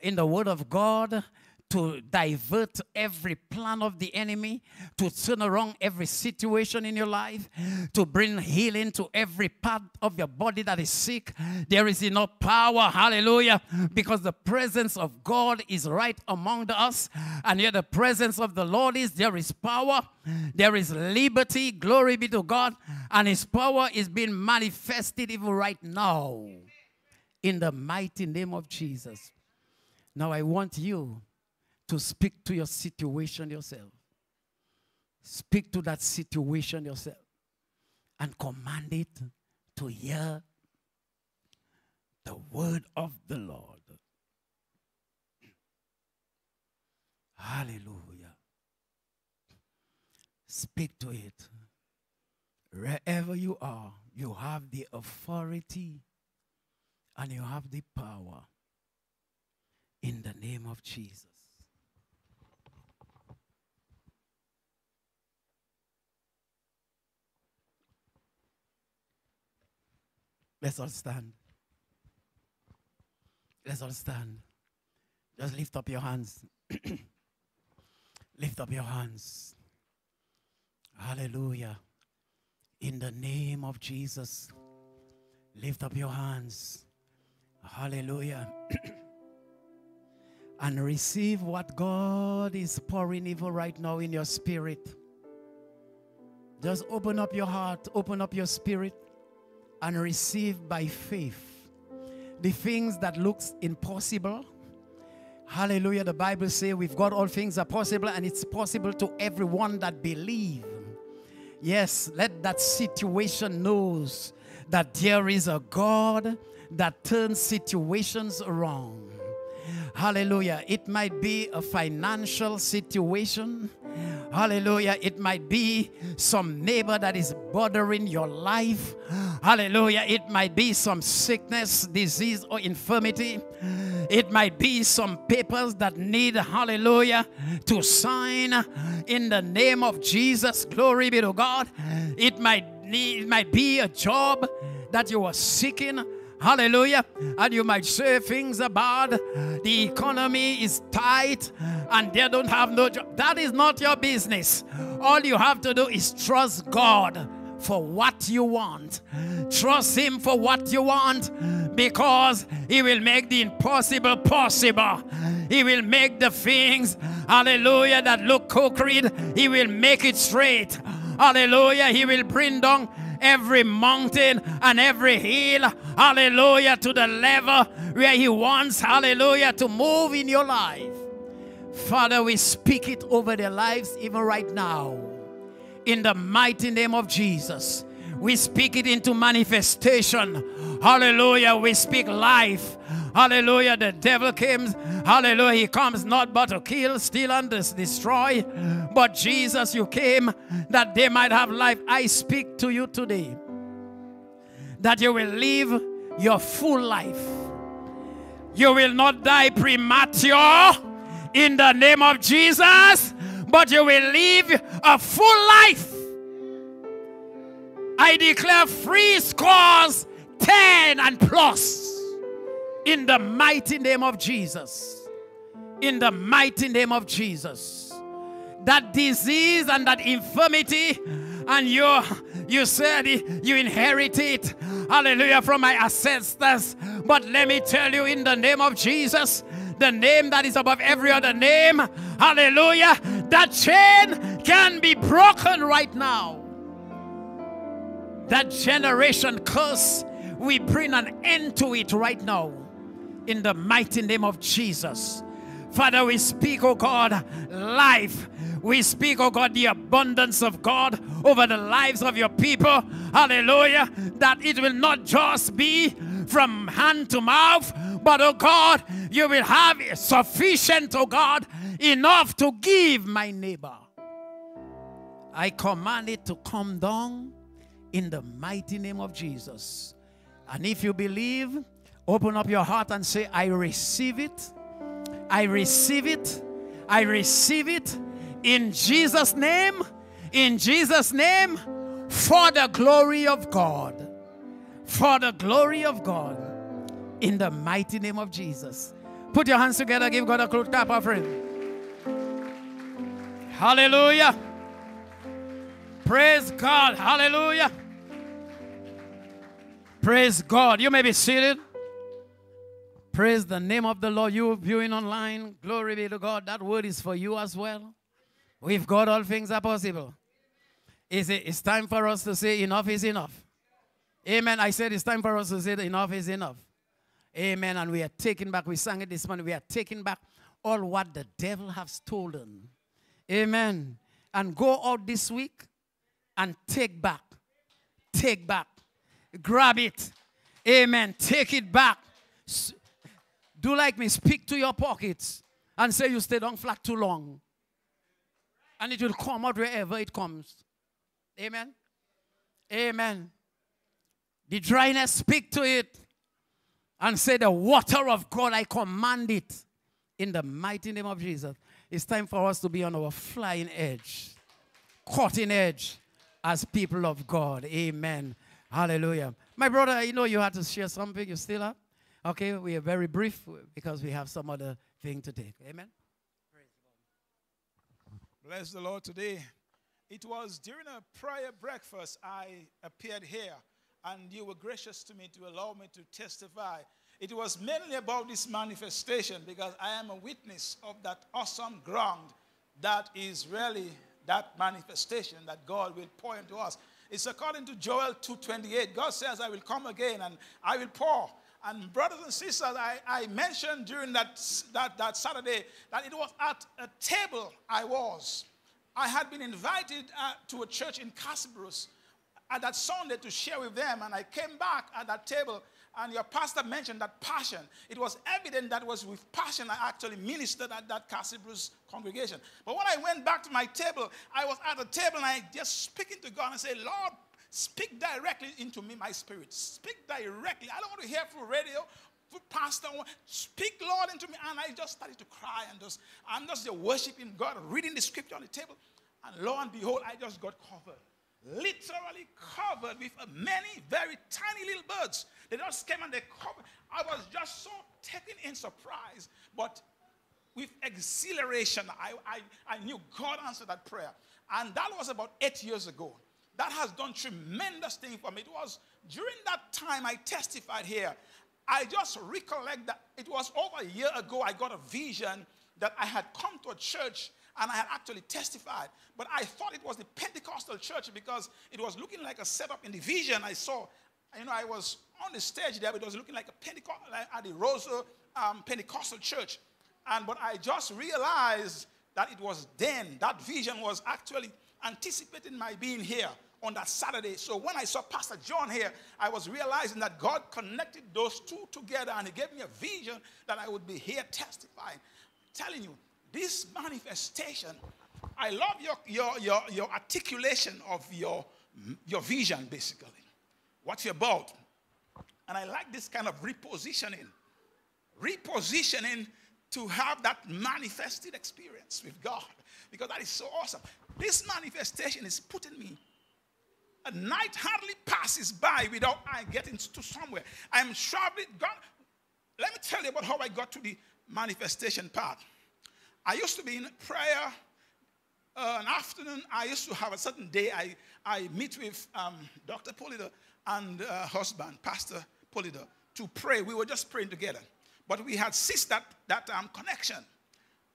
[SPEAKER 8] in the Word of God to divert every plan of the enemy, to turn around every situation in your life, to bring healing to every part of your body that is sick. There is enough power, hallelujah, because the presence of God is right among us, and here the presence of the Lord is there is power, there is liberty, glory be to God, and His power is being manifested even right now in the mighty name of Jesus. Now I want you to speak to your situation yourself. Speak to that situation yourself and command it to hear the word of the Lord. Hallelujah. Speak to it. Wherever you are, you have the authority and you have the power in the name of Jesus. Let's all stand. Let's all stand. Just lift up your hands. lift up your hands. Hallelujah. In the name of Jesus, lift up your hands. Hallelujah. and receive what God is pouring even right now in your spirit. Just open up your heart, open up your spirit, and receive by faith the things that looks impossible. Hallelujah. The Bible says we've got all things are possible, and it's possible to everyone that believe. Yes, let that situation knows that there is a God that turns situations around. Hallelujah. It might be a financial situation. Hallelujah. It might be some neighbor that is bothering your life. Hallelujah. It might be some sickness, disease, or infirmity. It might be some papers that need, hallelujah, to sign in the name of Jesus. Glory be to God. It might need, it might be a job that you are seeking. Hallelujah. And you might say things about the economy is tight and they don't have no job. That is not your business. All you have to do is trust God for what you want. Trust Him for what you want because He will make the impossible possible. He will make the things, hallelujah, that look crooked, He will make it straight. Hallelujah. He will bring down every mountain and every hill, hallelujah, to the level where He wants, hallelujah, to move in your life. Father, we speak it over their lives even right now. in the mighty name of Jesus. We speak it into manifestation. Hallelujah. We speak life. Hallelujah. The devil came. Hallelujah. He comes not but to kill, steal, and destroy. But Jesus, you came that they might have life. I speak to you today that you will live your full life. You will not die premature in the name of Jesus, but you will live a full life. I declare free scores 10 and plus in the mighty name of Jesus. In the mighty name of Jesus. That disease and that infirmity, and you you said you inherit it. Hallelujah from my ancestors. But let me tell you, in the name of Jesus, the name that is above every other name, hallelujah, that chain can be broken right now that generation curse, we bring an end to it right now in the mighty name of Jesus. Father, we speak, oh God, life. We speak, oh God, the abundance of God over the lives of your people. Hallelujah. That it will not just be from hand to mouth, but, oh God, you will have sufficient, oh God, enough to give my neighbor. I command it to come down in the mighty name of Jesus. And if you believe, open up your heart and say, I receive it. I receive it. I receive it in Jesus' name. In Jesus' name, for the glory of God. For the glory of God. In the mighty name of Jesus. Put your hands together, give God a close tap offering. Hallelujah. Praise God. Hallelujah. Praise God. You may be seated. Praise the name of the Lord. You viewing online, glory be to God. That word is for you as well. With God, all things are possible. Is it, it's time for us to say enough is enough. Amen. I said it's time for us to say enough is enough. Amen. And we are taking back, we sang it this morning, we are taking back all what the devil has stolen. Amen. And go out this week and take back. Take back. Grab it. Amen. Take it back. Do like me. Speak to your pockets and say you stayed on flat too long. And it will come out wherever it comes. Amen. Amen. The dryness, speak to it and say, The water of God, I command it in the mighty name of Jesus. It's time for us to be on our flying edge, cutting edge as people of God. Amen. Hallelujah. My brother, you know you had to share something. You still have? Okay, we are very brief because we have some other thing to take. Amen.
[SPEAKER 10] Bless the Lord today. It was during a prayer breakfast I appeared here, and you were gracious to me to allow me to testify. It was mainly about this manifestation because I am a witness of that awesome ground that is really that manifestation that God will pour into us. It's according to Joel 2:28. God says, I will come again and I will pour. And brothers and sisters, I, I mentioned during that, that, that Saturday that it was at a table I was. I had been invited uh, to a church in Castle Bruce at that Sunday to share with them, and I came back at that table, and your pastor mentioned that passion. It was evident that was with passion I actually ministered at that Castle Bruce congregation. But when I went back to my table, I was at the table and I just speaking to God and say, Lord, speak directly into me, my spirit. Speak directly. I don't want to hear through radio. through Pastor, speak, Lord, into me. And I just started to cry and just, I'm just worshiping God, reading the scripture on the table. And lo and behold, I just got covered literally covered with many very tiny little birds. They just came and they covered. I was just so taken in surprise, but with exhilaration, I, I, I knew God answered that prayer. And that was about eight years ago. That has done tremendous thing for me. It was during that time I testified here. I just recollect that it was over a year ago I got a vision that I had come to a church and I had actually testified. But I thought it was the Pentecostal church because it was looking like a setup in the vision I saw. You know, I was on the stage there, but it was looking like a Pentecostal, at the Roseau um, Pentecostal church. And but I just realized that it was then, that vision was actually anticipating my being here on that Saturday. So when I saw Pastor John here, I was realizing that God connected those two together and He gave me a vision that I would be here testifying. telling you, this manifestation, I love your, your, your, your articulation of your, your vision, basically. What you're about. And I like this kind of repositioning. Repositioning to have that manifested experience with God. Because that is so awesome. This manifestation is putting me. A night hardly passes by without I getting to somewhere. I'm traveling. God, let me tell you about how I got to the manifestation part. I used to be in prayer uh, an afternoon. I used to have a certain day. I, I meet with um, Dr. Polito and uh, husband, Pastor Polito, to pray. We were just praying together. But we had ceased that, that um, connection.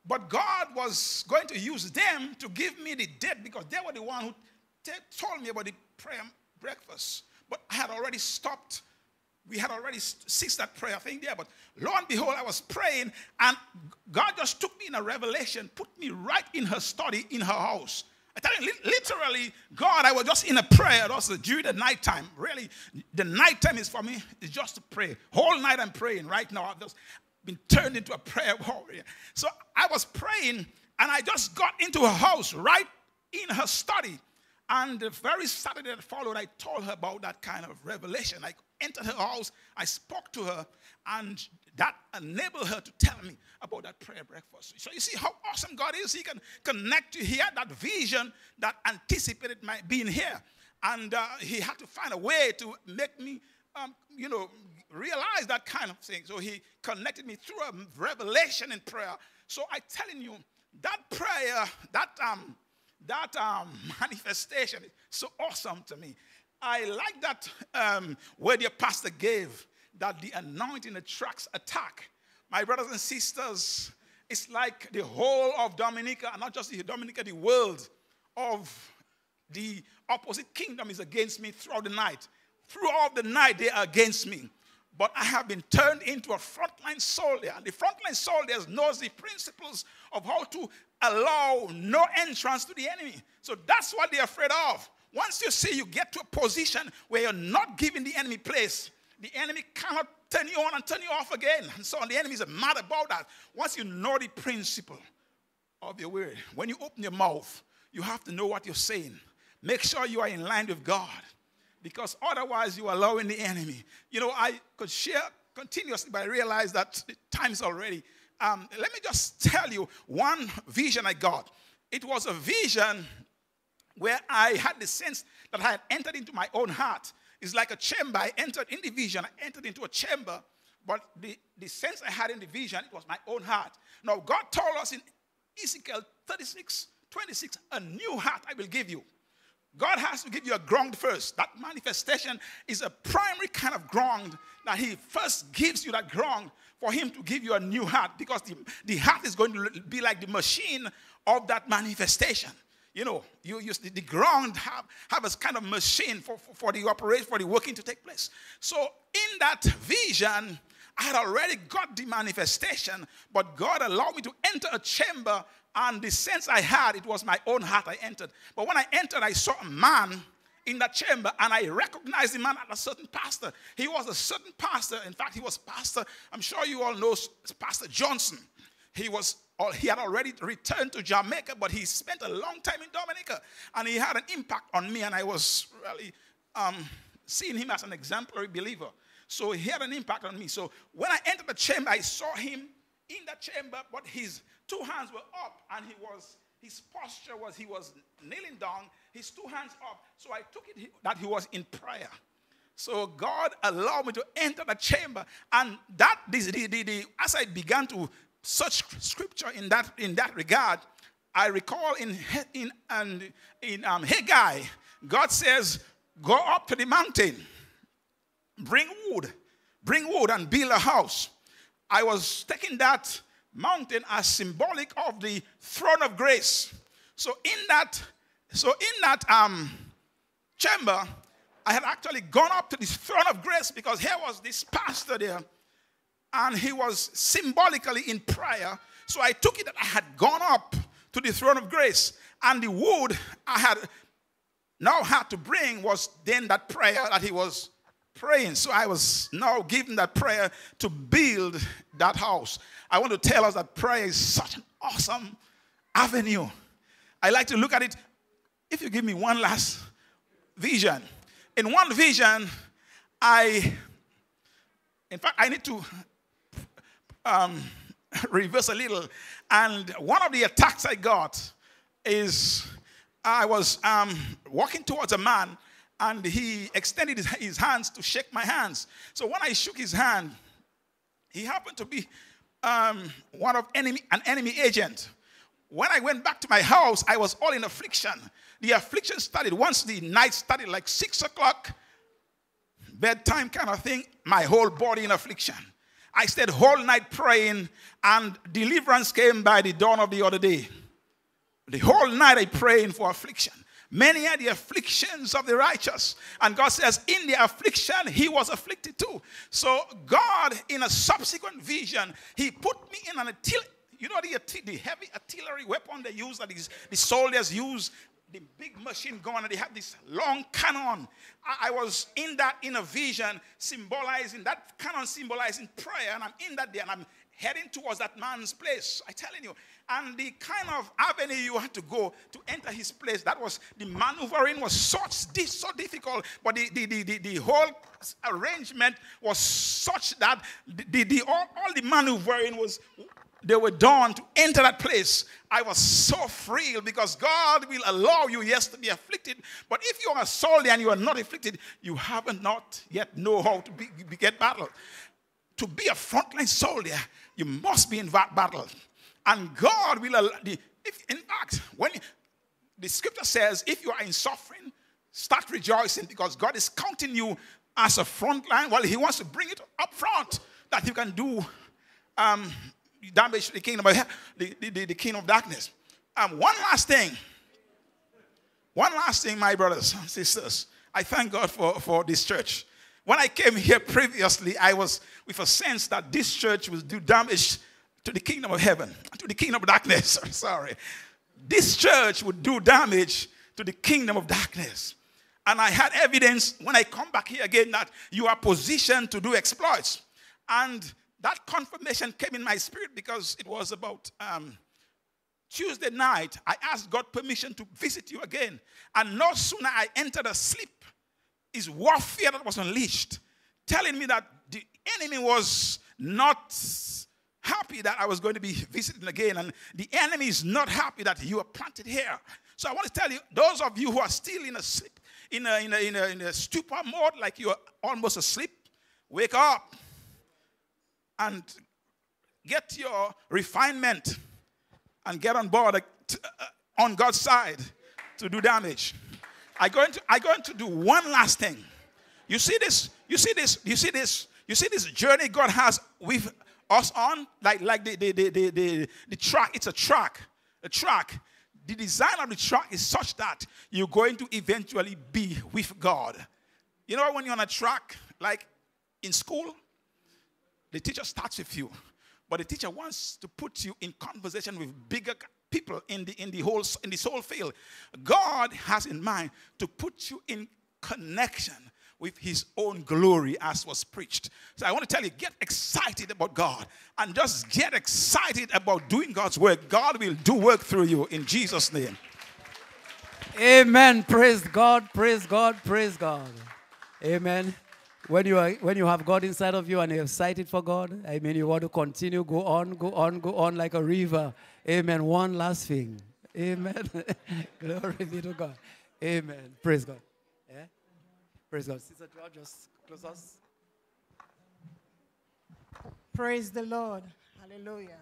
[SPEAKER 10] But God was going to use them to give me the date because they were the one who told me about the prayer breakfast. But I had already stopped. We had already ceased that prayer thing there. But lo and behold, I was praying, and God just took me in a revelation, put me right in her study in her house. I tell you, literally, God, I was just in a prayer also during the nighttime. Really, the nighttime is for me, it's just to pray. Whole night I'm praying right now. Just been turned into a prayer warrior. So I was praying, and I just got into her house right in her study. And the very Saturday that followed, I told her about that kind of revelation. I entered her house, I spoke to her, and that enabled her to tell me about that prayer breakfast. So you see how awesome God is. He can connect you here, that vision that anticipated my being here. And uh, he had to find a way to make me, um, you know, realize that kind of thing. So he connected me through a revelation in prayer. So I telling you, that prayer, that um, that um, manifestation is so awesome to me. I like that um, where the pastor gave that the anointing attracts attack. My brothers and sisters, it's like the whole of Dominica, not just the Dominica, the world of the opposite kingdom is against me throughout the night. Throughout the night, they are against me. But I have been turned into a frontline soldier. And the frontline soldiers knows the principles of how to allow no entrance to the enemy. So that's what they're afraid of. Once you see you get to a position where you're not giving the enemy place, the enemy cannot turn you on and turn you off again. And so the enemy is mad about that. Once you know the principle of your word, when you open your mouth, you have to know what you're saying. Make sure you are in line with God. Because otherwise you are allowing the enemy. You know, I could share continuously, but I realized that time's already. Um, let me just tell you one vision I got. It was a vision where I had the sense that I had entered into my own heart. It's like a chamber. I entered in the vision, I entered into a chamber, but the, the sense I had in the vision, it was my own heart. Now, God told us in Ezekiel 36, 26, a new heart I will give you. God has to give you a ground first. That manifestation is a primary kind of ground that He first gives you that ground for Him to give you a new heart because the, the heart is going to be like the machine of that manifestation. You know, you the, the ground have, have a kind of machine for, for, for the operation, for the working to take place. So in that vision, I had already got the manifestation, but God allowed me to enter a chamber, and the sense I had, it was my own heart I entered. But when I entered, I saw a man in that chamber, and I recognized the man as a certain pastor. He was a certain pastor. In fact, he was pastor. I'm sure you all know Pastor Johnson. He was he had already returned to Jamaica, but he spent a long time in Dominica, and he had an impact on me, and I was really um, seeing him as an exemplary believer. So he had an impact on me. So when I entered the chamber, I saw him in the chamber, but his two hands were up, and he was his posture was he was kneeling down, his two hands up. So I took it that he was in prayer. So God allowed me to enter the chamber, and that the, the, the, the as I began to search scripture in that in that regard. I recall in in and in um, Haggai, God says, "Go up to the mountain, bring wood, bring wood, and build a house." I was taking that mountain as symbolic of the throne of grace. So in that, so in that um, chamber, I had actually gone up to this throne of grace because here was this pastor there and he was symbolically in prayer. So I took it that I had gone up to to the throne of grace. And the wood I had now had to bring was then that prayer that he was praying. So I was now given that prayer to build that house. I want to tell us that prayer is such an awesome avenue. I like to look at it. If you give me one last vision, in one vision, I, in fact, I need to um, reverse a little. And one of the attacks I got is I was um, walking towards a man and he extended his, his hands to shake my hands. So when I shook his hand, he happened to be um, one of enemy, an enemy agent. When I went back to my house, I was all in affliction. The affliction started once the night started, like six o'clock, bedtime kind of thing, my whole body in affliction. I stayed whole night praying, and deliverance came by the dawn of the other day. The whole night I praying for affliction. Many are the afflictions of the righteous. And God says, in the affliction, he was afflicted too. So, God, in a subsequent vision, he put me in an artillery. You know the, the heavy artillery weapon they use that is, the soldiers use, the big machine gun, and they have this long cannon. I, I was in that in a vision, symbolizing that cannon, symbolizing prayer, and I'm in that there, and I'm heading towards that man's place. I telling you, and the kind of avenue you had to go to enter his place, that was the maneuvering was such so difficult, but the, the, the, the, the whole arrangement was such that the, the, the all, all the maneuvering was they were done to enter that place. I was so thrilled because God will allow you, yes, to be afflicted. But if you are a soldier and you are not afflicted, you haven't not yet know how to be, be, get battle. To be a frontline soldier, you must be in that battle. And God will allow, the, if, in fact, when the scripture says, if you are in suffering, start rejoicing because God is counting you as a front line. Well, He wants to bring it up front that you can do um, damage to the kingdom of the, the, the, the kingdom of darkness. Um, one last thing. One last thing, my brothers and sisters. I thank God for, for this church. When I came here previously, I was with a sense that this church will do damage to the kingdom of heaven, to the kingdom of darkness. I'm Sorry. This church would do damage to the kingdom of darkness. And I had evidence when I come back here again that you are positioned to do exploits. And that confirmation came in my spirit because it was about um, Tuesday night. I asked God permission to visit you again. And no sooner I entered a sleep, is warfare that was unleashed, telling me that the enemy was not happy that I was going to be visiting again, and the enemy is not happy that you are planted here. So I want to tell you, those of you who are still in a sleep, in a, in a, in a, in a stupor mode, like you're almost asleep, wake up and get your refinement and get on board uh, uh, on God's side to do damage. I'm going to, I'm going to do one last thing. You see this? You see this? You see this? You see this journey God has with us on? Like, like the, the, the, the, the, the track, it's a track. A track. The design of the track is such that you're going to eventually be with God. You know when you're on a track, like in school, the teacher starts with you, but the teacher wants to put you in conversation with bigger people in the in the whole in the soul field. God has in mind to put you in connection with his own glory as was preached. So I want to tell you get excited about God and just get excited about doing God's work. God will do work through you in Jesus name.
[SPEAKER 11] Amen. Praise God. Praise God. Praise God. Amen. When you are when you have God inside of you and you're excited for God, I mean you want to continue, go on, go on, go on like a river. Amen. One last thing. Amen. Glory be to God. Amen. Praise God. Praise God. Sister George, just close us.
[SPEAKER 2] Praise the Lord. Hallelujah.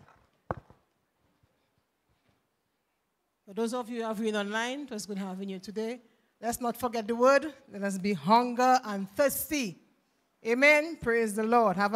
[SPEAKER 2] For those of you who have been online, it was good having you today. Let's not forget the word. Let us be hunger and thirsty. Amen. Praise the Lord. Have a